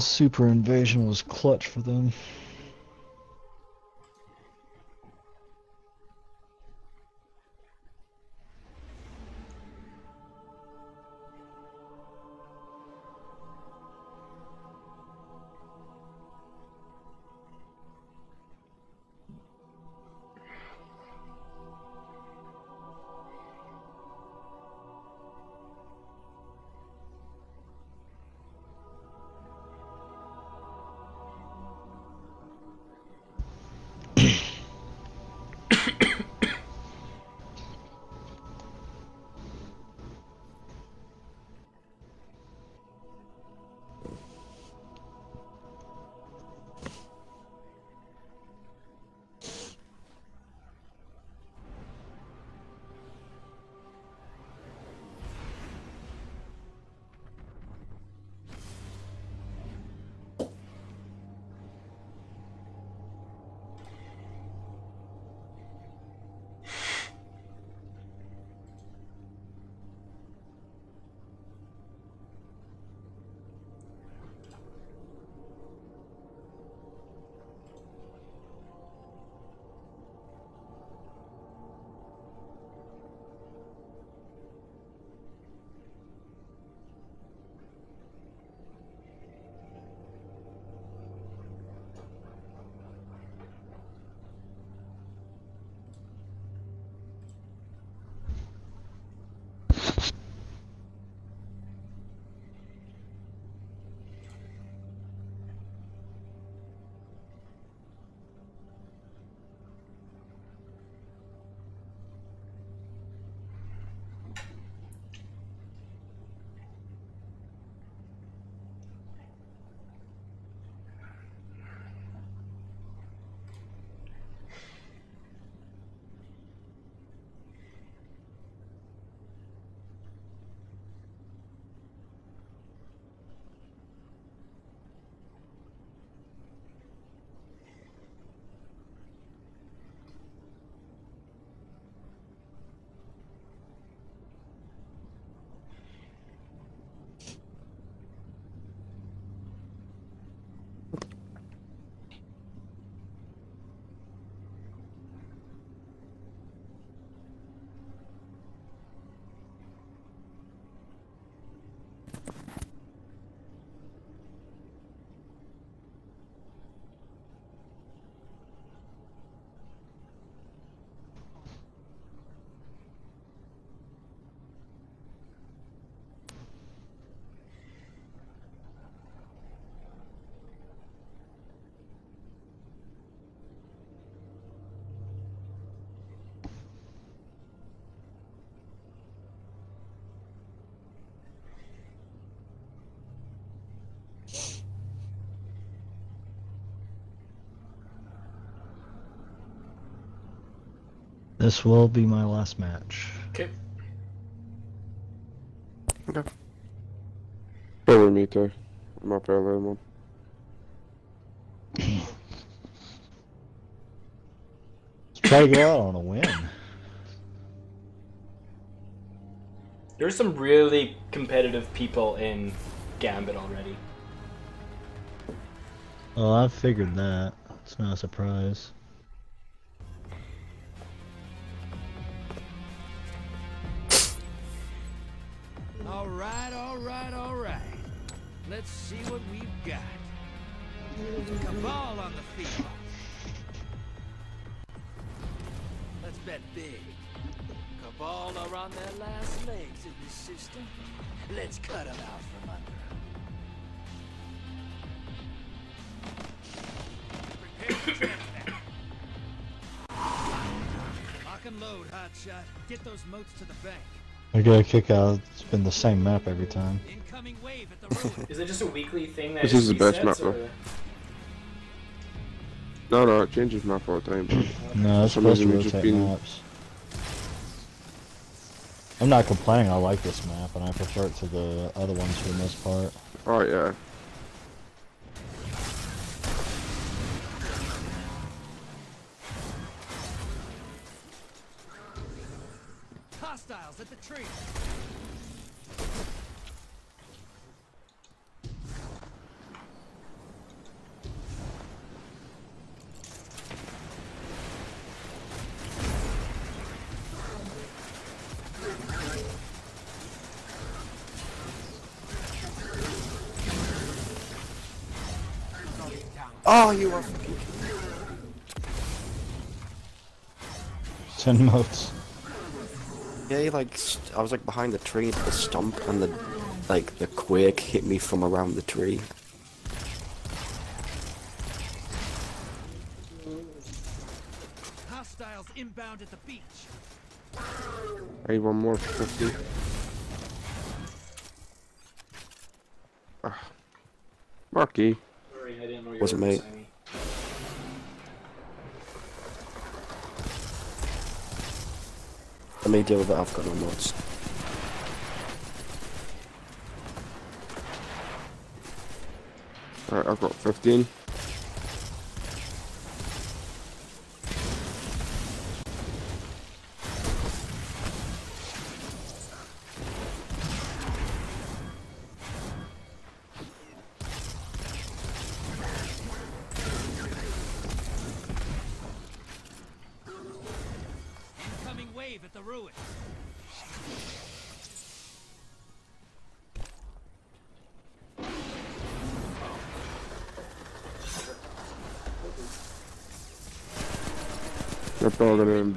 super invasion was clutch for them. This will be my last match. Okay. Okay. Probably me too. I'm up early, man. Try to go out on a win. There's some really competitive people in Gambit already. Well, I figured that. It's not a surprise. I get a kick out. It's been the same map every time. Incoming wave at the ruin. *laughs* Is it just a weekly thing that This is the best resets, map, though. or- No, no, it changes map all the time. but *clears throat* No, it's supposed to reason we've rotate been- maps. I'm not complaining. I like this map, and I prefer it to the other ones for the most part. Oh yeah. I was like behind the tree, the stump, and the like the quake hit me from around the tree. Hostiles inbound at the beach. I need one more 50. Ah. Marky. Sorry, I didn't know you Wasn't me. Let me deal with it. I've got no mods. Alright, I've got 15.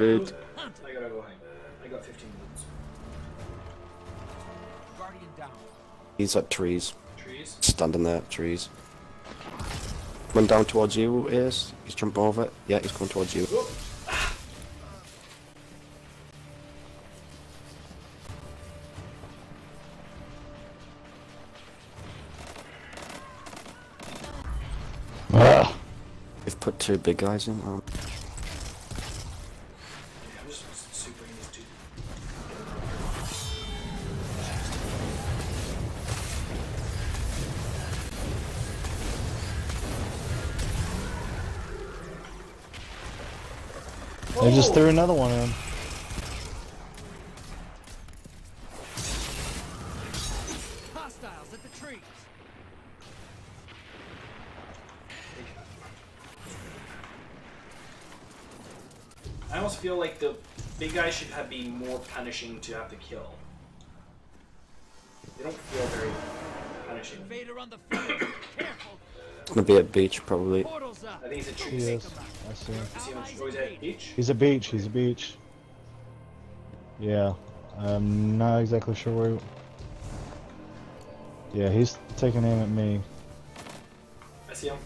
Probably invade. I gotta go hang. I got 15 minutes. Guardian down. He's at trees. Trees? Standing there trees. Run down towards you, Ace. He's jump over it. Yeah, he's coming towards you. Ah. We've put two big guys in. Oh. Just threw another one in. Hostiles at the trees. I almost feel like the big guy should have be more punishing to have to kill. They don't feel very punishing. Invader on the field. *coughs* Careful. It's gonna be at beach probably. I think it's a He tree. is. I see him. See him? Oh, he's at beach? He's a beach. He's a beach. Yeah. I'm not exactly sure where. Yeah, he's taking aim at me. I see him.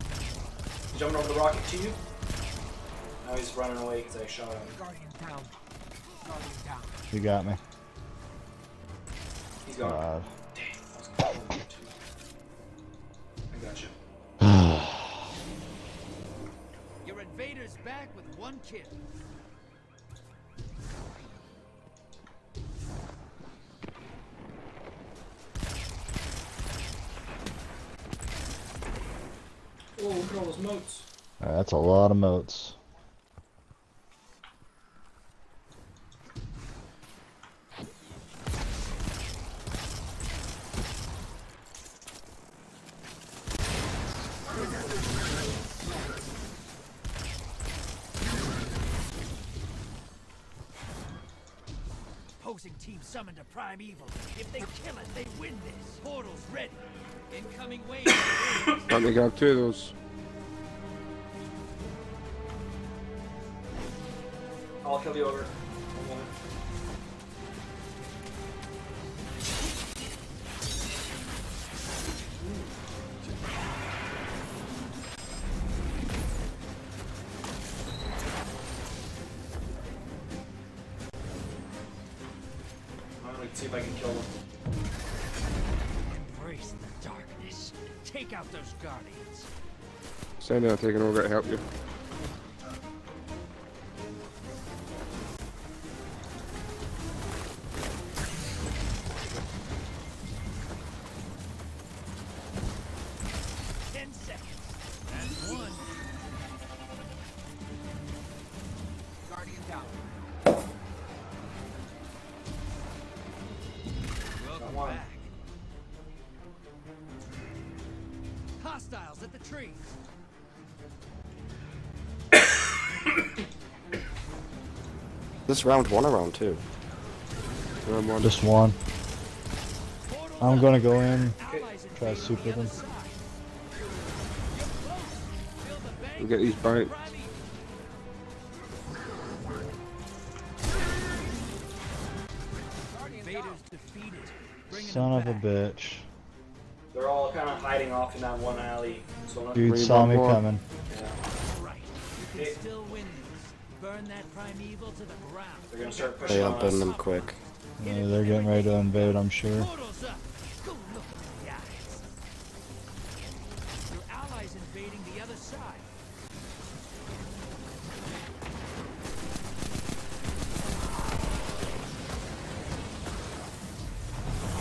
He's jumping over the rocket to you. Now he's running away because I shot him. Guardian down. Guardian down. He got me. He's gone. God. One kill. Oh, look at all those motes. Right, that's a lot of motes. Primeval. If they kill it, they win this. Portal's ready. Incoming wave. Let me grab two of those. Taking over to help you. This round one or round two? Round one. Just one. I'm gonna go in, try to super them. We'll get these bites. Invaders defeated. Bring it Son of a bitch. They're all kind of hiding off in that one alley. So Dude saw me more. coming. Right. You can still win this. Burn that primeval to the ground. They're gonna start pushing They on are us. them quick. Yeah, they're getting ready to invade, I'm sure. Portals up. Go look at the eyes. Your allies invading the other side.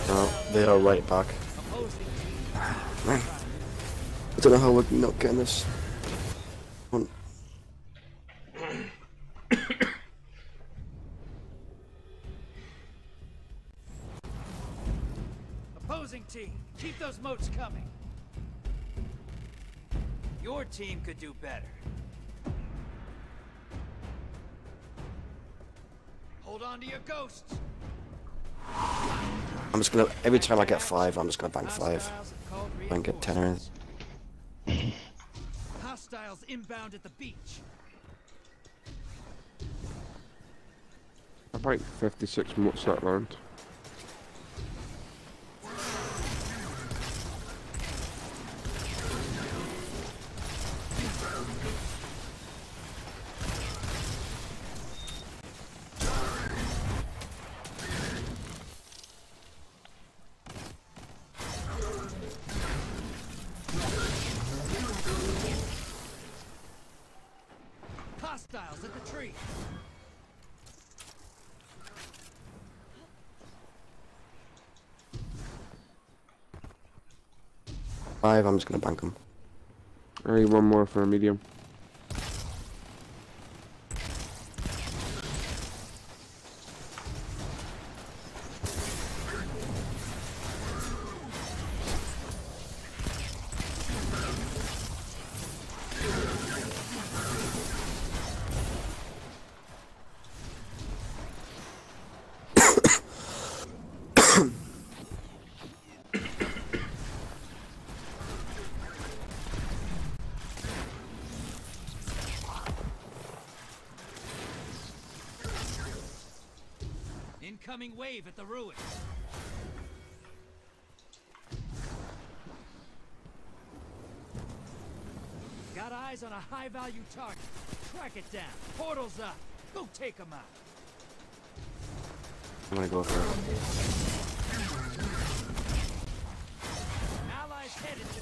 No, they are right back. *sighs* Man. I don't know how we're not getting this. One. *coughs* Opposing team. Keep those motes coming. Your team could do better. Hold on to your ghosts. I'm just gonna, every time I get five, I'm just gonna bank five. And get ten Hostiles inbound at the beach. About 56 motes that round. Hostiles at the tree. Five, I'm just gonna bank them. I need one more for a medium. Wave at the ruins. Got eyes on a high-value target. Track it down. Portals up. Go take them out. I'm gonna go for Allies headed to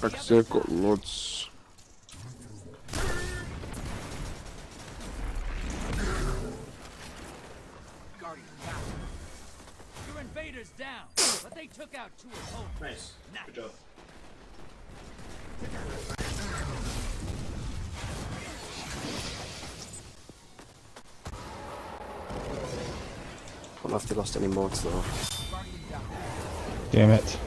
though. Damn it.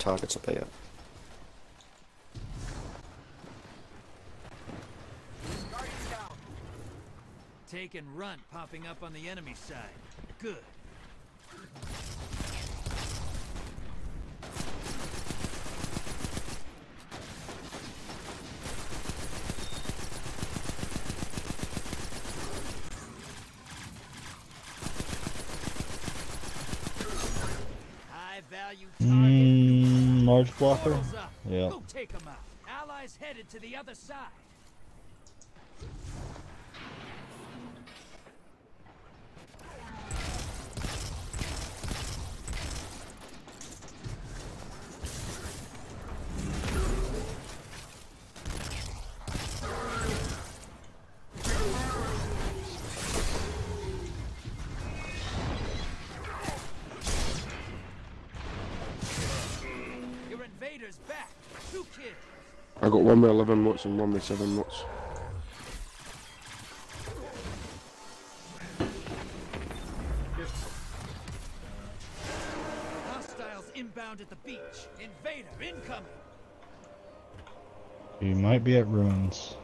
Targets here. Take and run popping up on the enemy side. Good. High value Large blocker? Yeah. Go take 'em out. Allies headed to the other side. One with 11 watts and one with 7 watts. Hostiles inbound at the beach. Invader incoming. He might be at ruins.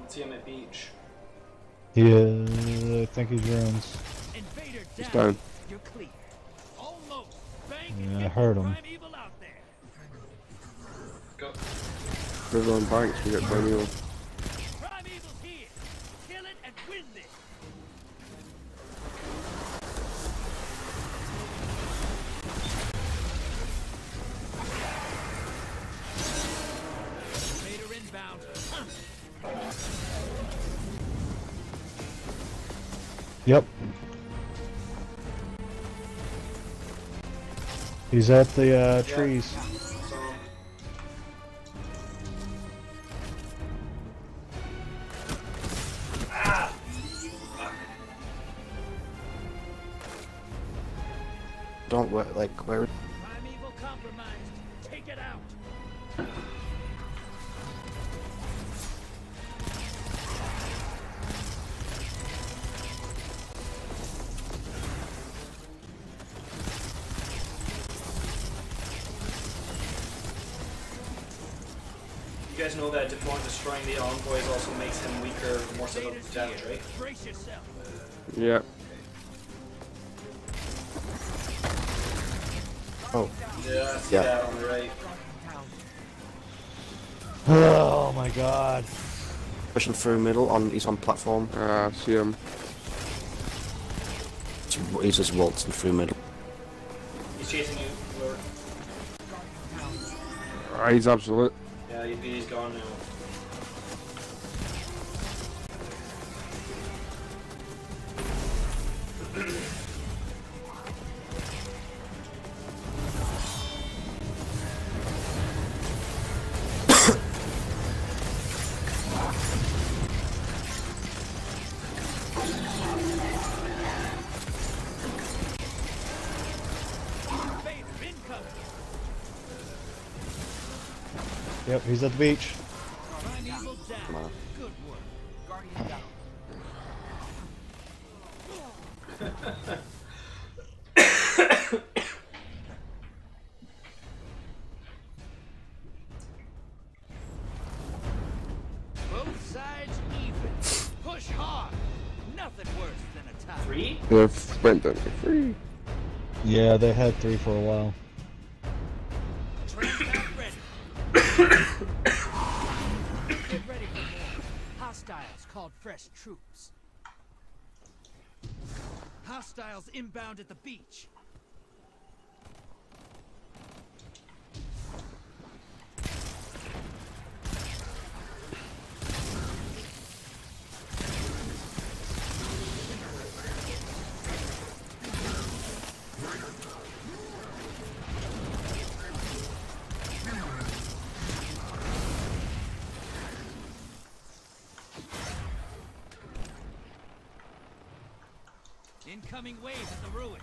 Let's see him at beach. He is. I think he's ruins. Invader down. He's down. You're clear. Almost. Bang. Yeah, I heard him. Primeval out there. Go. River on banks, we get Primeval. Primeval's here. Kill it and win this. Invader inbound. Yep. He's at the uh, Yeah. trees. Like where Primeval compromised. Take it out. You guys know that Deforn destroying the envoys also makes him weaker, more so Invaders the damage, right? Brace yourself. Yeah. Pushing through middle on he's on platform. Uh, see him. He's just waltzing through middle. He's chasing you, Lord. Ah, he's absolute. Yeah, he's gone now. He's at the beach. Primeval down. Come on. Both sides even. Push hard. Nothing worse than a tie. Three? They f- went three. Yeah, they had three for a while. Troops. Hostiles inbound at the beach. Incoming wave at the ruins.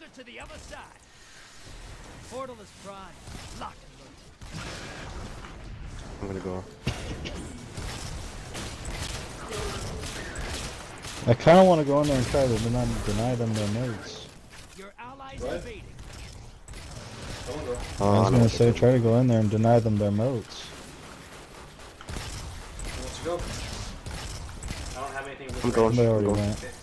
Large to the other side. Portal is prime. Lock and. I'm gonna go. I kind of want to go in there and try to deny, deny them their motes. Your allies What? invading. Oh, I was I gonna what say try to go in there and deny them their motes. Who wants to go? I don't have anything. with I'm going. They I'm already going. went.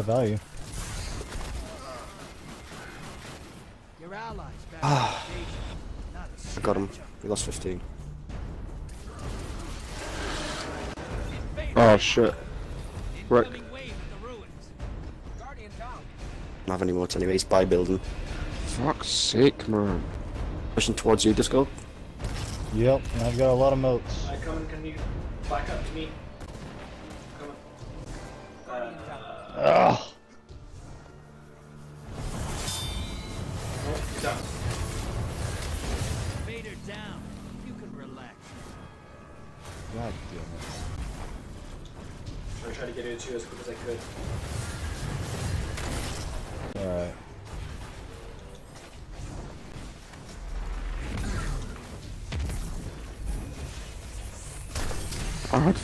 High value. Your allies Ah. in station. Not a I got him. We lost 15. Oh shit. Rick. Incoming wave at the ruins. Guardian down. Don't have any more anyway. He's by building. Fuck's sake, man. Pushing towards you, Disco. Yep, I've got a lot of motes. I come and can you back up to me?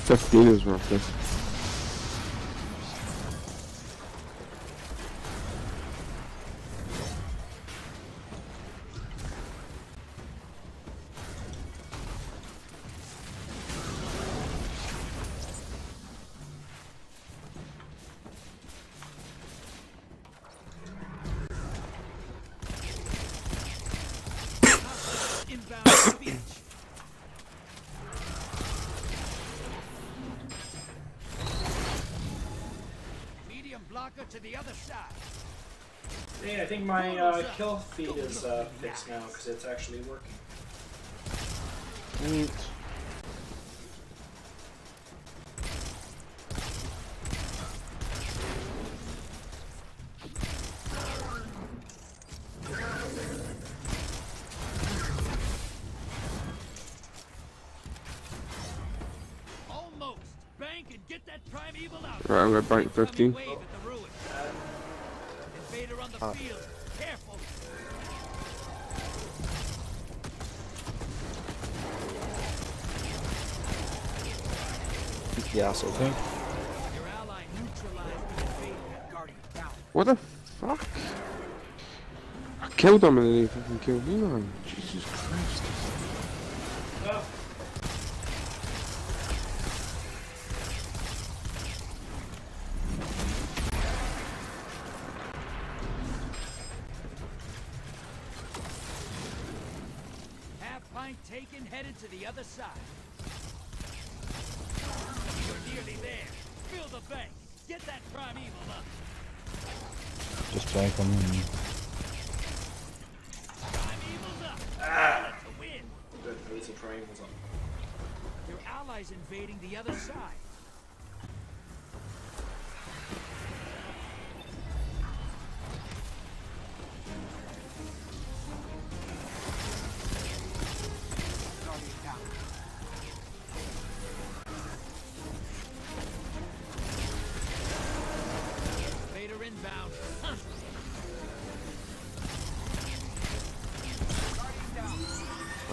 I had 15 I'm gonna bank 15. Wave at the ruins. Invader on the Ah. field. Careful. Yeah, so. Your ally neutralized the invader. Guardian down. What the fuck? I killed him and then he fucking killed me, man.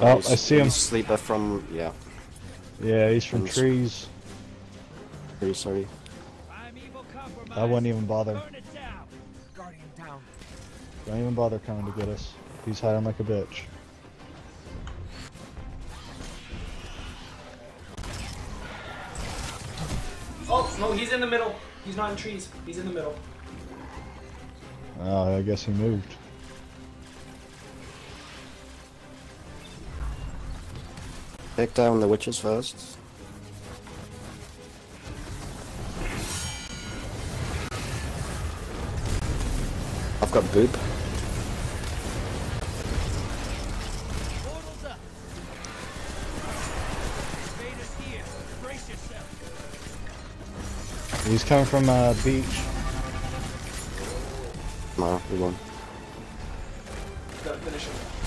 Oh, he's- I see him. he's Sleeper from. Yeah. Yeah, he's from Thanks. trees. Very sorry. I compromised. wouldn't even bother. Burn it down. Don't even bother coming to get us. He's hiding like a bitch. Oh no, he's in the middle. He's not in trees. He's in the middle. Oh, I guess he moved. Take down the witches first. I've got boob. Portal's up. Vader's here. Brace yourself. He's coming from uh, beach. No, we won. Gotta finish him.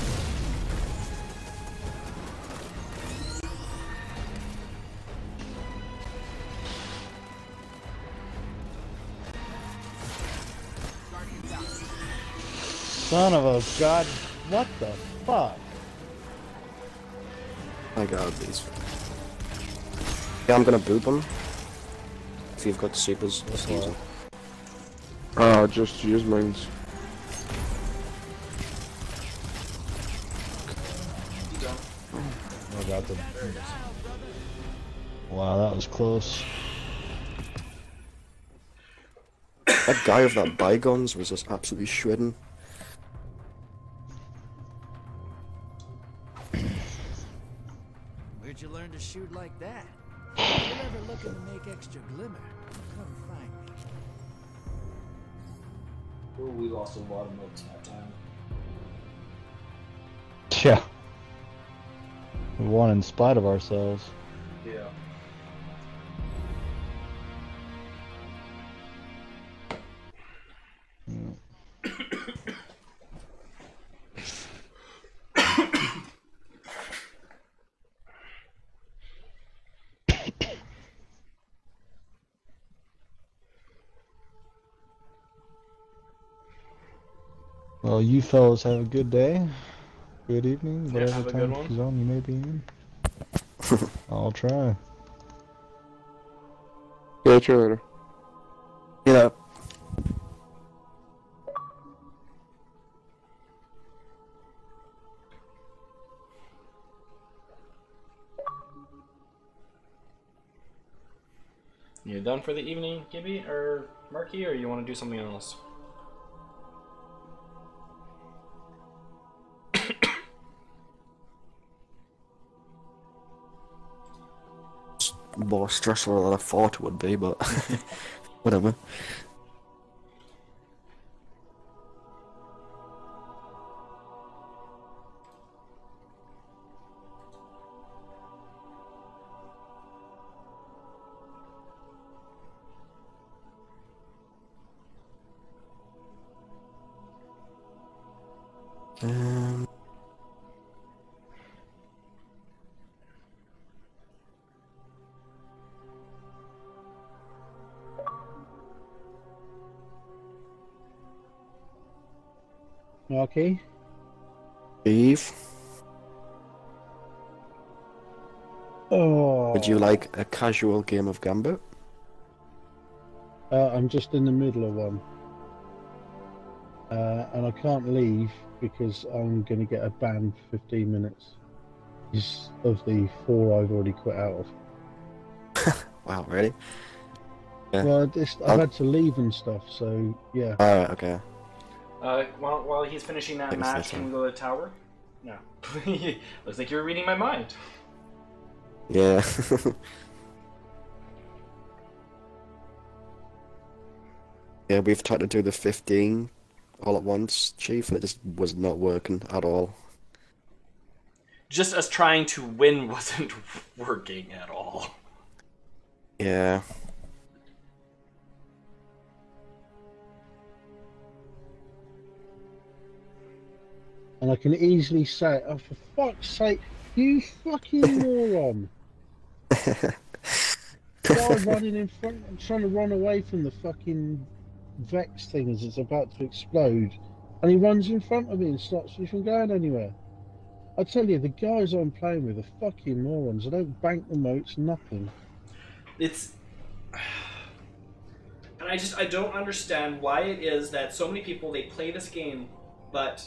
Son of a god. What the fuck? I got these. Yeah, I'm gonna boop them. If you've got the supers, just use them. Ah, just use mines. I got the. Wow, that was close. That guy with that bygones was just absolutely shredding. Extra glimmer, come find me. Oh, we lost a lot of motes that time. Yeah. We won in spite of ourselves. You fellas have a good day. Good evening, Yeah, whatever have a good time one. zone you may be in. *laughs* I'll try. Yeah, try later. Yeah. You done for the evening, Gibby or Marky, or you want to do something else? More stressful than I thought it would be, but *laughs* whatever. Marky? Eve, Oh. would you like a casual game of Gambit? Uh, I'm just in the middle of one. Uh, and I can't leave because I'm going to get a ban for 15 minutes. Of the four I've already quit out of. *laughs* Wow, really? Yeah. Well, I've I'll- had to leave and stuff, so yeah. Alright, okay. Uh, while, while he's finishing that match, can we go to the tower? No. *laughs* Looks like you're reading my mind. Yeah. *laughs* yeah, we've tried to do the 15 all at once, Chief, and it just was not working at all. Just us trying to win *laughs* wasn't working at all. Yeah. And I can easily say, oh, for fuck's sake, you fucking *laughs* moron! Guy *laughs* running in front, I'm trying to run away from the fucking Vex thing as it's about to explode, and he runs in front of me and stops me from going anywhere. I tell you, the guys I'm playing with are fucking morons. They don't bank the motes, nothing. It's. *sighs* And I just I don't understand why it is that so many people they play this game but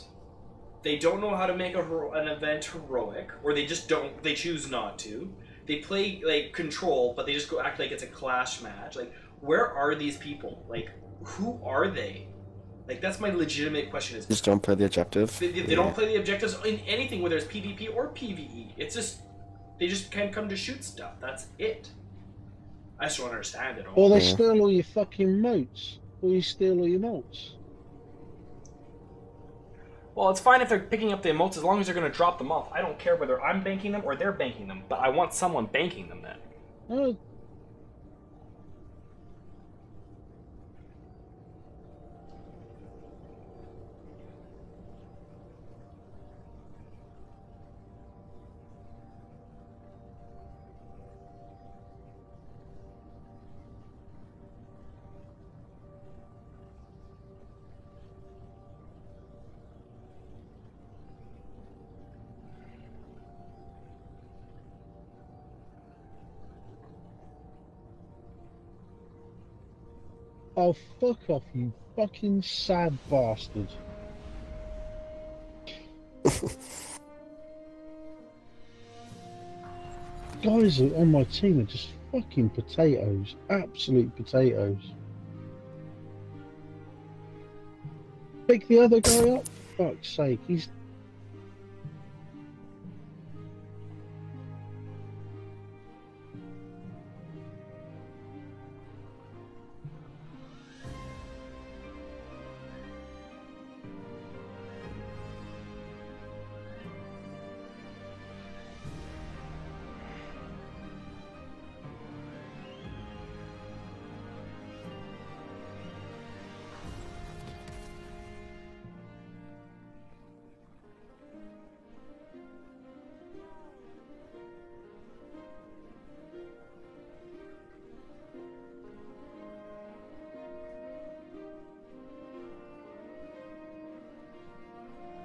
they don't know how to make a hero- an event heroic, or they just don't. They choose not to. They play like control, but they just go act like it's a clash match. Like, where are these people? Like, who are they? Like, that's my legitimate question. Is Just don't play the objective. they, they, they don't play the objectives in anything, whether it's PvP or PvE. It's just they just can't come to shoot stuff. That's it. I just don't understand it all. Or they steal all your fucking motes. Or you steal all your motes. Well, it's fine if they're picking up the emotes as long as they're going to drop them off. I don't care whether I'm banking them or they're banking them, but I want someone banking them then. Oh, fuck off, you fucking sad bastard. *laughs* Guys on my team are just fucking potatoes. Absolute potatoes. Pick the other guy up? Fuck's sake, he's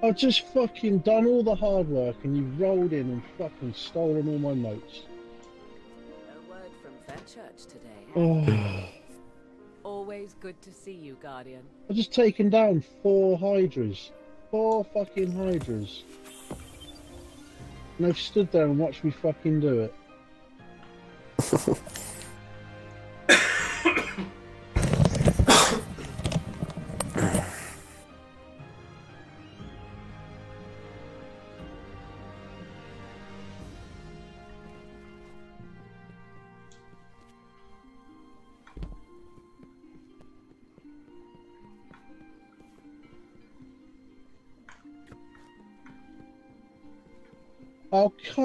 I've just fucking done all the hard work and you've rolled in and fucking stolen all my motes. No word from Fenchurch today. Oh, *sighs* *sighs* Always good to see you, Guardian. I've just taken down four Hydras. Four fucking Hydras. And they've stood there and watched me fucking do it.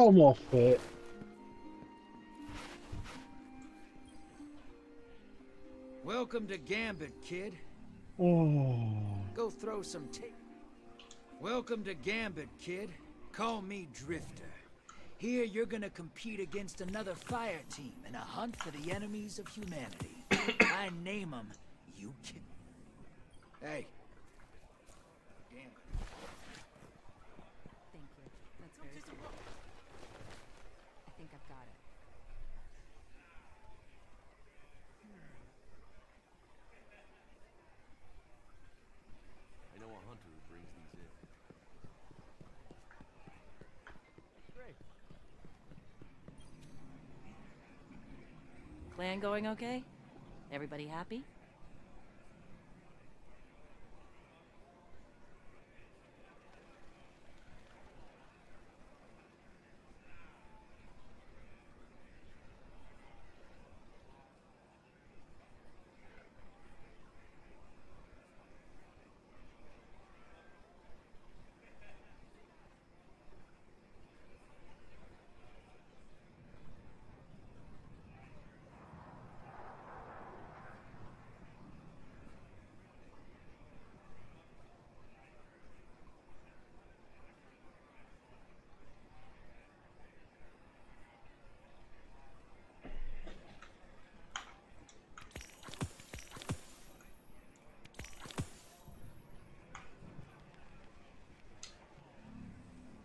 Come off it. Welcome to Gambit, kid. Oh. Go throw some tape. Welcome to Gambit, kid. Call me Drifter. Here you're gonna compete against another fire team in a hunt for the enemies of humanity. *coughs* I name them. You can. Hey. Gambit. Thank you. That's very sweet. I think I've got it. I know a hunter who brings these in. Plan going okay? Everybody happy?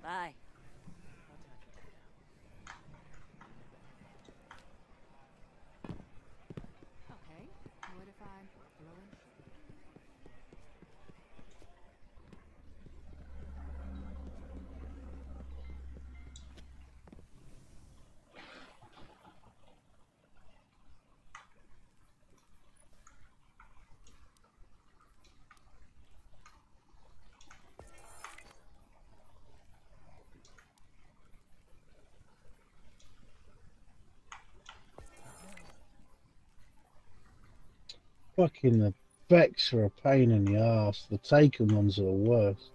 Bye. Okay. What if I blow in? Fucking the Vex are a pain in the ass. The taken ones are the worst.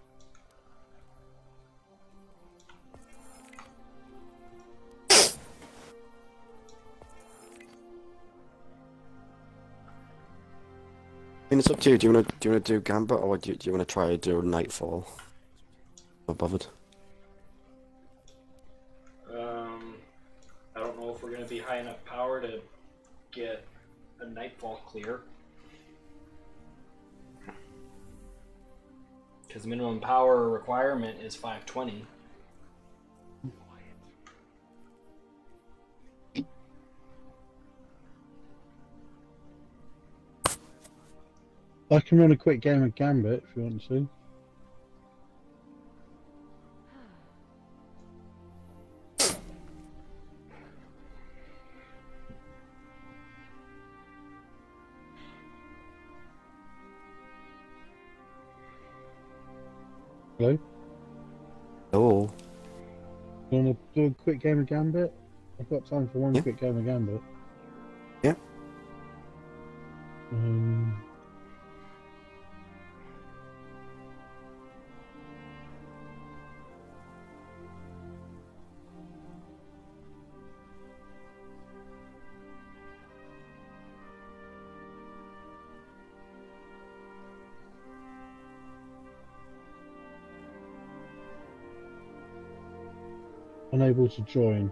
I mean, it's up to you. Do you want to do you want to do Gambit or do you, do you want to try to do Nightfall? Not bothered. Um, I don't know if we're gonna be high enough power to get a nightfall clear. Because the minimum power requirement is 520. I can run a quick game of Gambit if you want to. Do a quick game of Gambit? I've got time for one Yeah. quick game of Gambit. Unable to join.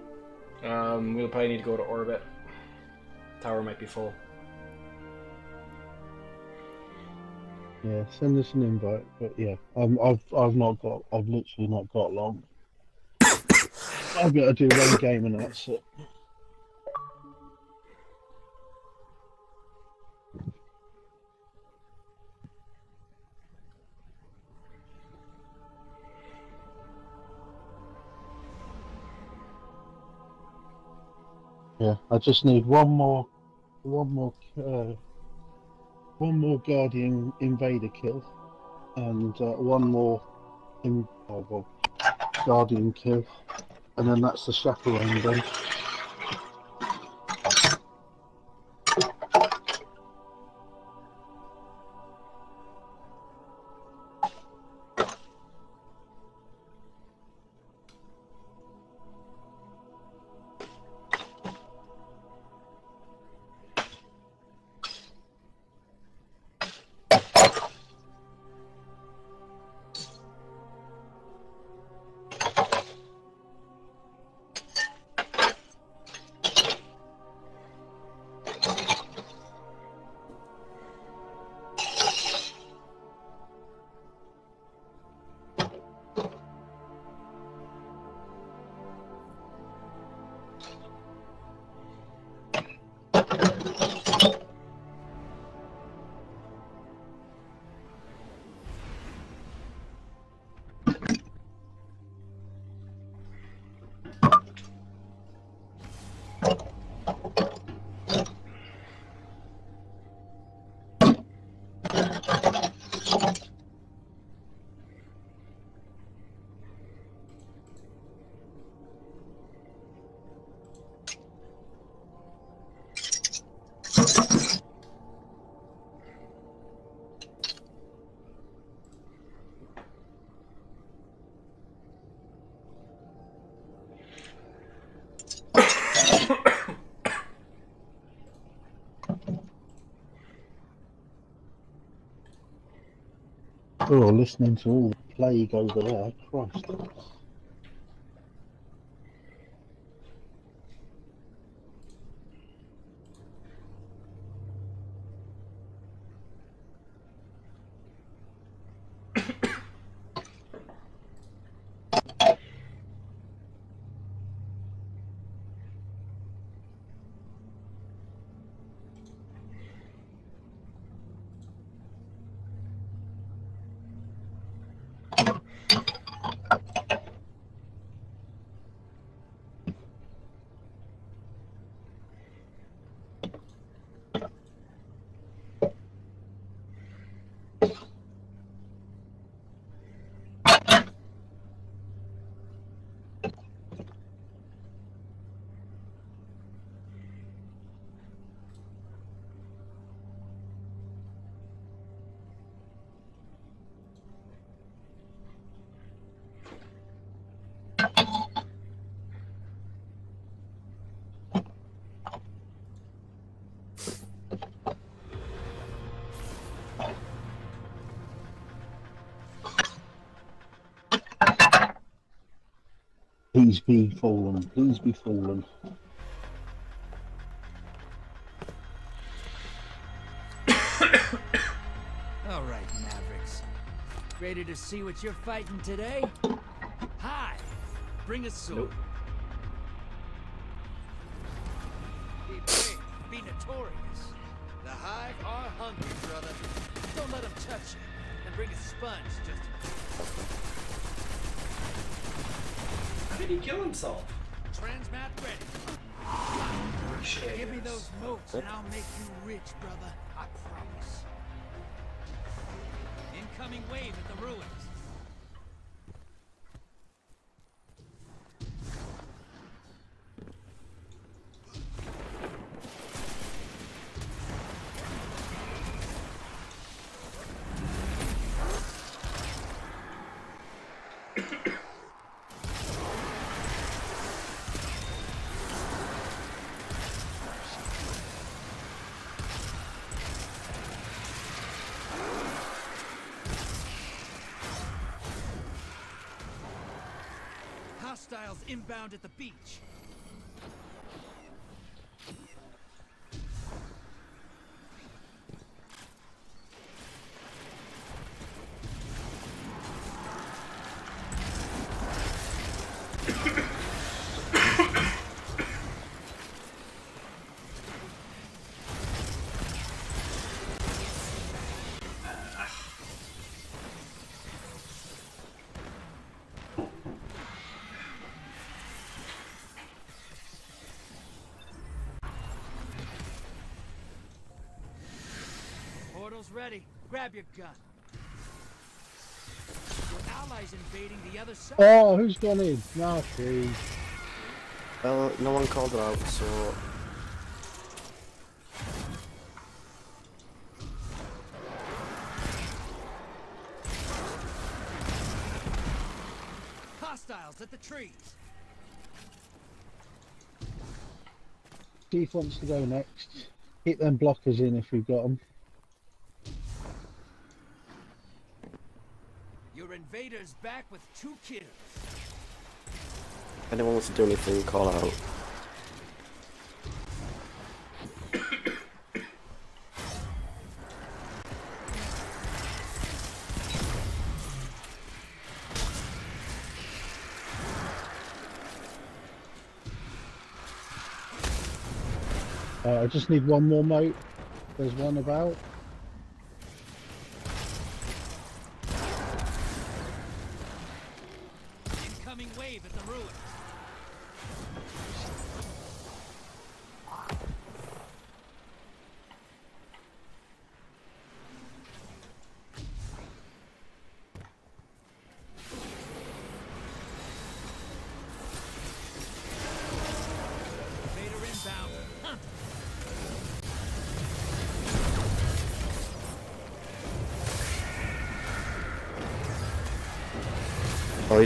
Um, we'll probably need to go to orbit. Tower might be full. Yeah, send us an invite. But yeah, um, I've I've not got. I've literally not got long. *coughs* I've got to do one game and that's it. Yeah, I just need one more, one more, uh, one more Guardian Invader kill, and uh, one more, in, oh, well, Guardian kill, and then that's the chaperone done. Oh, listening to all the plague over there, Christ. Please be fallen. Please be fallen. *coughs* All right, Mavericks. Ready to see what you're fighting today? Hi. Bring a sword. Be did he kill himself? Transmat ready. Give me those motes and I'll make you rich, brother. I promise. Incoming wave at the ruins. Hostiles inbound at the beach. Portal's ready. Grab your gun. Your allies invading the other side. Oh, who's gone in? No, please. Well, no one called her out, so Hostiles at the trees. Chief wants to go next. Hit them blockers in if we've got them. Your invaders back with two if anyone wants to do anything, call out. Uh, I just need one more mote. There's one about.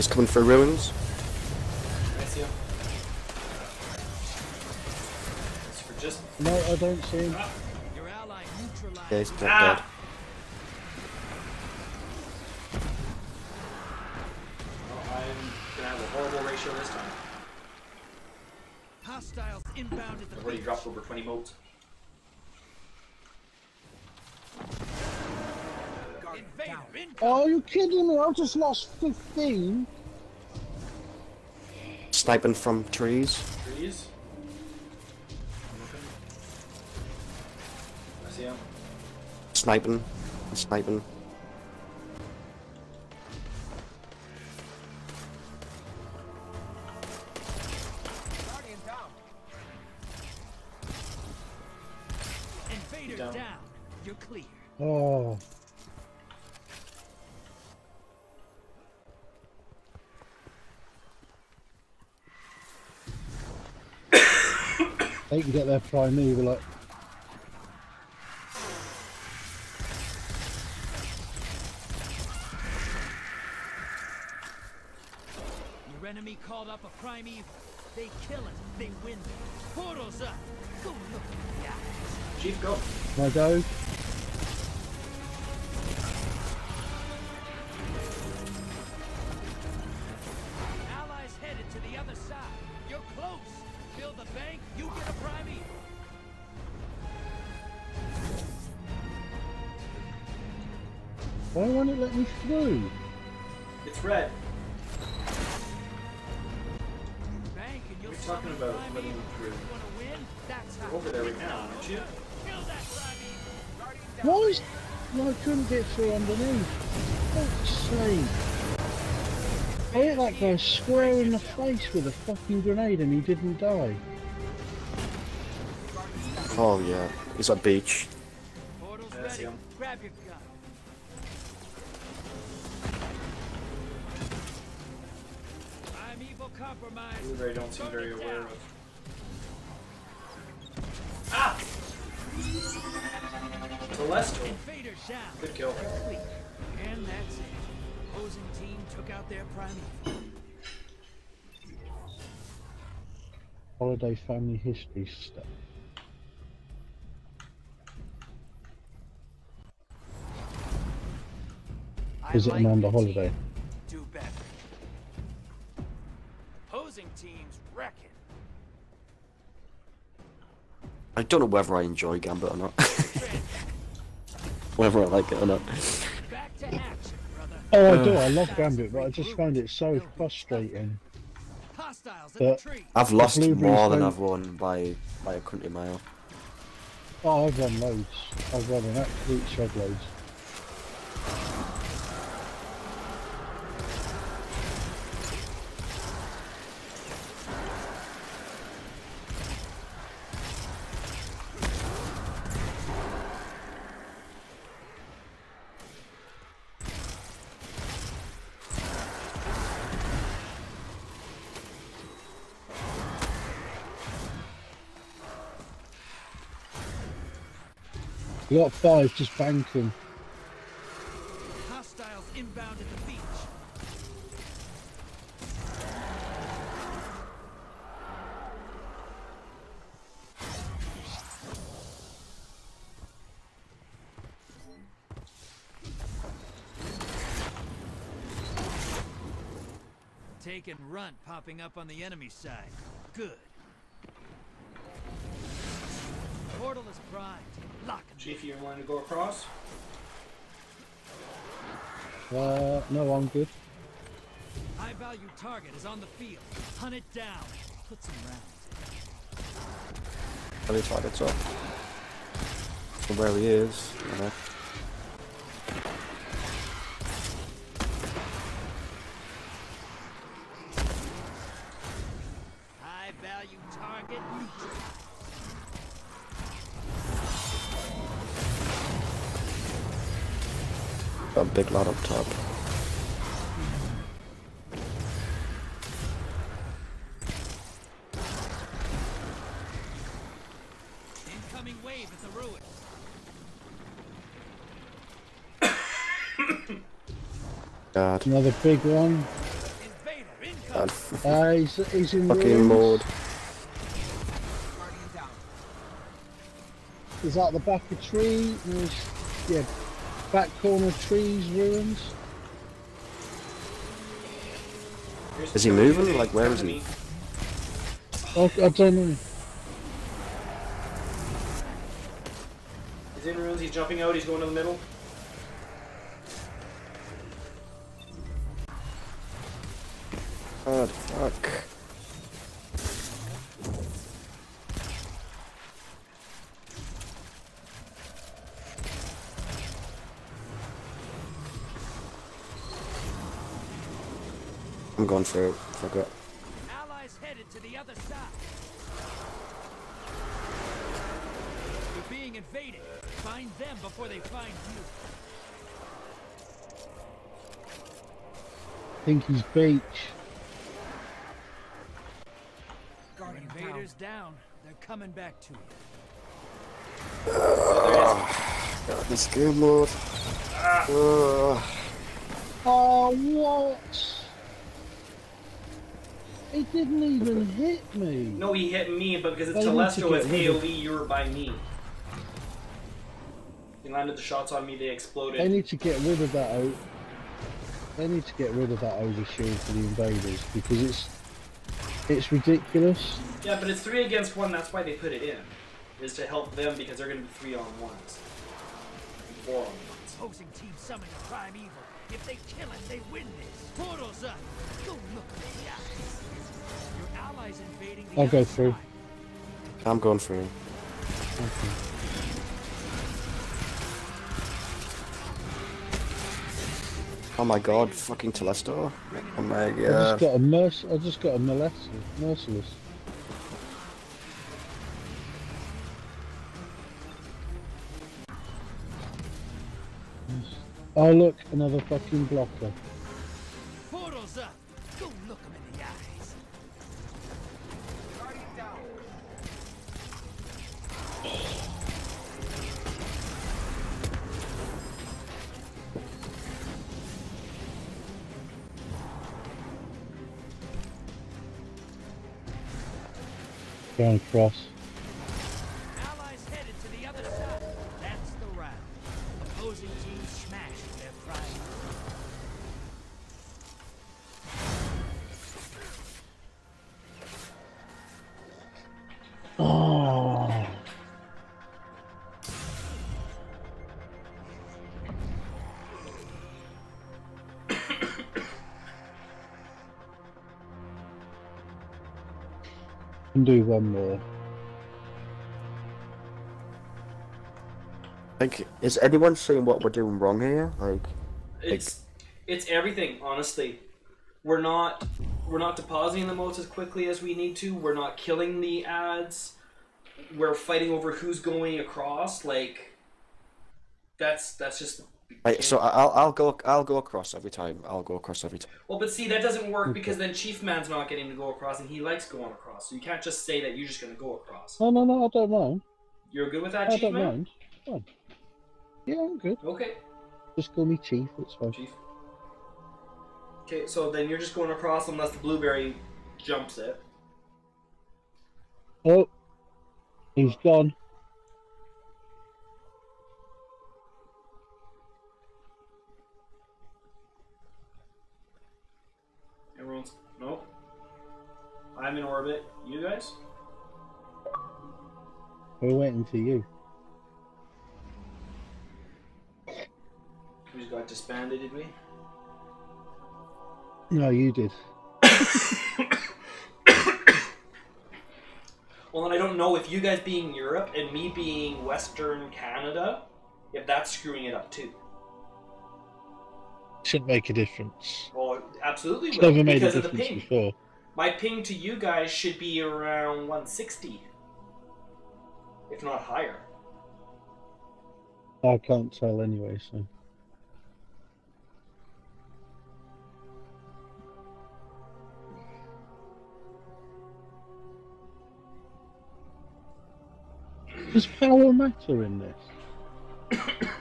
He's coming for ruins. I see him. It's for just. No, I don't see him. Your ally neutralized. Yeah, he's not Ah! dead. Well, I'm gonna have a horrible ratio this time. Hostiles inbound at the I've already beach. dropped over 20 motes. Invader in. Oh, you kidding me? I just lost 15. Sniping from trees. Trees. I see him. Sniping. Sniping. They can get their primeval up. Your enemy called up a primeval. They kill it. They win. Portals up. Go look at the eyes. Chief, go. Can I go? Why won't it let me through? It's red. Bank and you'll What are you talking about letting you through? wanna win? You're over there right now, aren't you? Kill that primeval. Why is... Well, I couldn't get through underneath. Fuck's sake. I hit that guy square in the face with a fucking grenade and he didn't die. Oh yeah, he's at beach. Portal's Yeah, Ray don't seem very aware of. Ah! Celestial. Invader down. Good kill. Complete. And that's it. Opposing team took out their primeval. Holiday family history stuff. Is it like Amanda your Holiday. Opposing teams wreck it. I don't know whether I enjoy Gambit or not. *laughs* whether I like it or not. Back to action. Oh, I do. I love Gambit, but I just find it so frustrating. Hostiles But. I've lost Blueberries more than I've won by by a country mile. Oh, I've won loads. I've won an absolute shed loads. Got five, just bank them. Hostiles inbound at the beach. Take and run popping up on the enemy side. Good. Portal is primed. Lock and Chief, you want to go across? Uh, no, I'm good. High value target is on the field. Hunt it down. Put some rounds. How many targets up? From where he is, you know. Got big lot up top. Incoming wave at the ruins. *coughs* God. Another big one. God. Uh, he's, he's in Fucking ruins. mode. He's at the back of the tree. There's, yeah, back corner trees, ruins. Is he moving? Like, where is he? I, I don't know. He's in ruins, he's jumping out, he's going to the middle. God, fuck. I'm going for it. Forgot. Allies headed to the other side. You're being invaded. Find them before they find you. I think he's beach. Your invaders down. They're coming back to you. God, *sighs* this game mode. Ugh. Oh, what? It didn't even hit me. No, he hit me, but because it's I Telesto, it's get rid of- AoE, you were by me. He landed the shots on me, they exploded. They need to get rid of that out. They need to get rid of that overshield for the invaders because it's it's ridiculous. Yeah, but it's three against one, that's why they put it in. Is to help them because they're going to be three on ones. Four on ones. opposing team summon a primeval. If they kill him, they win this. Portals up. Go look them in the eyes. I'll go other through. I'm going through. Oh my god, fucking Telesto. Oh my I god. just got a merc. I just got a merciless. merciless. Oh look, another fucking blocker. Going across. Can do one more. Like, is anyone seeing what we're doing wrong here? Like, It's it's everything, honestly. We're not we're not depositing the motes as quickly as we need to. We're not killing the ads. We're fighting over who's going across. Like that's that's just right, so I- I'll I'll go I'll go across every time. I'll go across every time. well, but see that doesn't work because then Chief Man's not getting to go across, and he likes going across. So you can't just say that you're just gonna go across. No, no, no, I don't mind. You're good with that, I Chief don't Man? mind. Fine. Yeah, I'm good. Okay. Just call me Chief, it's fine. Chief. Okay, so then you're just going across unless the blueberry jumps it. Oh, he's gone. I'm in orbit. You guys? We're waiting for you. We just got disbanded, did we? No, you did. *coughs* Well, and I don't know if you guys being Europe and me being Western Canada, if that's screwing it up too. Shouldn't make a difference. Well, it absolutely It's will never made a because of difference before. My ping to you guys should be around 160, if not higher. I can't tell anyway, so. Does power matter in this? *coughs*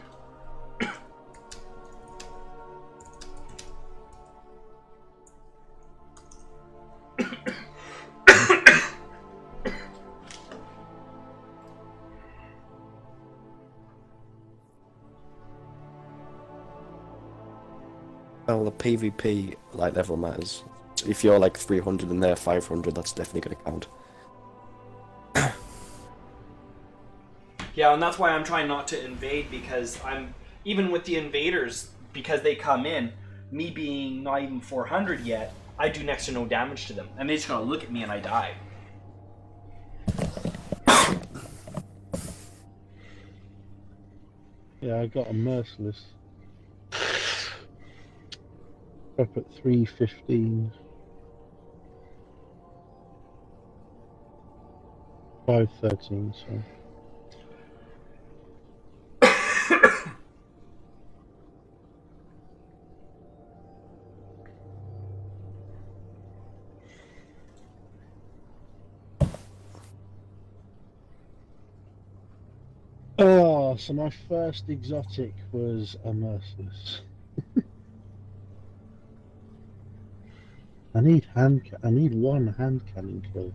Well, the PvP like level matters. If you're like 300 and they're 500, that's definitely gonna count. *coughs* Yeah, and that's why I'm trying not to invade because I'm even with the invaders because they come in, me being not even 400 yet, I do next to no damage to them, and they're just gonna look at me and I die. *coughs* Yeah, I got a merciless. Up at 315. 513, so. Oh, *coughs* ah, so my first exotic was a merciless. I need hand. I need one hand cannon kill.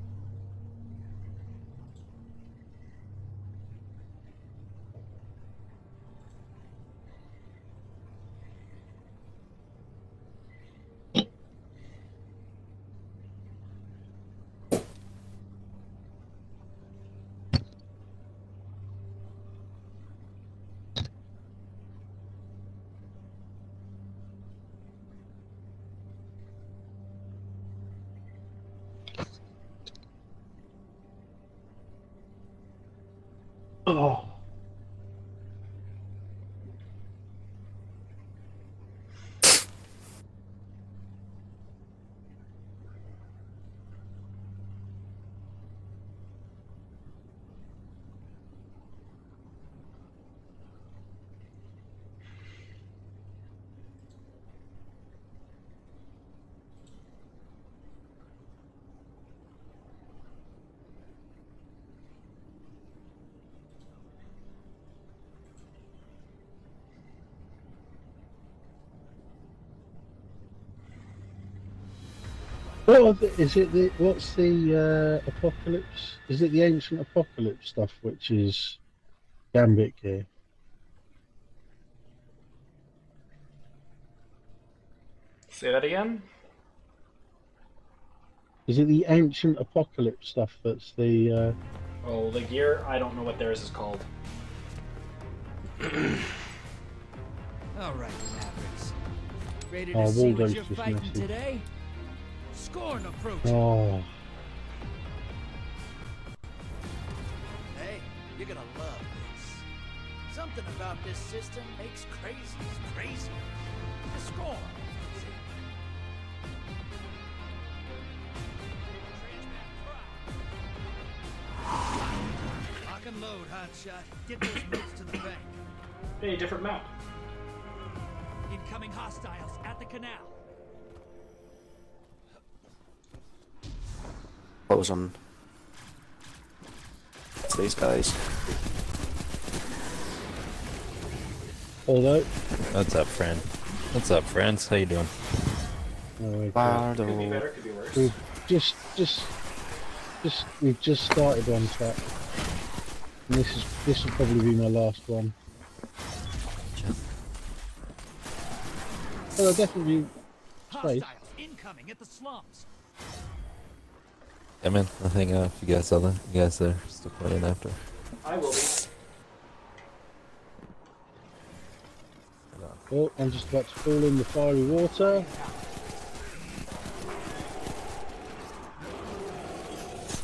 What the, is it? The, what's the uh, apocalypse? Is it the ancient apocalypse stuff, which is Gambit gear? Say that again. Is it the ancient apocalypse stuff that's the? Uh... Oh, the gear. I don't know what theirs is called. *clears throat* All right, Mavericks. Ready to Oh, see what you're fighting messaged. today? Scorn approaching. Oh, Hey, you're gonna love this. Something about this system makes crazies crazy. The scorn. see? Lock and load, hotshot. Get those motes to the bank. Hey, different map. Incoming hostiles at the canal. What was on these guys? although. What's up, friend? What's up, friends? How you doing? Oh, okay. Could be better, could be worse. We've just, just, just, we've just started on track. And this is, this will probably be my last one. Well, I'll definitely space. Hostiles incoming at the slums. Yeah, man. I think uh, if you guys saw that, you guys are still playing after. I will be. Oh, I'm just about to fall in the fiery water.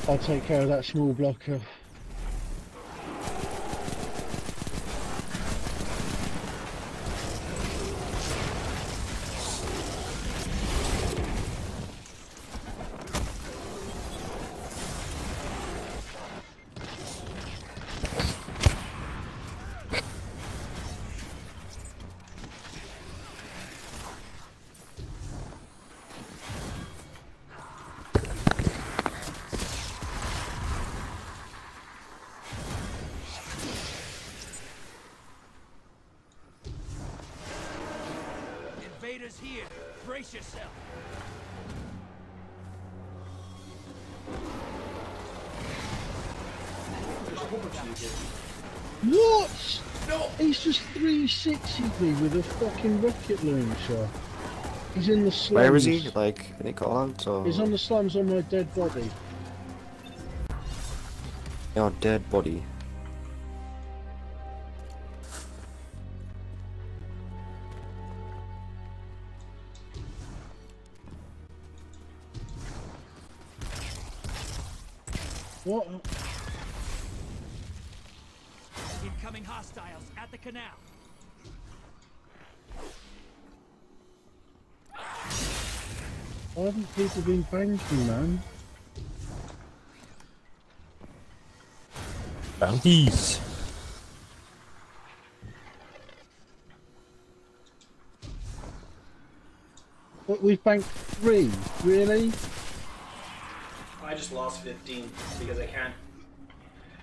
I'll take care of that small blocker. Invaders fucking rocket launcher. He's in the slums. Where is he? Like, any call out or He's on the slums on my dead body. your dead body? Why haven't people been banking, man? Bounties. What, we've banked three? Really? I just lost 15 because I can't.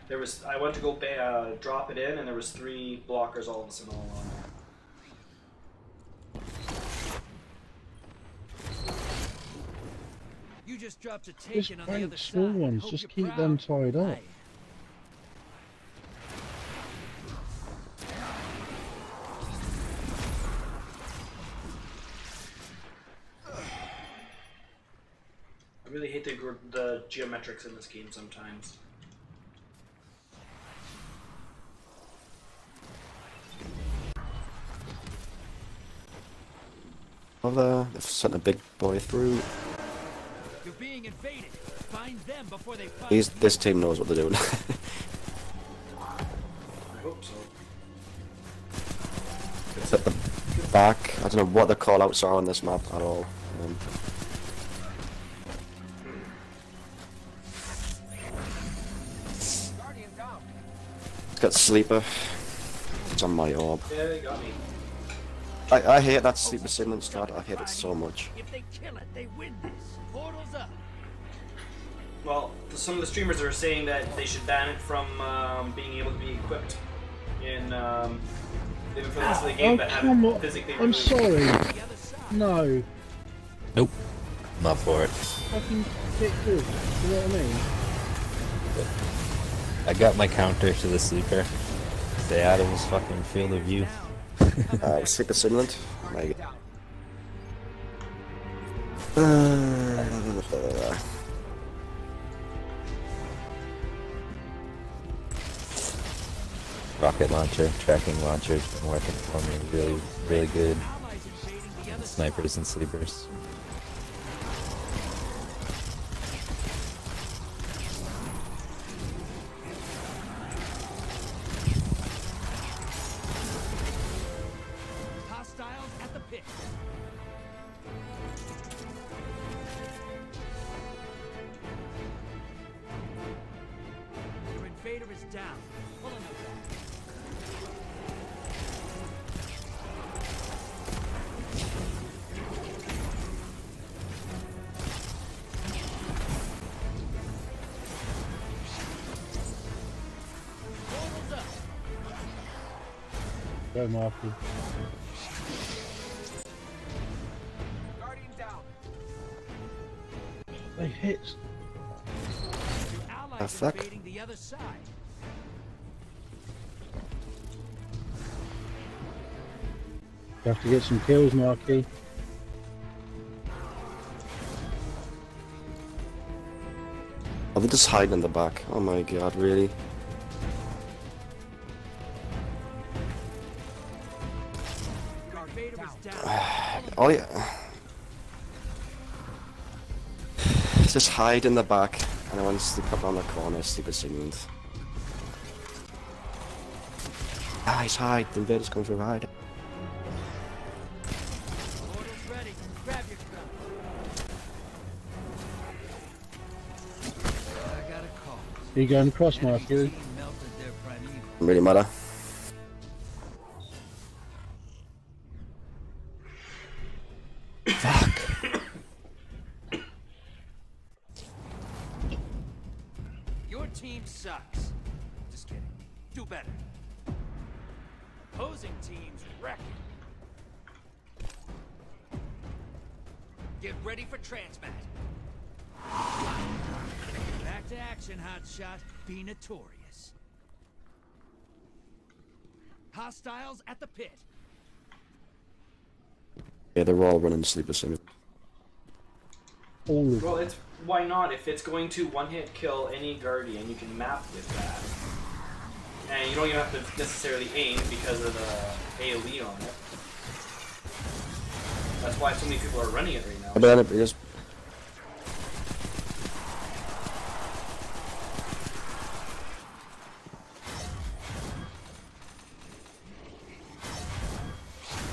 There was I went to go uh, drop it in, and there was three blockers all of a sudden all on You just dropped a Just on the other bank small side. ones, Hope just you're keep them tied up. Aye. I really hate the the geometrics in this game sometimes. Well, uh, they've sent a big boy through. Being invaded. Find them before they find These, you. this team knows what they're doing. *laughs* It's at the back. I don't know what the callouts are on this map at all. Um, it's got sleeper. It's on my orb. Yeah, got me. I, I hate that sleeper simulant strat. I hate it so much. If they kill it, they win this. Portal's up. Well, some of the streamers are saying that they should ban it from um, being able to be equipped in um, even for the rest of the game, Oh, but have come it on. physically I'm removed. sorry. No. Nope. Not for it. Fucking get good. You know what I mean? I got my counter to the sleeper. Stay out of his fucking field of view. *laughs* Uh, sleeper simulant. Uh, Rocket launcher, tracking launcher's been working for me really, really good. Snipers and sleepers. They hit. Your allies Ah, fuck. invading the other side. You have to get some kills, Marky. Are they just hiding in the back? Oh my god, really? Your invader *sighs* Just hide in the back, and then when you sleep up on the corner, sleeper simulant. Guys, ah, hide! The invaders come through, hide. Portal's ready. Grab your gun. I got a. You going across, Marky? Melted their primeval. Really matter. Be notorious. Hostiles at the pit. Yeah, they're all running sleeper simulant. All of Well, it's why not? If it's going to one hit kill any guardian, you can map with that, and you don't even have to necessarily aim because of the AOE on it. That's why so many people are running it right now. But then it just...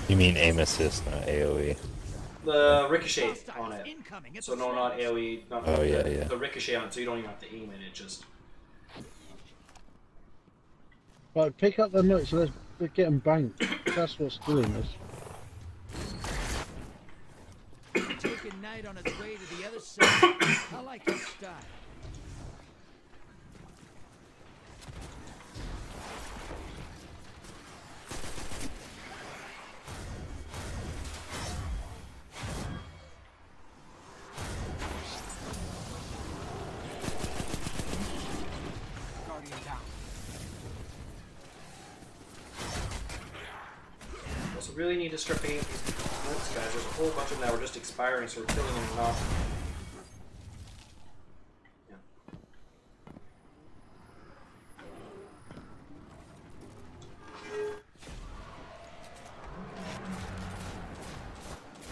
You mean aim assist, not. AoE. The ricochet on it. So no, not AOE. Not Oh, the, yeah, yeah. The ricochet on it, so you don't even have to aim it. It just Right, pick up the nuts. Let's let's get them banked. *coughs* That's what's doing this. Taken Knight on its way to the other side. I like your style. Also to start picking up these nuts, guys. There's a whole bunch of them that were just expiring, so we're killing them off.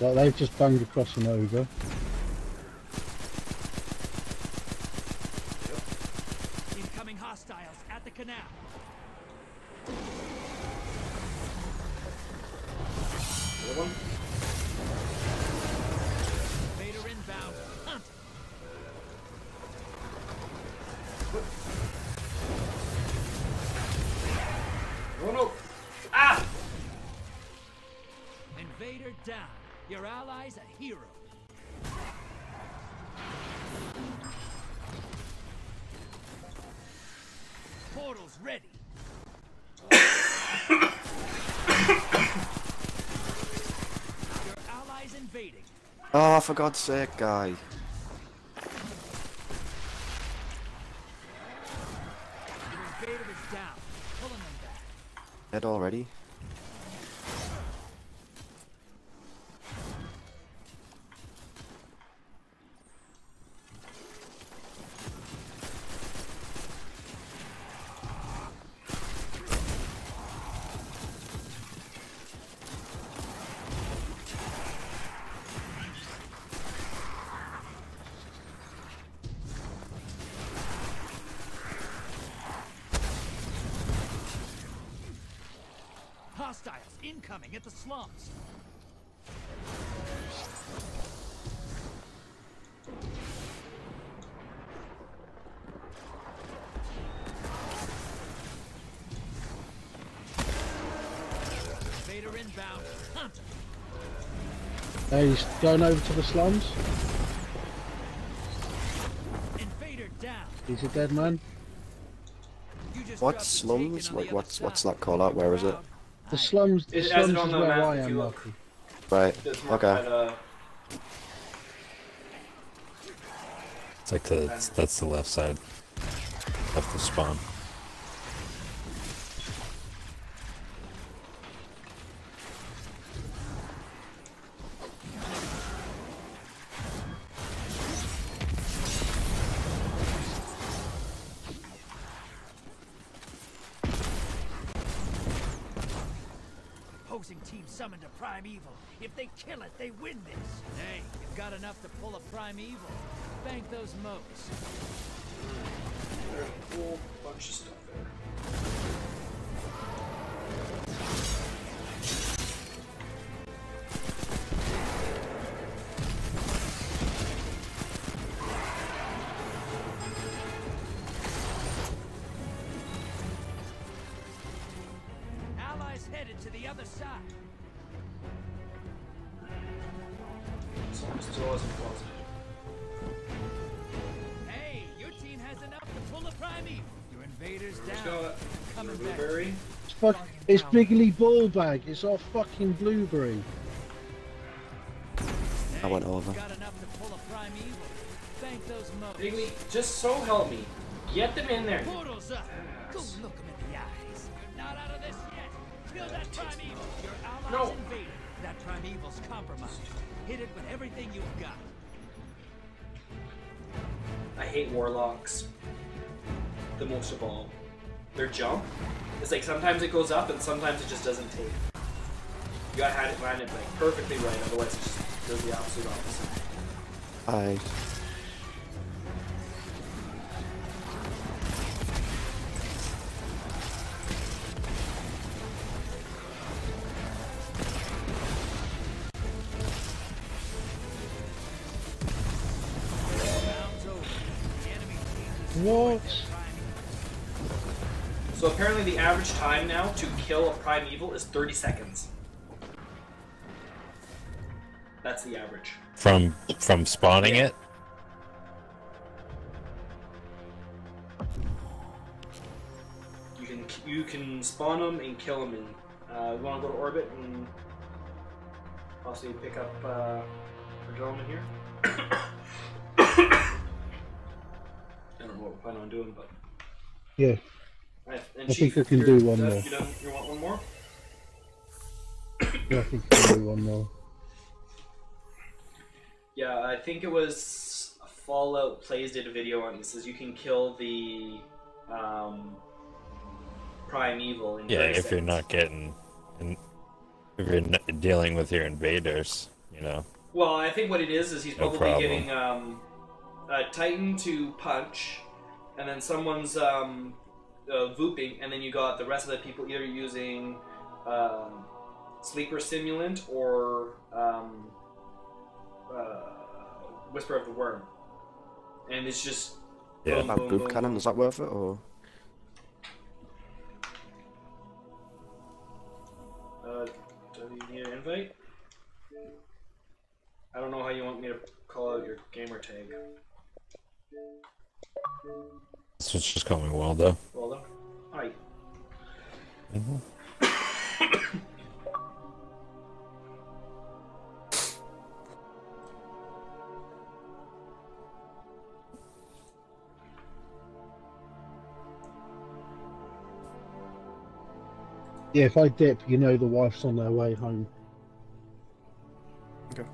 Like they've just banged across and over. For God's sake, guy. Dead already? Hostiles incoming slums. Vader inbound. Hunt. Hey, he's going over to the slums. Invader down. He's a dead man. What slums? Like, what's what's that call out? Where is it? The slums, the It slums it on is the where map I am, you look. Right. Okay. by the- uh, It's like the that's the left side of the spawn. If they kill it, they win this. Hey, you've got enough to pull a primeval. Bank those motes. There's a whole bunch of stuff fuck, it's Biggly Ballbag. It's our fucking blueberry. I went over. Got enough to pull a prime evil. Bank those motes. Bigley, just so help me. Get them in there. Portals up. Go look them in the eyes. You're not out of this yet. Kill that prime evil. Your allies No. invaded. That primeval's compromised. Hit it with everything you've got. I hate warlocks. The most of all. Their jump. It's like sometimes it goes up and sometimes it just doesn't take. You gotta have it landed like perfectly right, otherwise it just does the absolute opposite. I. Round's over. The enemy team is What? So apparently the average time now to kill a primeval is 30 seconds. That's the average. From from spawning it? You can you can spawn them and kill them and Uh, you want to go to orbit and possibly pick up uh, our gentleman here. *coughs* I don't know what we're planning on doing, but Yeah. Right, and I Chief, think I can do one done- more. You, done, you want one more? Yeah, I think I can do one more. Yeah, I think it was Fallout Plays did a video on this. Says you can kill the um, Primeval in Yeah, 30 if you're not getting, in- if you're n- dealing with your invaders, you know. Well, I think what it is is he's No probably problem. getting um, a Titan to punch, and then someone's um, uh, vooping, and then you got the rest of the people either using um, sleeper simulant or um, uh, whisper of the worm, and it's just Yeah. boom, That boom, boob boom, cannon, boom. is that worth it or? Uh, do you need an invite? I don't know how you want me to call out your gamer tag. So it's just call me Waldo. Waldo? Yeah, if I dip, you know the wife's on their way home. Okay.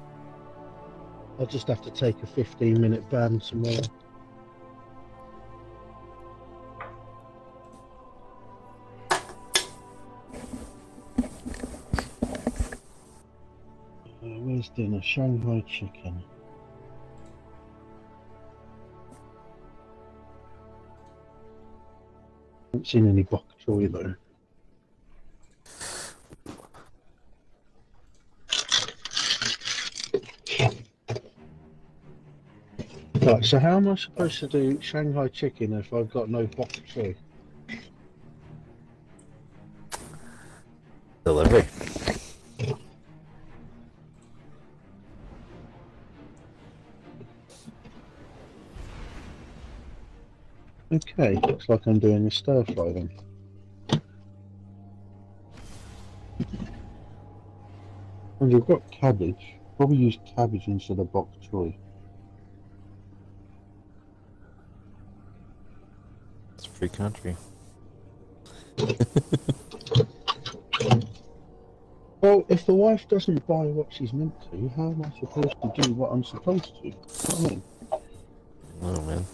I'll just have to take a 15 minute ban tomorrow. Dinner? Shanghai chicken. I haven't seen any bok choy though. Right, so how am I supposed to do Shanghai chicken if I've got no bok choy? Okay, looks like I'm doing a stir fry then. And you've got cabbage. Probably use cabbage instead of bok choy. It's free country. Well, if the wife doesn't buy what she's meant to, how am I supposed to do what I'm supposed to? You know what I mean? Oh man.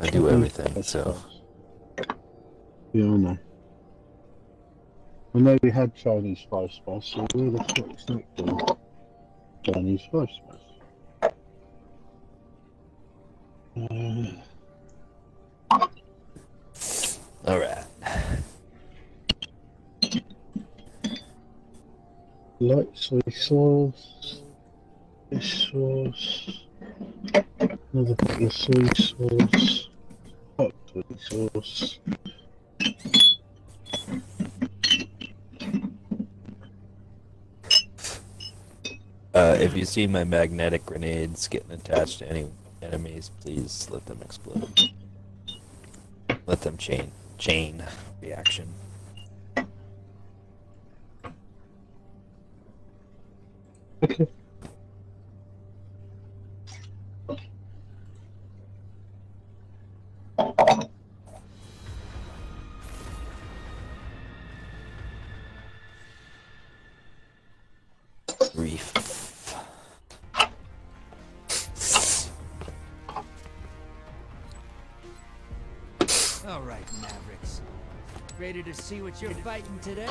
I do everything, so Yeah, I know. I know we had Chinese five spice, so where the fuck's that gone? Chinese five spice. Uh, alright. light soy sauce, fish sauce, another bit of soy sauce, Uh, if you see my magnetic grenades getting attached to any enemies, please let them explode. Let them chain chain reaction. See what you're fighting today?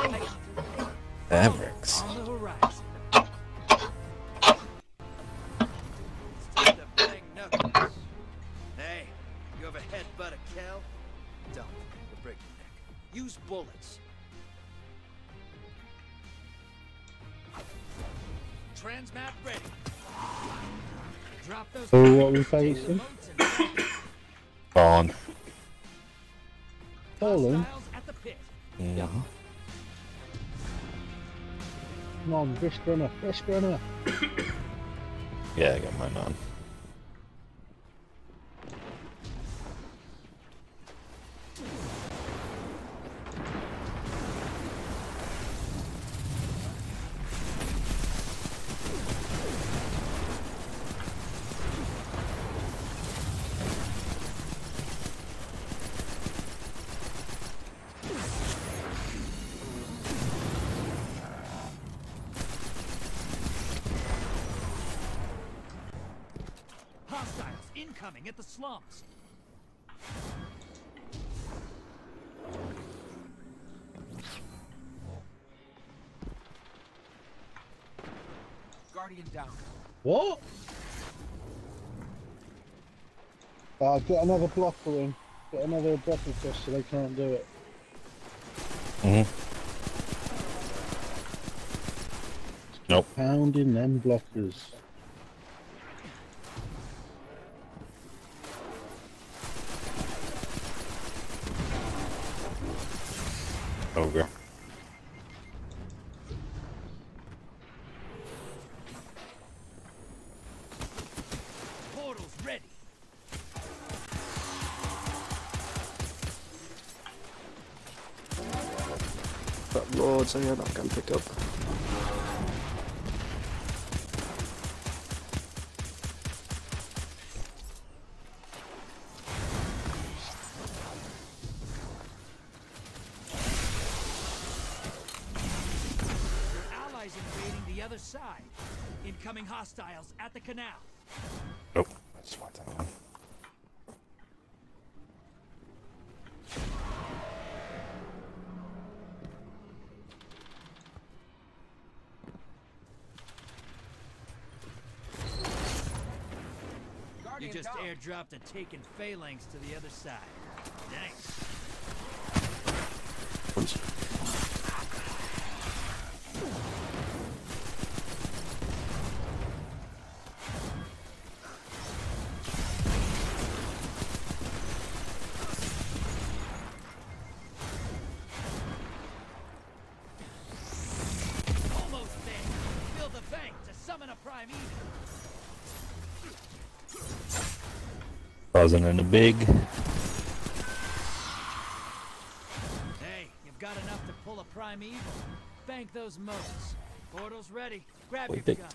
Mavericks. On the horizon. Hey, you ever headbutt a cow? Don't. It'll break your neck. Use bullets. Transmat ready. Drop those. So what are we facing? Fallen. *coughs* on, Risk Runner, Risk Runner. *coughs* Yeah, I got mine on. Slums. Guardian down. What? Uh, get another blocker in. Got another bottle cost so they can't do it. hmm Nope. Pounding them blockers. Loads here that I can pick up. Your allies invading the other side. Incoming hostiles at the canal. Nope. I just want that one. You just airdropped a taken phalanx to the other side. Thanks. Almost Buzzing in the big. Hey, you've got enough to pull a primeval. Bank those motes. Portal's ready. Grab We your gun.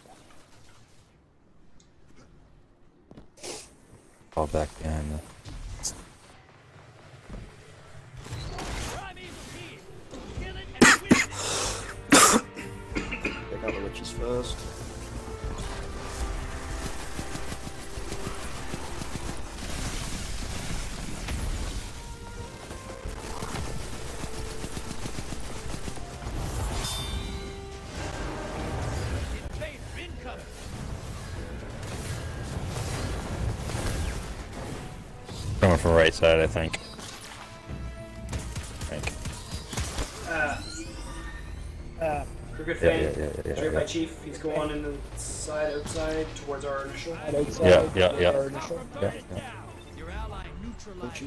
Right side, I think. I think. Uh, uh, Crooked Yeah, Fang, yeah, yeah, yeah, straight yeah. by Chief. He's going in the side outside towards our initial. Yeah, yeah, yeah. Our initial. Yeah, yeah. Your ally neutralized.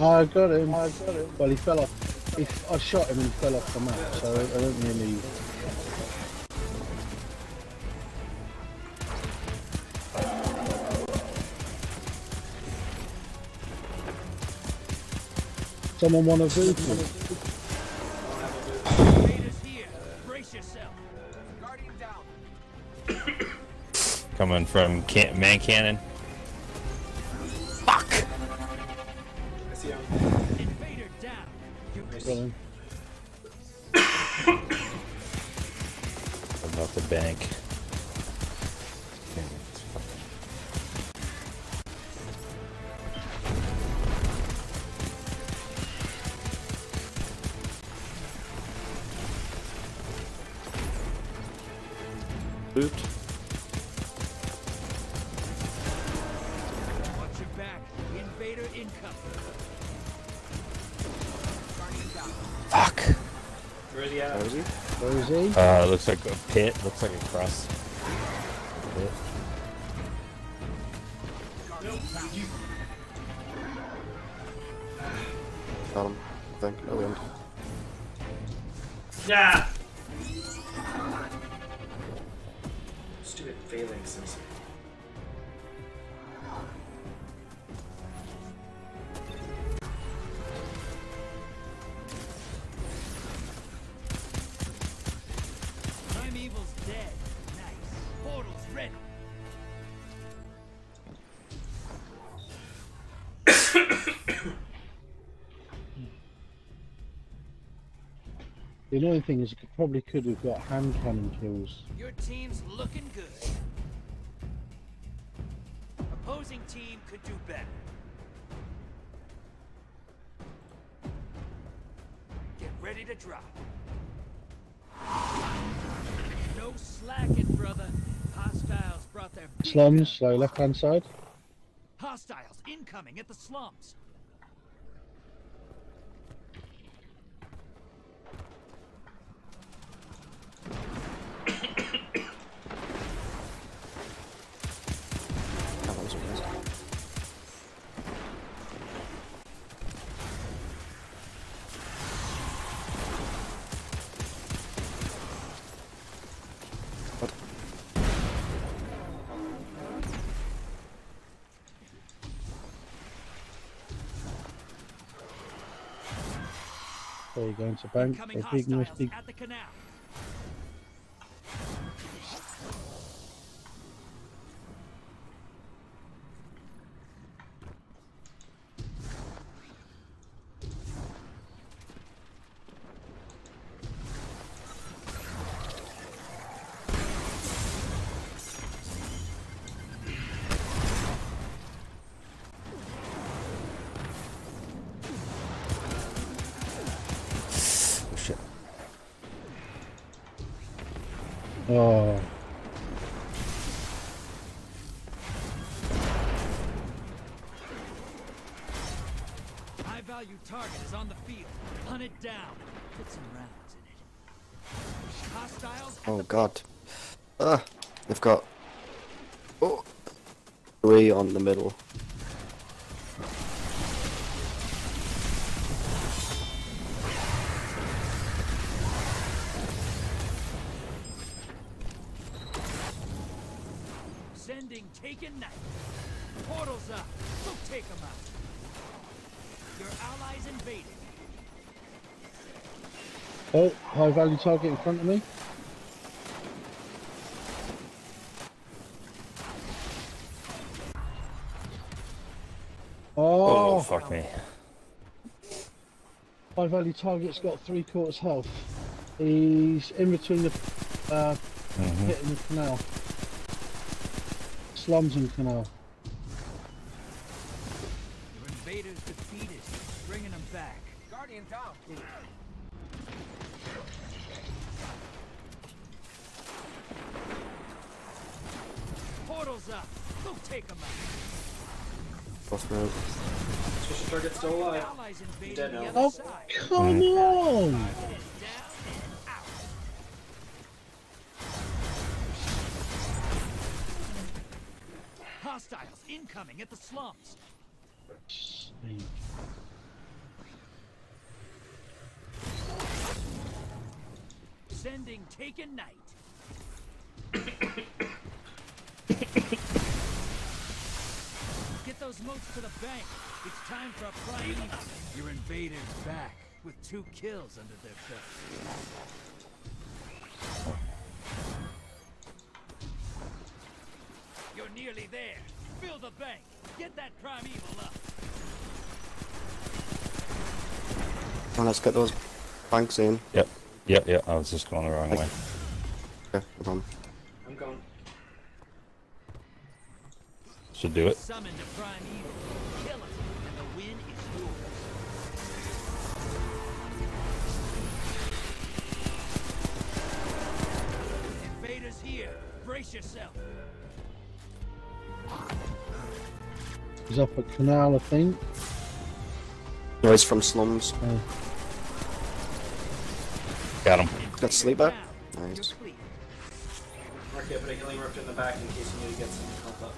I got him. I got him. Well, he fell off. He, I shot him and he fell off the map, so I don't really. Someone want a vehicle? Invaders here. Brace yourself. Guardian down. Coming from can- man cannon. Pit. Looks like a cross. Pit. Got him. I think. Oh, end. Yeah. Stupid phalanxes. The annoying thing is, you could, probably could have got hand cannon kills. Your team's looking good. Opposing team could do better. Get ready to drop. No slacking, brother. Hostiles brought their Slums, so left hand side. Hostiles incoming at the slums. Go, into bank. A big, nice is on the field. Hunt it down. Put some rounds in it. Hostiles Oh god. Ah, they've got oh, three on the middle. Value target in front of me. Oh, Oh, fuck me. high value target's got three quarters health. He's in between the uh, Mhm. pit and the canal. Slums and canal. Up. Go take them out. Cross road. Suspicious target still alive. Allies Dead now. Oh, side. come mm-hmm. on! Down and out. Hostiles incoming at the slums. Sending taken knight. *coughs* *coughs* *coughs* Get those motes to the bank. It's time for a primeval. Your invaders back with two kills under their belt. You're nearly there. Fill the bank. Get that primeval up. Come on, let's get those banks in. Yep. Yep, yep. I was just going the wrong way. Okay, no problem. I'm going. Should do it. Summon the prime evil. Kill it, and the win is yours. Invaders here. Brace yourself. He's up at canal, I think. Noise from slums. Oh. Got him. Got sleeper. Nice. Okay, but I can leave rift in the back in case you need to get some help up.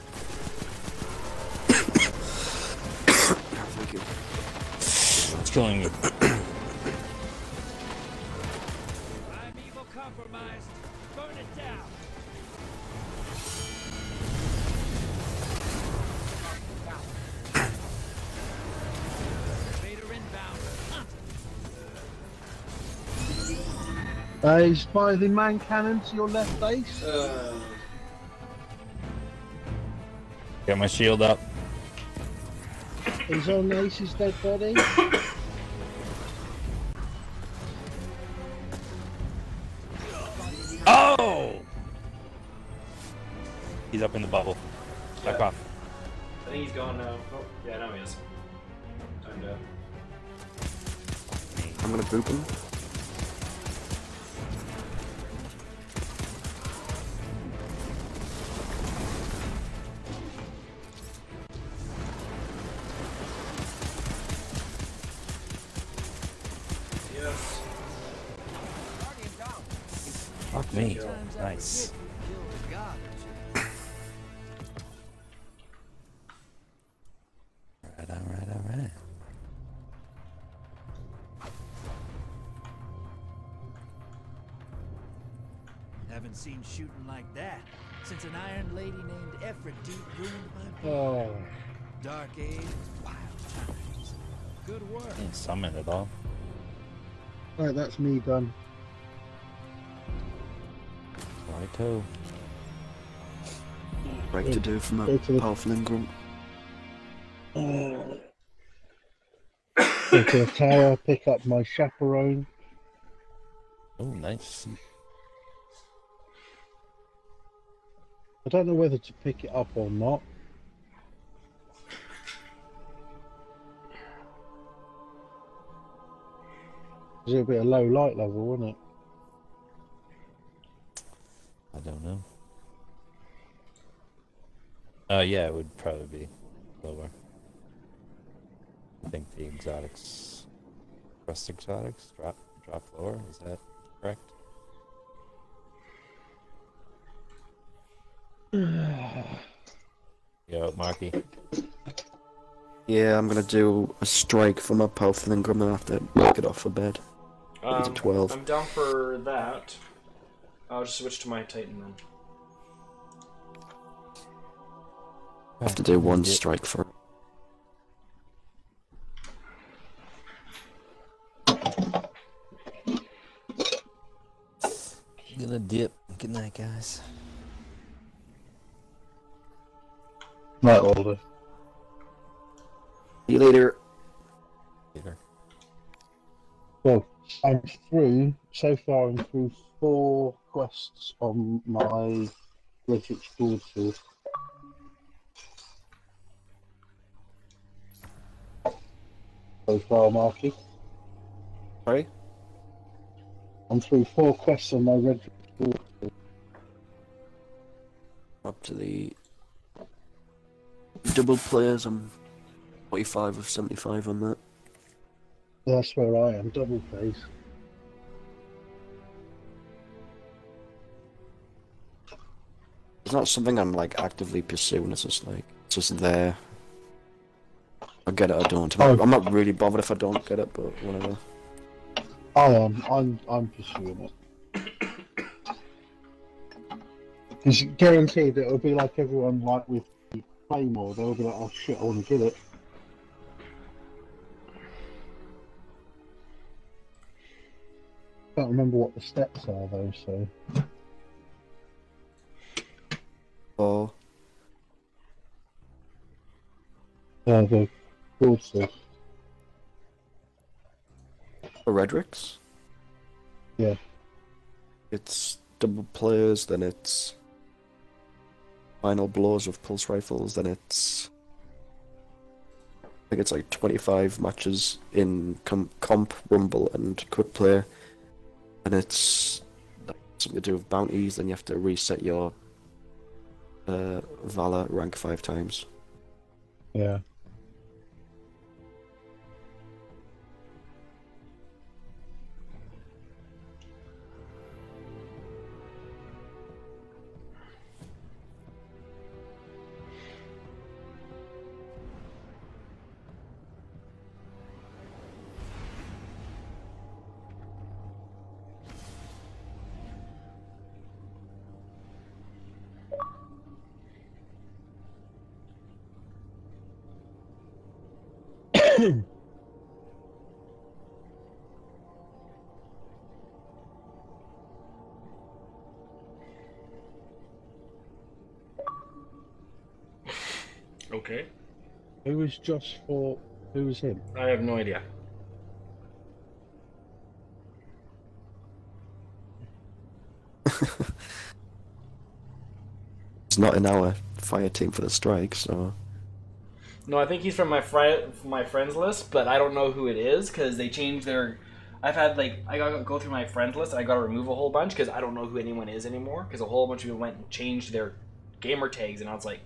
It's killing me. Prime evil compromised. Burn it down. Invader inbound. Hunt. Uh, he's by the man cannon to your left base. Uh, Got my shield up. He's on Ace's dead body. Oh! He's up in the bubble. Back Yeah. off. I think he's gone now. Oh, yeah, now he is. Time to. I'm gonna boop him. Fuck me. Nice. Alright, alright, alright. Haven't seen shooting like that since an Iron Lady named Efrideet ruined my Oh. Dark Age, wild times. Good work. Didn't summon at all. Right, that's me done. Righto. Right to do from a Go to powerful engram. Go to the tower, pick up my chaperone. Oh, nice. I don't know whether to pick it up or not. Because it'll be a low light level, won't it? I don't know. Uh, yeah, it would probably be lower. I think the exotics, rust exotics drop drop lower. Is that correct? *sighs* Yo, Marky. Yeah, I'm gonna do a strike for my powerful engram and I'm gonna have to make it off for bed. It's a Um, 12. I'm down for that. I'll just switch to my Titan then. I have to do one Yeah. strike for Gonna dip. Good night, guys. Night, Alder. See you later. Later. Well, I'm through. So far, I'm through four quests on my Great Explored Sword. So far, Marky. Sorry? I'm through four quests on my Red Explored Sword. Up to the double players. I'm 45 of 75 on that. That's where I am, double phase. It's not something I'm like actively pursuing. It's just like it's just there. I get it. I don't. I'm, Oh. I'm not really bothered if I don't get it, but whatever. I am. I'm. I'm pursuing it. *coughs* It's guaranteed that it'll be like everyone like with the Claymore. They'll be like, "Oh shit, I want to get it." Can't remember what the steps are though. So Oh, uh, the broadsword. for Redrix, Yeah. it's double players. Then it's final blows with pulse rifles. Then it's I think it's like 25 matches in com- comp, rumble, and quick play. And it's something to do with bounties. Then you have to reset your uh, Valor rank five times. Yeah. Who was Josh for? Who was him? I have no idea. *laughs* He's not in our fire team for the strike, so No, I think he's from my fri- my friends list, but I don't know who it is because they changed their. I've had like I gotta go through my friends list and I gotta remove a whole bunch because I don't know who anyone is anymore because a whole bunch of people went and changed their gamer tags and I was like,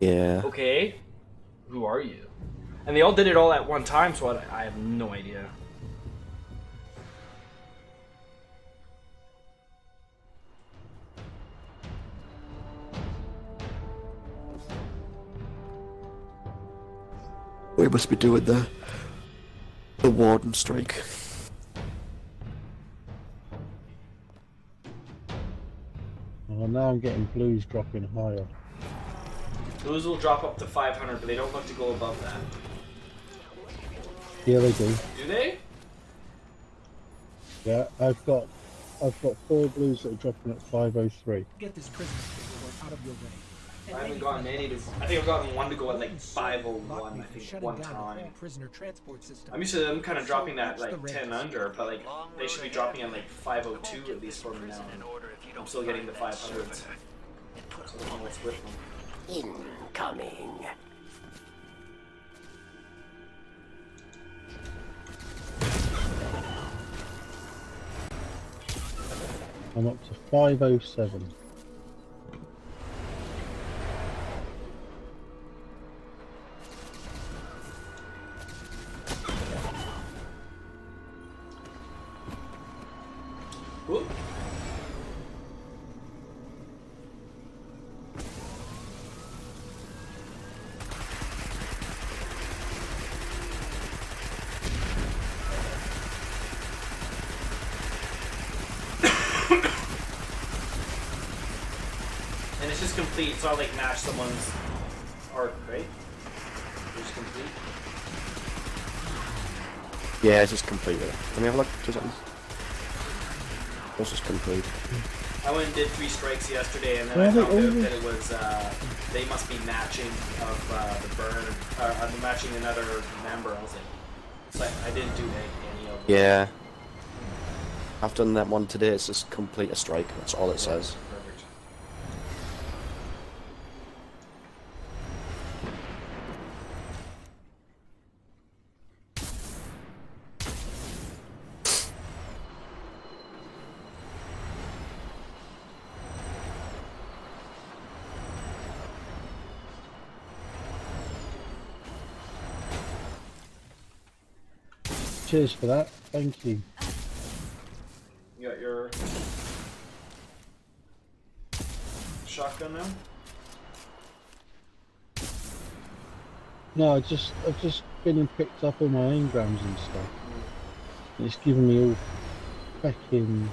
yeah. okay, who are you? And they all did it all at one time, so I, I have no idea. We must be doing the the warden strike. Well, now I'm getting blues dropping higher. Those will drop up to 500, but they don't look to go above that. Yeah, they do. Do they? Yeah, I've got I've got four blues that are dropping at 503. Get this prisoner paperwork out of your way. I haven't gotten any to. I think I've gotten one to go at like 501. I think Shutting one down the whole time. prisoner transport system. I'm used to them kind of dropping that like 10 under, but like they should be dropping at like 502 at least for me now. I'm still getting the 500s. So I don't know what's with them. Incoming. I'm up to 507. It's not like match someone's arc, right? It's just complete. Yeah, it's just completed. Let me have a look. Two seconds. This is complete. I went and did three strikes yesterday, and then Well, I found out that it was uh, they must be matching of uh, the burn, uh, uh, matching another member. I was like, it's like I didn't do any, any of them. Yeah. I've done that one today. It's just complete a strike. That's all it says. Perfect. Cheers for that. Thank you. You got your shotgun now. No, I just I've just been and picked up all my engrams and stuff. Mm. And it's given me all fucking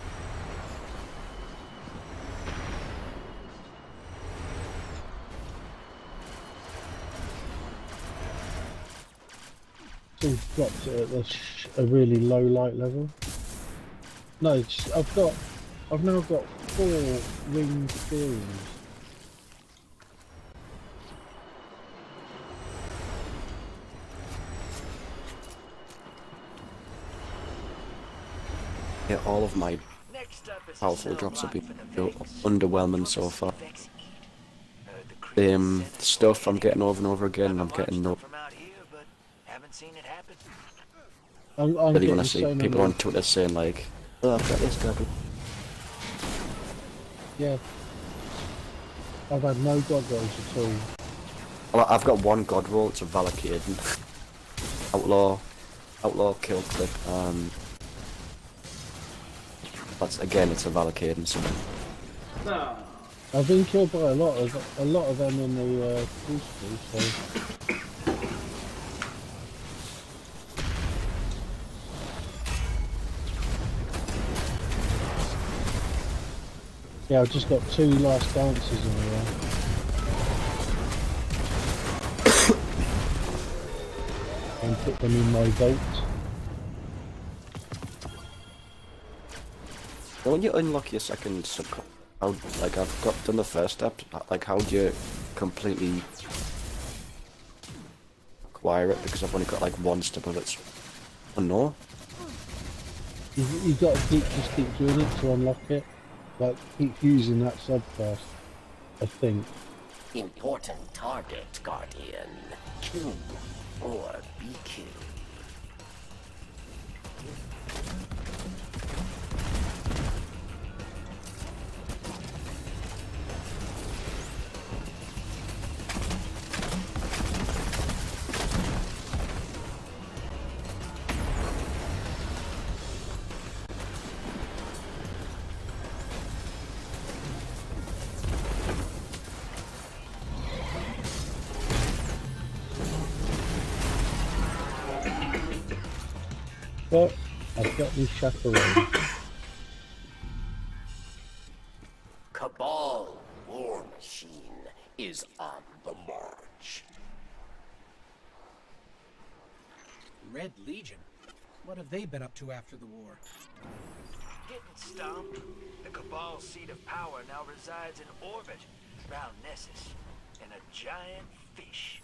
Dropped at a, a really low light level. No, it's, I've got I've now got four winged spears. Yeah, all of my powerful drops have been underwhelming so far. Um, stuff I'm getting over and over again, I'm getting no. Haven't seen it happen. I'm, I'm Really want getting to see so many. people on Twitter saying like, "Oh, I've got this guy." Yeah. I've had no god rolls at all. Well, I've got one god roll. It's a Valakadyn. Outlaw, outlaw kill clip. Um, that's again, it's a Valakadyn. So No. I've been killed by a lot of a lot of them in the uh, crucible, so yeah, I've just got two last dances in there. *coughs* and put them in my vault. Well, when you unlock your second sub, how like I've got done the first step. Like, how do you completely acquire it? Because I've only got like one step of it. Oh no. You, you've got to keep just keep doing it to unlock it. Like keep using that subclass. I think. Important target, Guardian. Kill or be I've got these chaperones. Cabal war machine is on the march. Red Legion? What have they been up to after the war? getting stomped. The Cabal's seat of power now resides in orbit around Nessus, in a giant fish.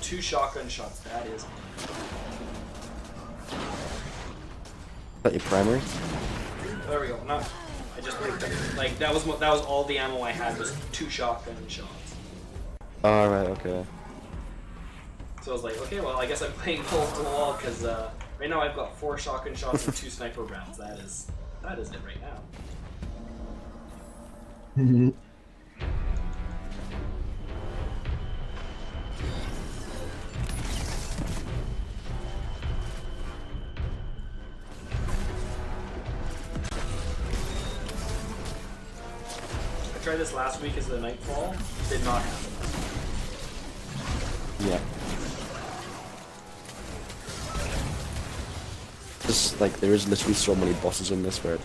Two shotgun shots. That is. that your primary? There we go. Not. I just picked up. Like that was mo- that was all the ammo I had was two shotgun shots. Alright, okay. So I was like, okay, well I guess I'm playing *laughs* balls to the wall because uh, right now I've got four shotgun shots and two *laughs* sniper rounds. That is that is it right now. *laughs* last week as the nightfall. Did not happen. Yeah. Just like there is literally so many bosses in this where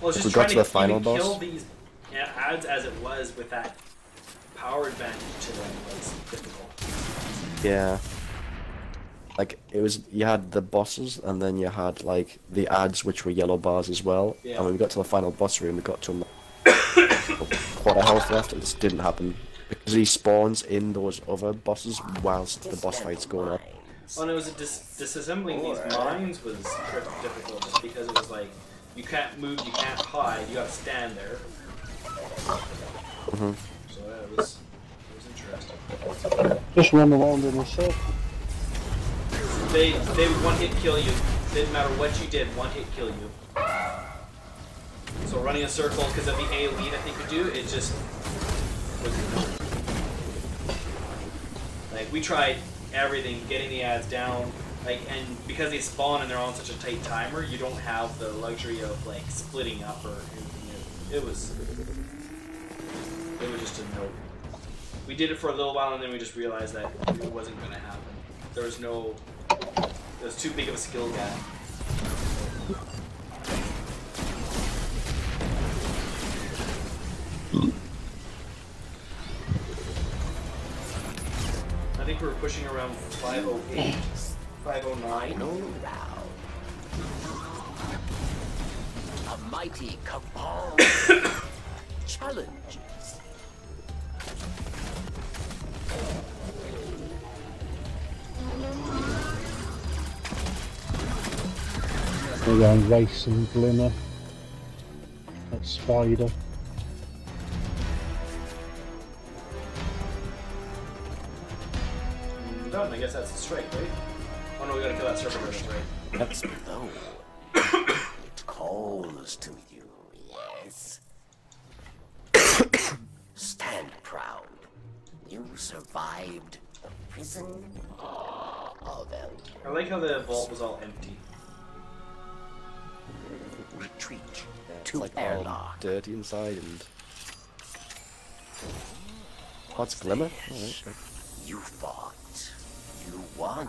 Well, it's If we got trying to to, the final boss? kill these ads as it was with that power advantage to them was difficult. Yeah. Like it was, you had the bosses, and then you had like the ads, which were yellow bars as well. Yeah. And when we got to the final boss room, we got to quarter health left, and this didn't happen because he spawns in those other bosses whilst the boss fight's going on. Well, and it was a dis- disassembling these mines was difficult just because it was like you can't move, you can't hide, you gotta stand there. hmm So yeah, it was it was interesting. Just run around in a circle. They they would one hit kill you. Didn't matter what you did, one hit kill you. So running a circle because of the AoE that they could do, it just like we tried everything, getting the ads down, like and because they spawn and they're on such a tight timer, you don't have the luxury of like splitting up or anything. It, it was it was just a no. We did it for a little while and then we just realized that it wasn't gonna happen. There was no it was too big of a skill gap. I think we're pushing around 508, 509. Final round. A mighty cabal *coughs* challenges. We're going racing glimmer. That spider. Done. I guess that's a strike, right? Oh no, we gotta kill that server. That's right. That's below. it calls to you, yes. Stand proud. You survived the prison of El I like how the vault was all empty. Retreat It's to like all airlock. dirty inside and. What's glimmer? Alright. You fought. You won.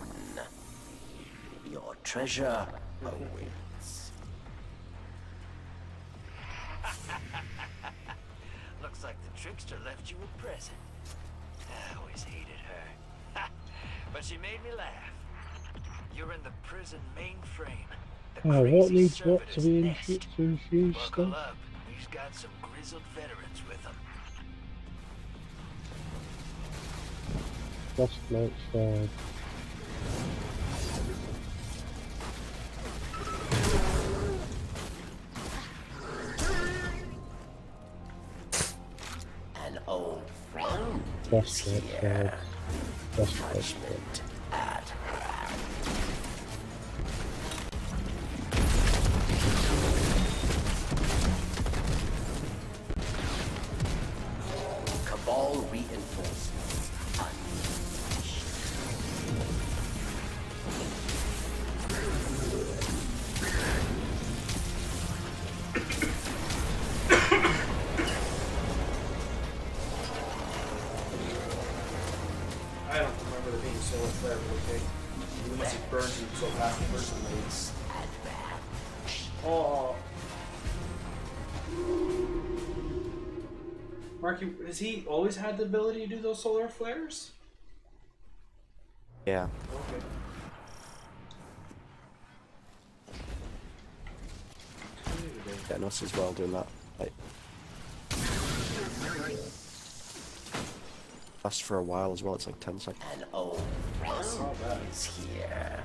Your treasure awaits. *laughs* Looks like the trickster left you a present. I always hated her. *laughs* but she made me laugh. You're in the prison mainframe. The Oh, what needs what to be nest. infused infused Buckle then? up. He's got some grizzled veterans cross float side. An old friend cross float side. Cross. Always had the ability to do those solar flares? Yeah. Okay. Yeah, Nuss as well doing that. Like, lasts for a while as well. It's like ten seconds. An old friend is here.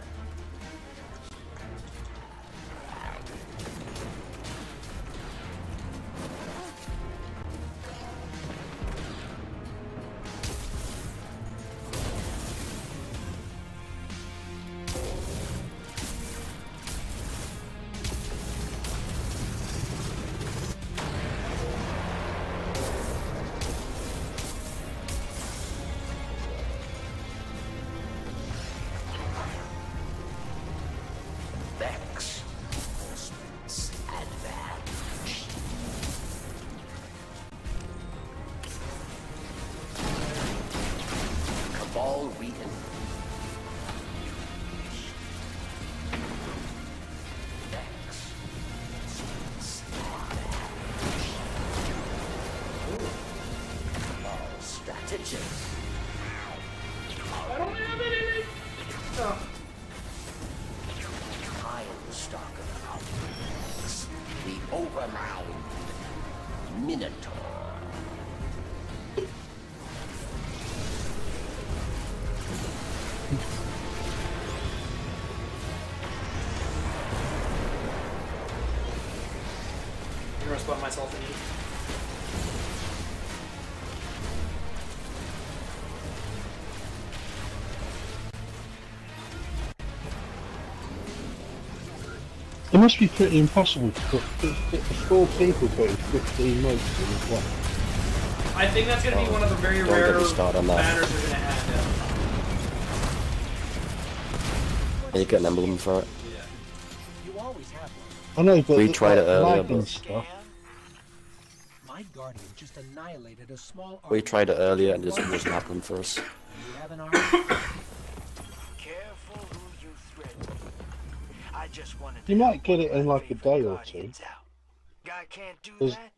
Must be pretty impossible to put fit, fit four people putting 15 motes in one. I think that's gonna be one of the very oh, rare me on that. banners we're gonna have. And you get an emblem for it. You always have one. I know, but We the- tried it earlier, and but- stuff. My guardian just annihilated a small We tried it earlier and it just wasn't happening for us. You might get it in like a day or two. Guy can't do that.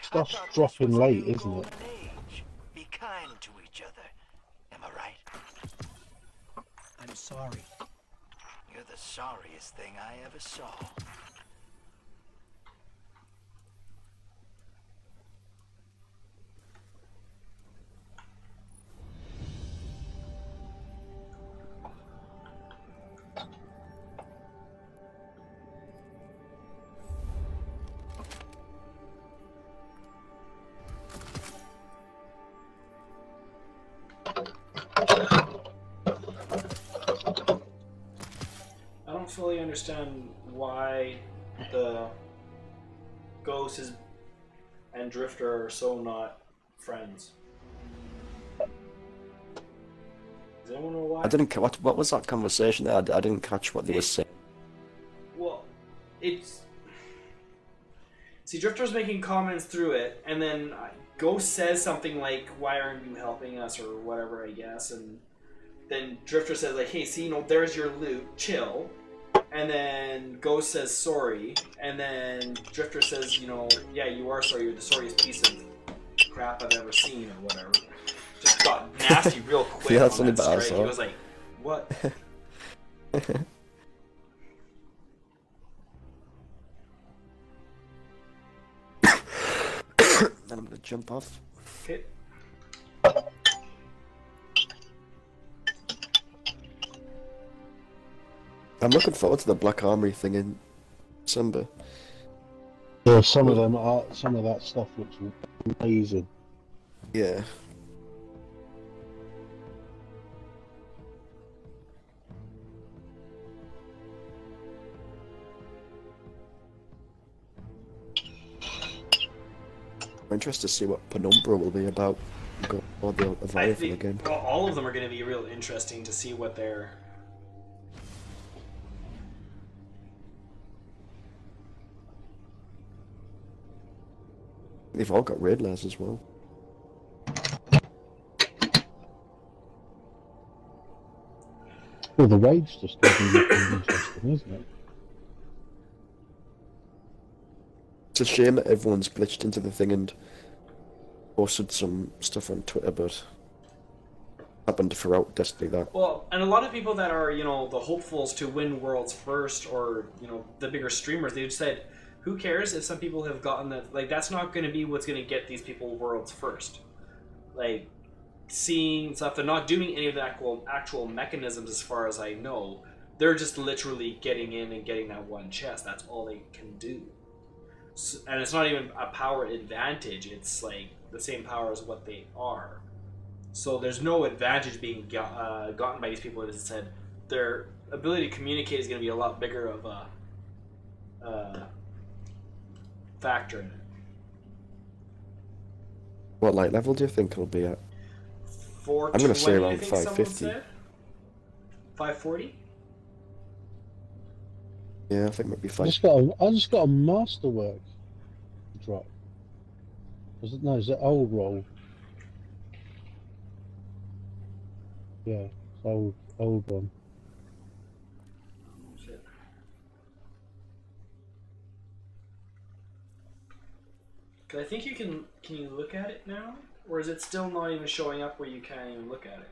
stuff's dropping late, isn't it? Be kind to each other. Am I right? I'm sorry. You're the sorriest thing I ever saw. Fully understand why the Ghost is and Drifter are so not friends. Does anyone know why? I didn't. What what was that conversation there? I, I didn't catch what they were saying. Well, it's. See, Drifter's making comments through it, and then uh, Ghost says something like, "Why aren't you helping us?" or whatever, I guess, and then Drifter says like, "Hey, see, you know, there's your loot. Chill." And then Ghost says sorry, and then Drifter says, "You know, yeah, you are sorry. You're the sorriest piece of crap I've ever seen, or whatever." Just got nasty *laughs* real quick. Yeah, that's on that's that something bad I strike. He was like, "What?" *laughs* then I'm gonna jump off. Okay. I'm looking forward to the Black Armory thing in December. Yeah, some of them are. Some of that stuff looks amazing. Yeah. I'm interested to see what Penumbra will be about. Go or the I Leviathan think again. well, all of them are going to be real interesting to see what they're. They've all got red layers as well. Well, the raid's just going to be interesting, isn't it? It's a shame that everyone's glitched into the thing and posted some stuff on Twitter, but happened throughout Destiny that. Well, and a lot of people that are, you know, the hopefuls to win worlds first, or you know, the bigger streamers, they've said, "Who cares if some people have gotten that? Like, that's not going to be what's going to get these people worlds first. Like, seeing stuff, they're not doing any of the actual actual mechanisms, as far as I know. They're just literally getting in and getting that one chest. That's all they can do. S and it's not even a power advantage. It's like the same power as what they are. So there's no advantage being go- uh, gotten by these people. As I said, their ability to communicate is going to be a lot bigger of a uh, factor in it. What light level do you think it'll be at? Four I'm gonna say around five fifty. Five forty. Yeah, I think maybe I five. just got a, I just got a masterwork drop. Was it no? Is it old roll? Yeah, old old one. Because I think you can. Can you look at it now, or is it still not even showing up where you can't even look at it?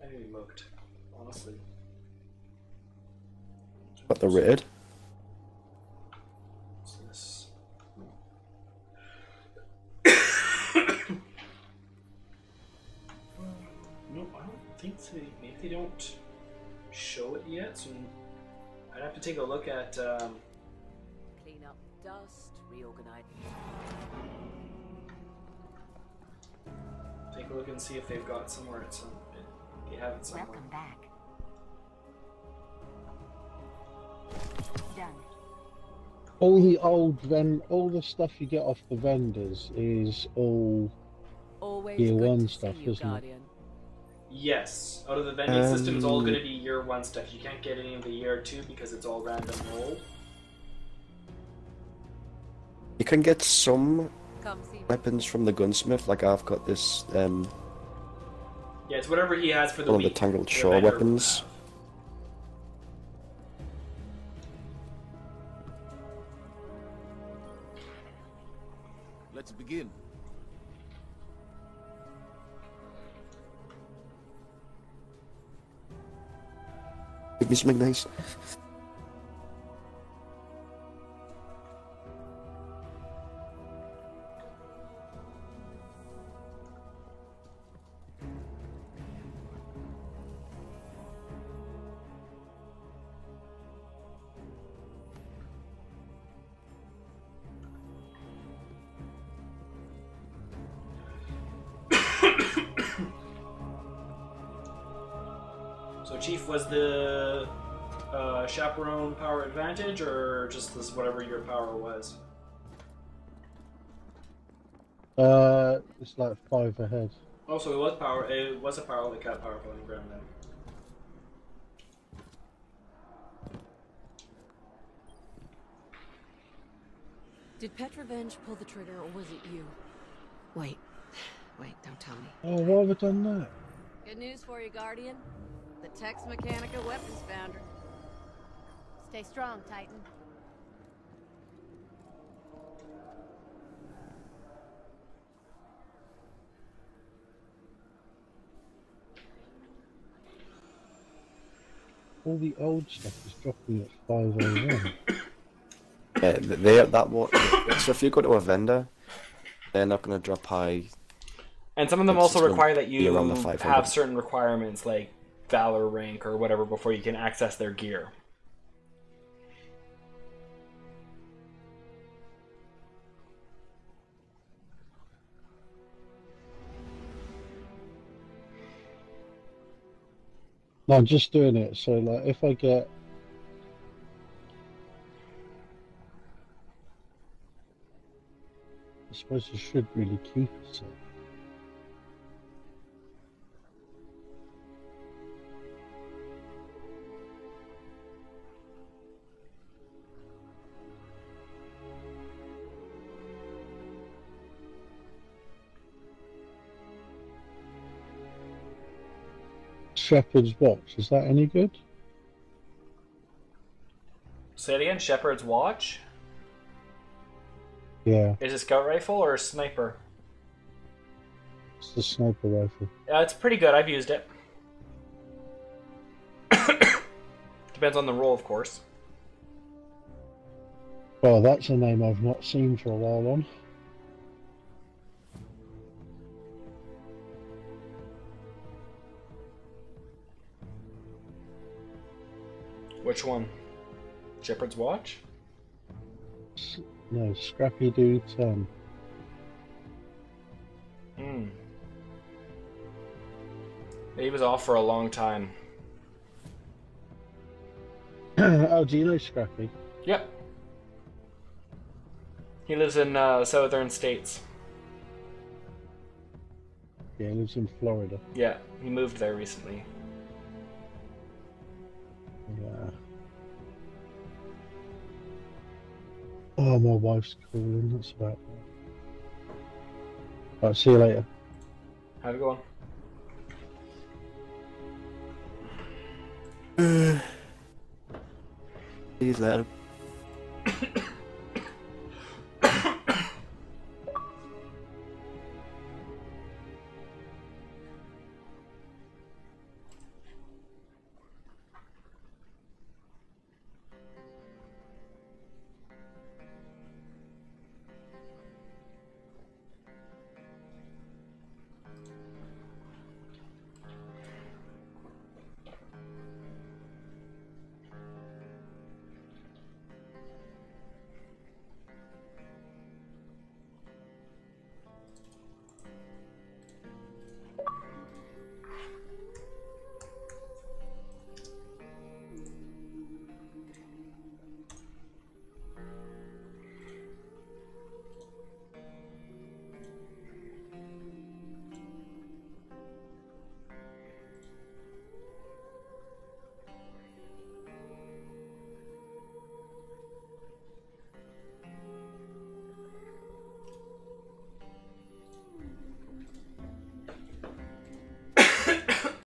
I haven't even looked, honestly. What the red? What's this? *coughs* No, I don't think so. Maybe they don't show it yet, so I'd have to take a look at. Um, Clean up dust, reorganize. take a look and see if they've got somewhere. It's some. They have it somewhere. Welcome back. Done. All the old ven, all the stuff you get off the vendors is all Always year one stuff, you, isn't it? Yes, out of the vending system, it's all Um, going to be year one stuff. You can't get any of the year two because it's all random roll. You can get some Come see me. weapons from the gunsmith, like I've got this um Yeah, it's whatever he has for the one of the tangled the shore weapons. Let's begin. Give me something nice. Chaperone power advantage, or just this whatever your power was? uh, it's like five ahead. Also, it was power. It was a power that got powerful engram then. Did Petrovenge pull the trigger, or was it you? Wait, wait, don't tell me. Oh, why have I done that? Good news for you, Guardian. The Tex Mechanica weapons founder. Stay strong, Titan. All the old stuff is dropping at five oh one. *coughs* Yeah, th- they that what. *coughs* so if you go to a vendor, they're not going to drop high. And some of them It's also require that you around the 500. have certain requirements, like valor rank or whatever, before you can access their gear. No, I'm just doing it. So, like, if I get I suppose you should really keep it. So. Shepherd's Watch, is that any good? Say it again. Shepherd's Watch. Yeah, Is it scout rifle or a sniper? it's the sniper rifle. Yeah, it's pretty good. I've used it. *coughs* Depends on the role, of course. Well, that's a name I've not seen for a while on. Which one? Shepherd's Watch? S- No, Scrappy Doo 10. Hmm. He was off for a long time. *clears throat* oh, do you know Scrappy? Yep. He lives in uh, southern states. Yeah, he lives in Florida. Yeah, he moved there recently. Oh, my wife's calling. That's about it. Right, see you later. How's it going? Please let him.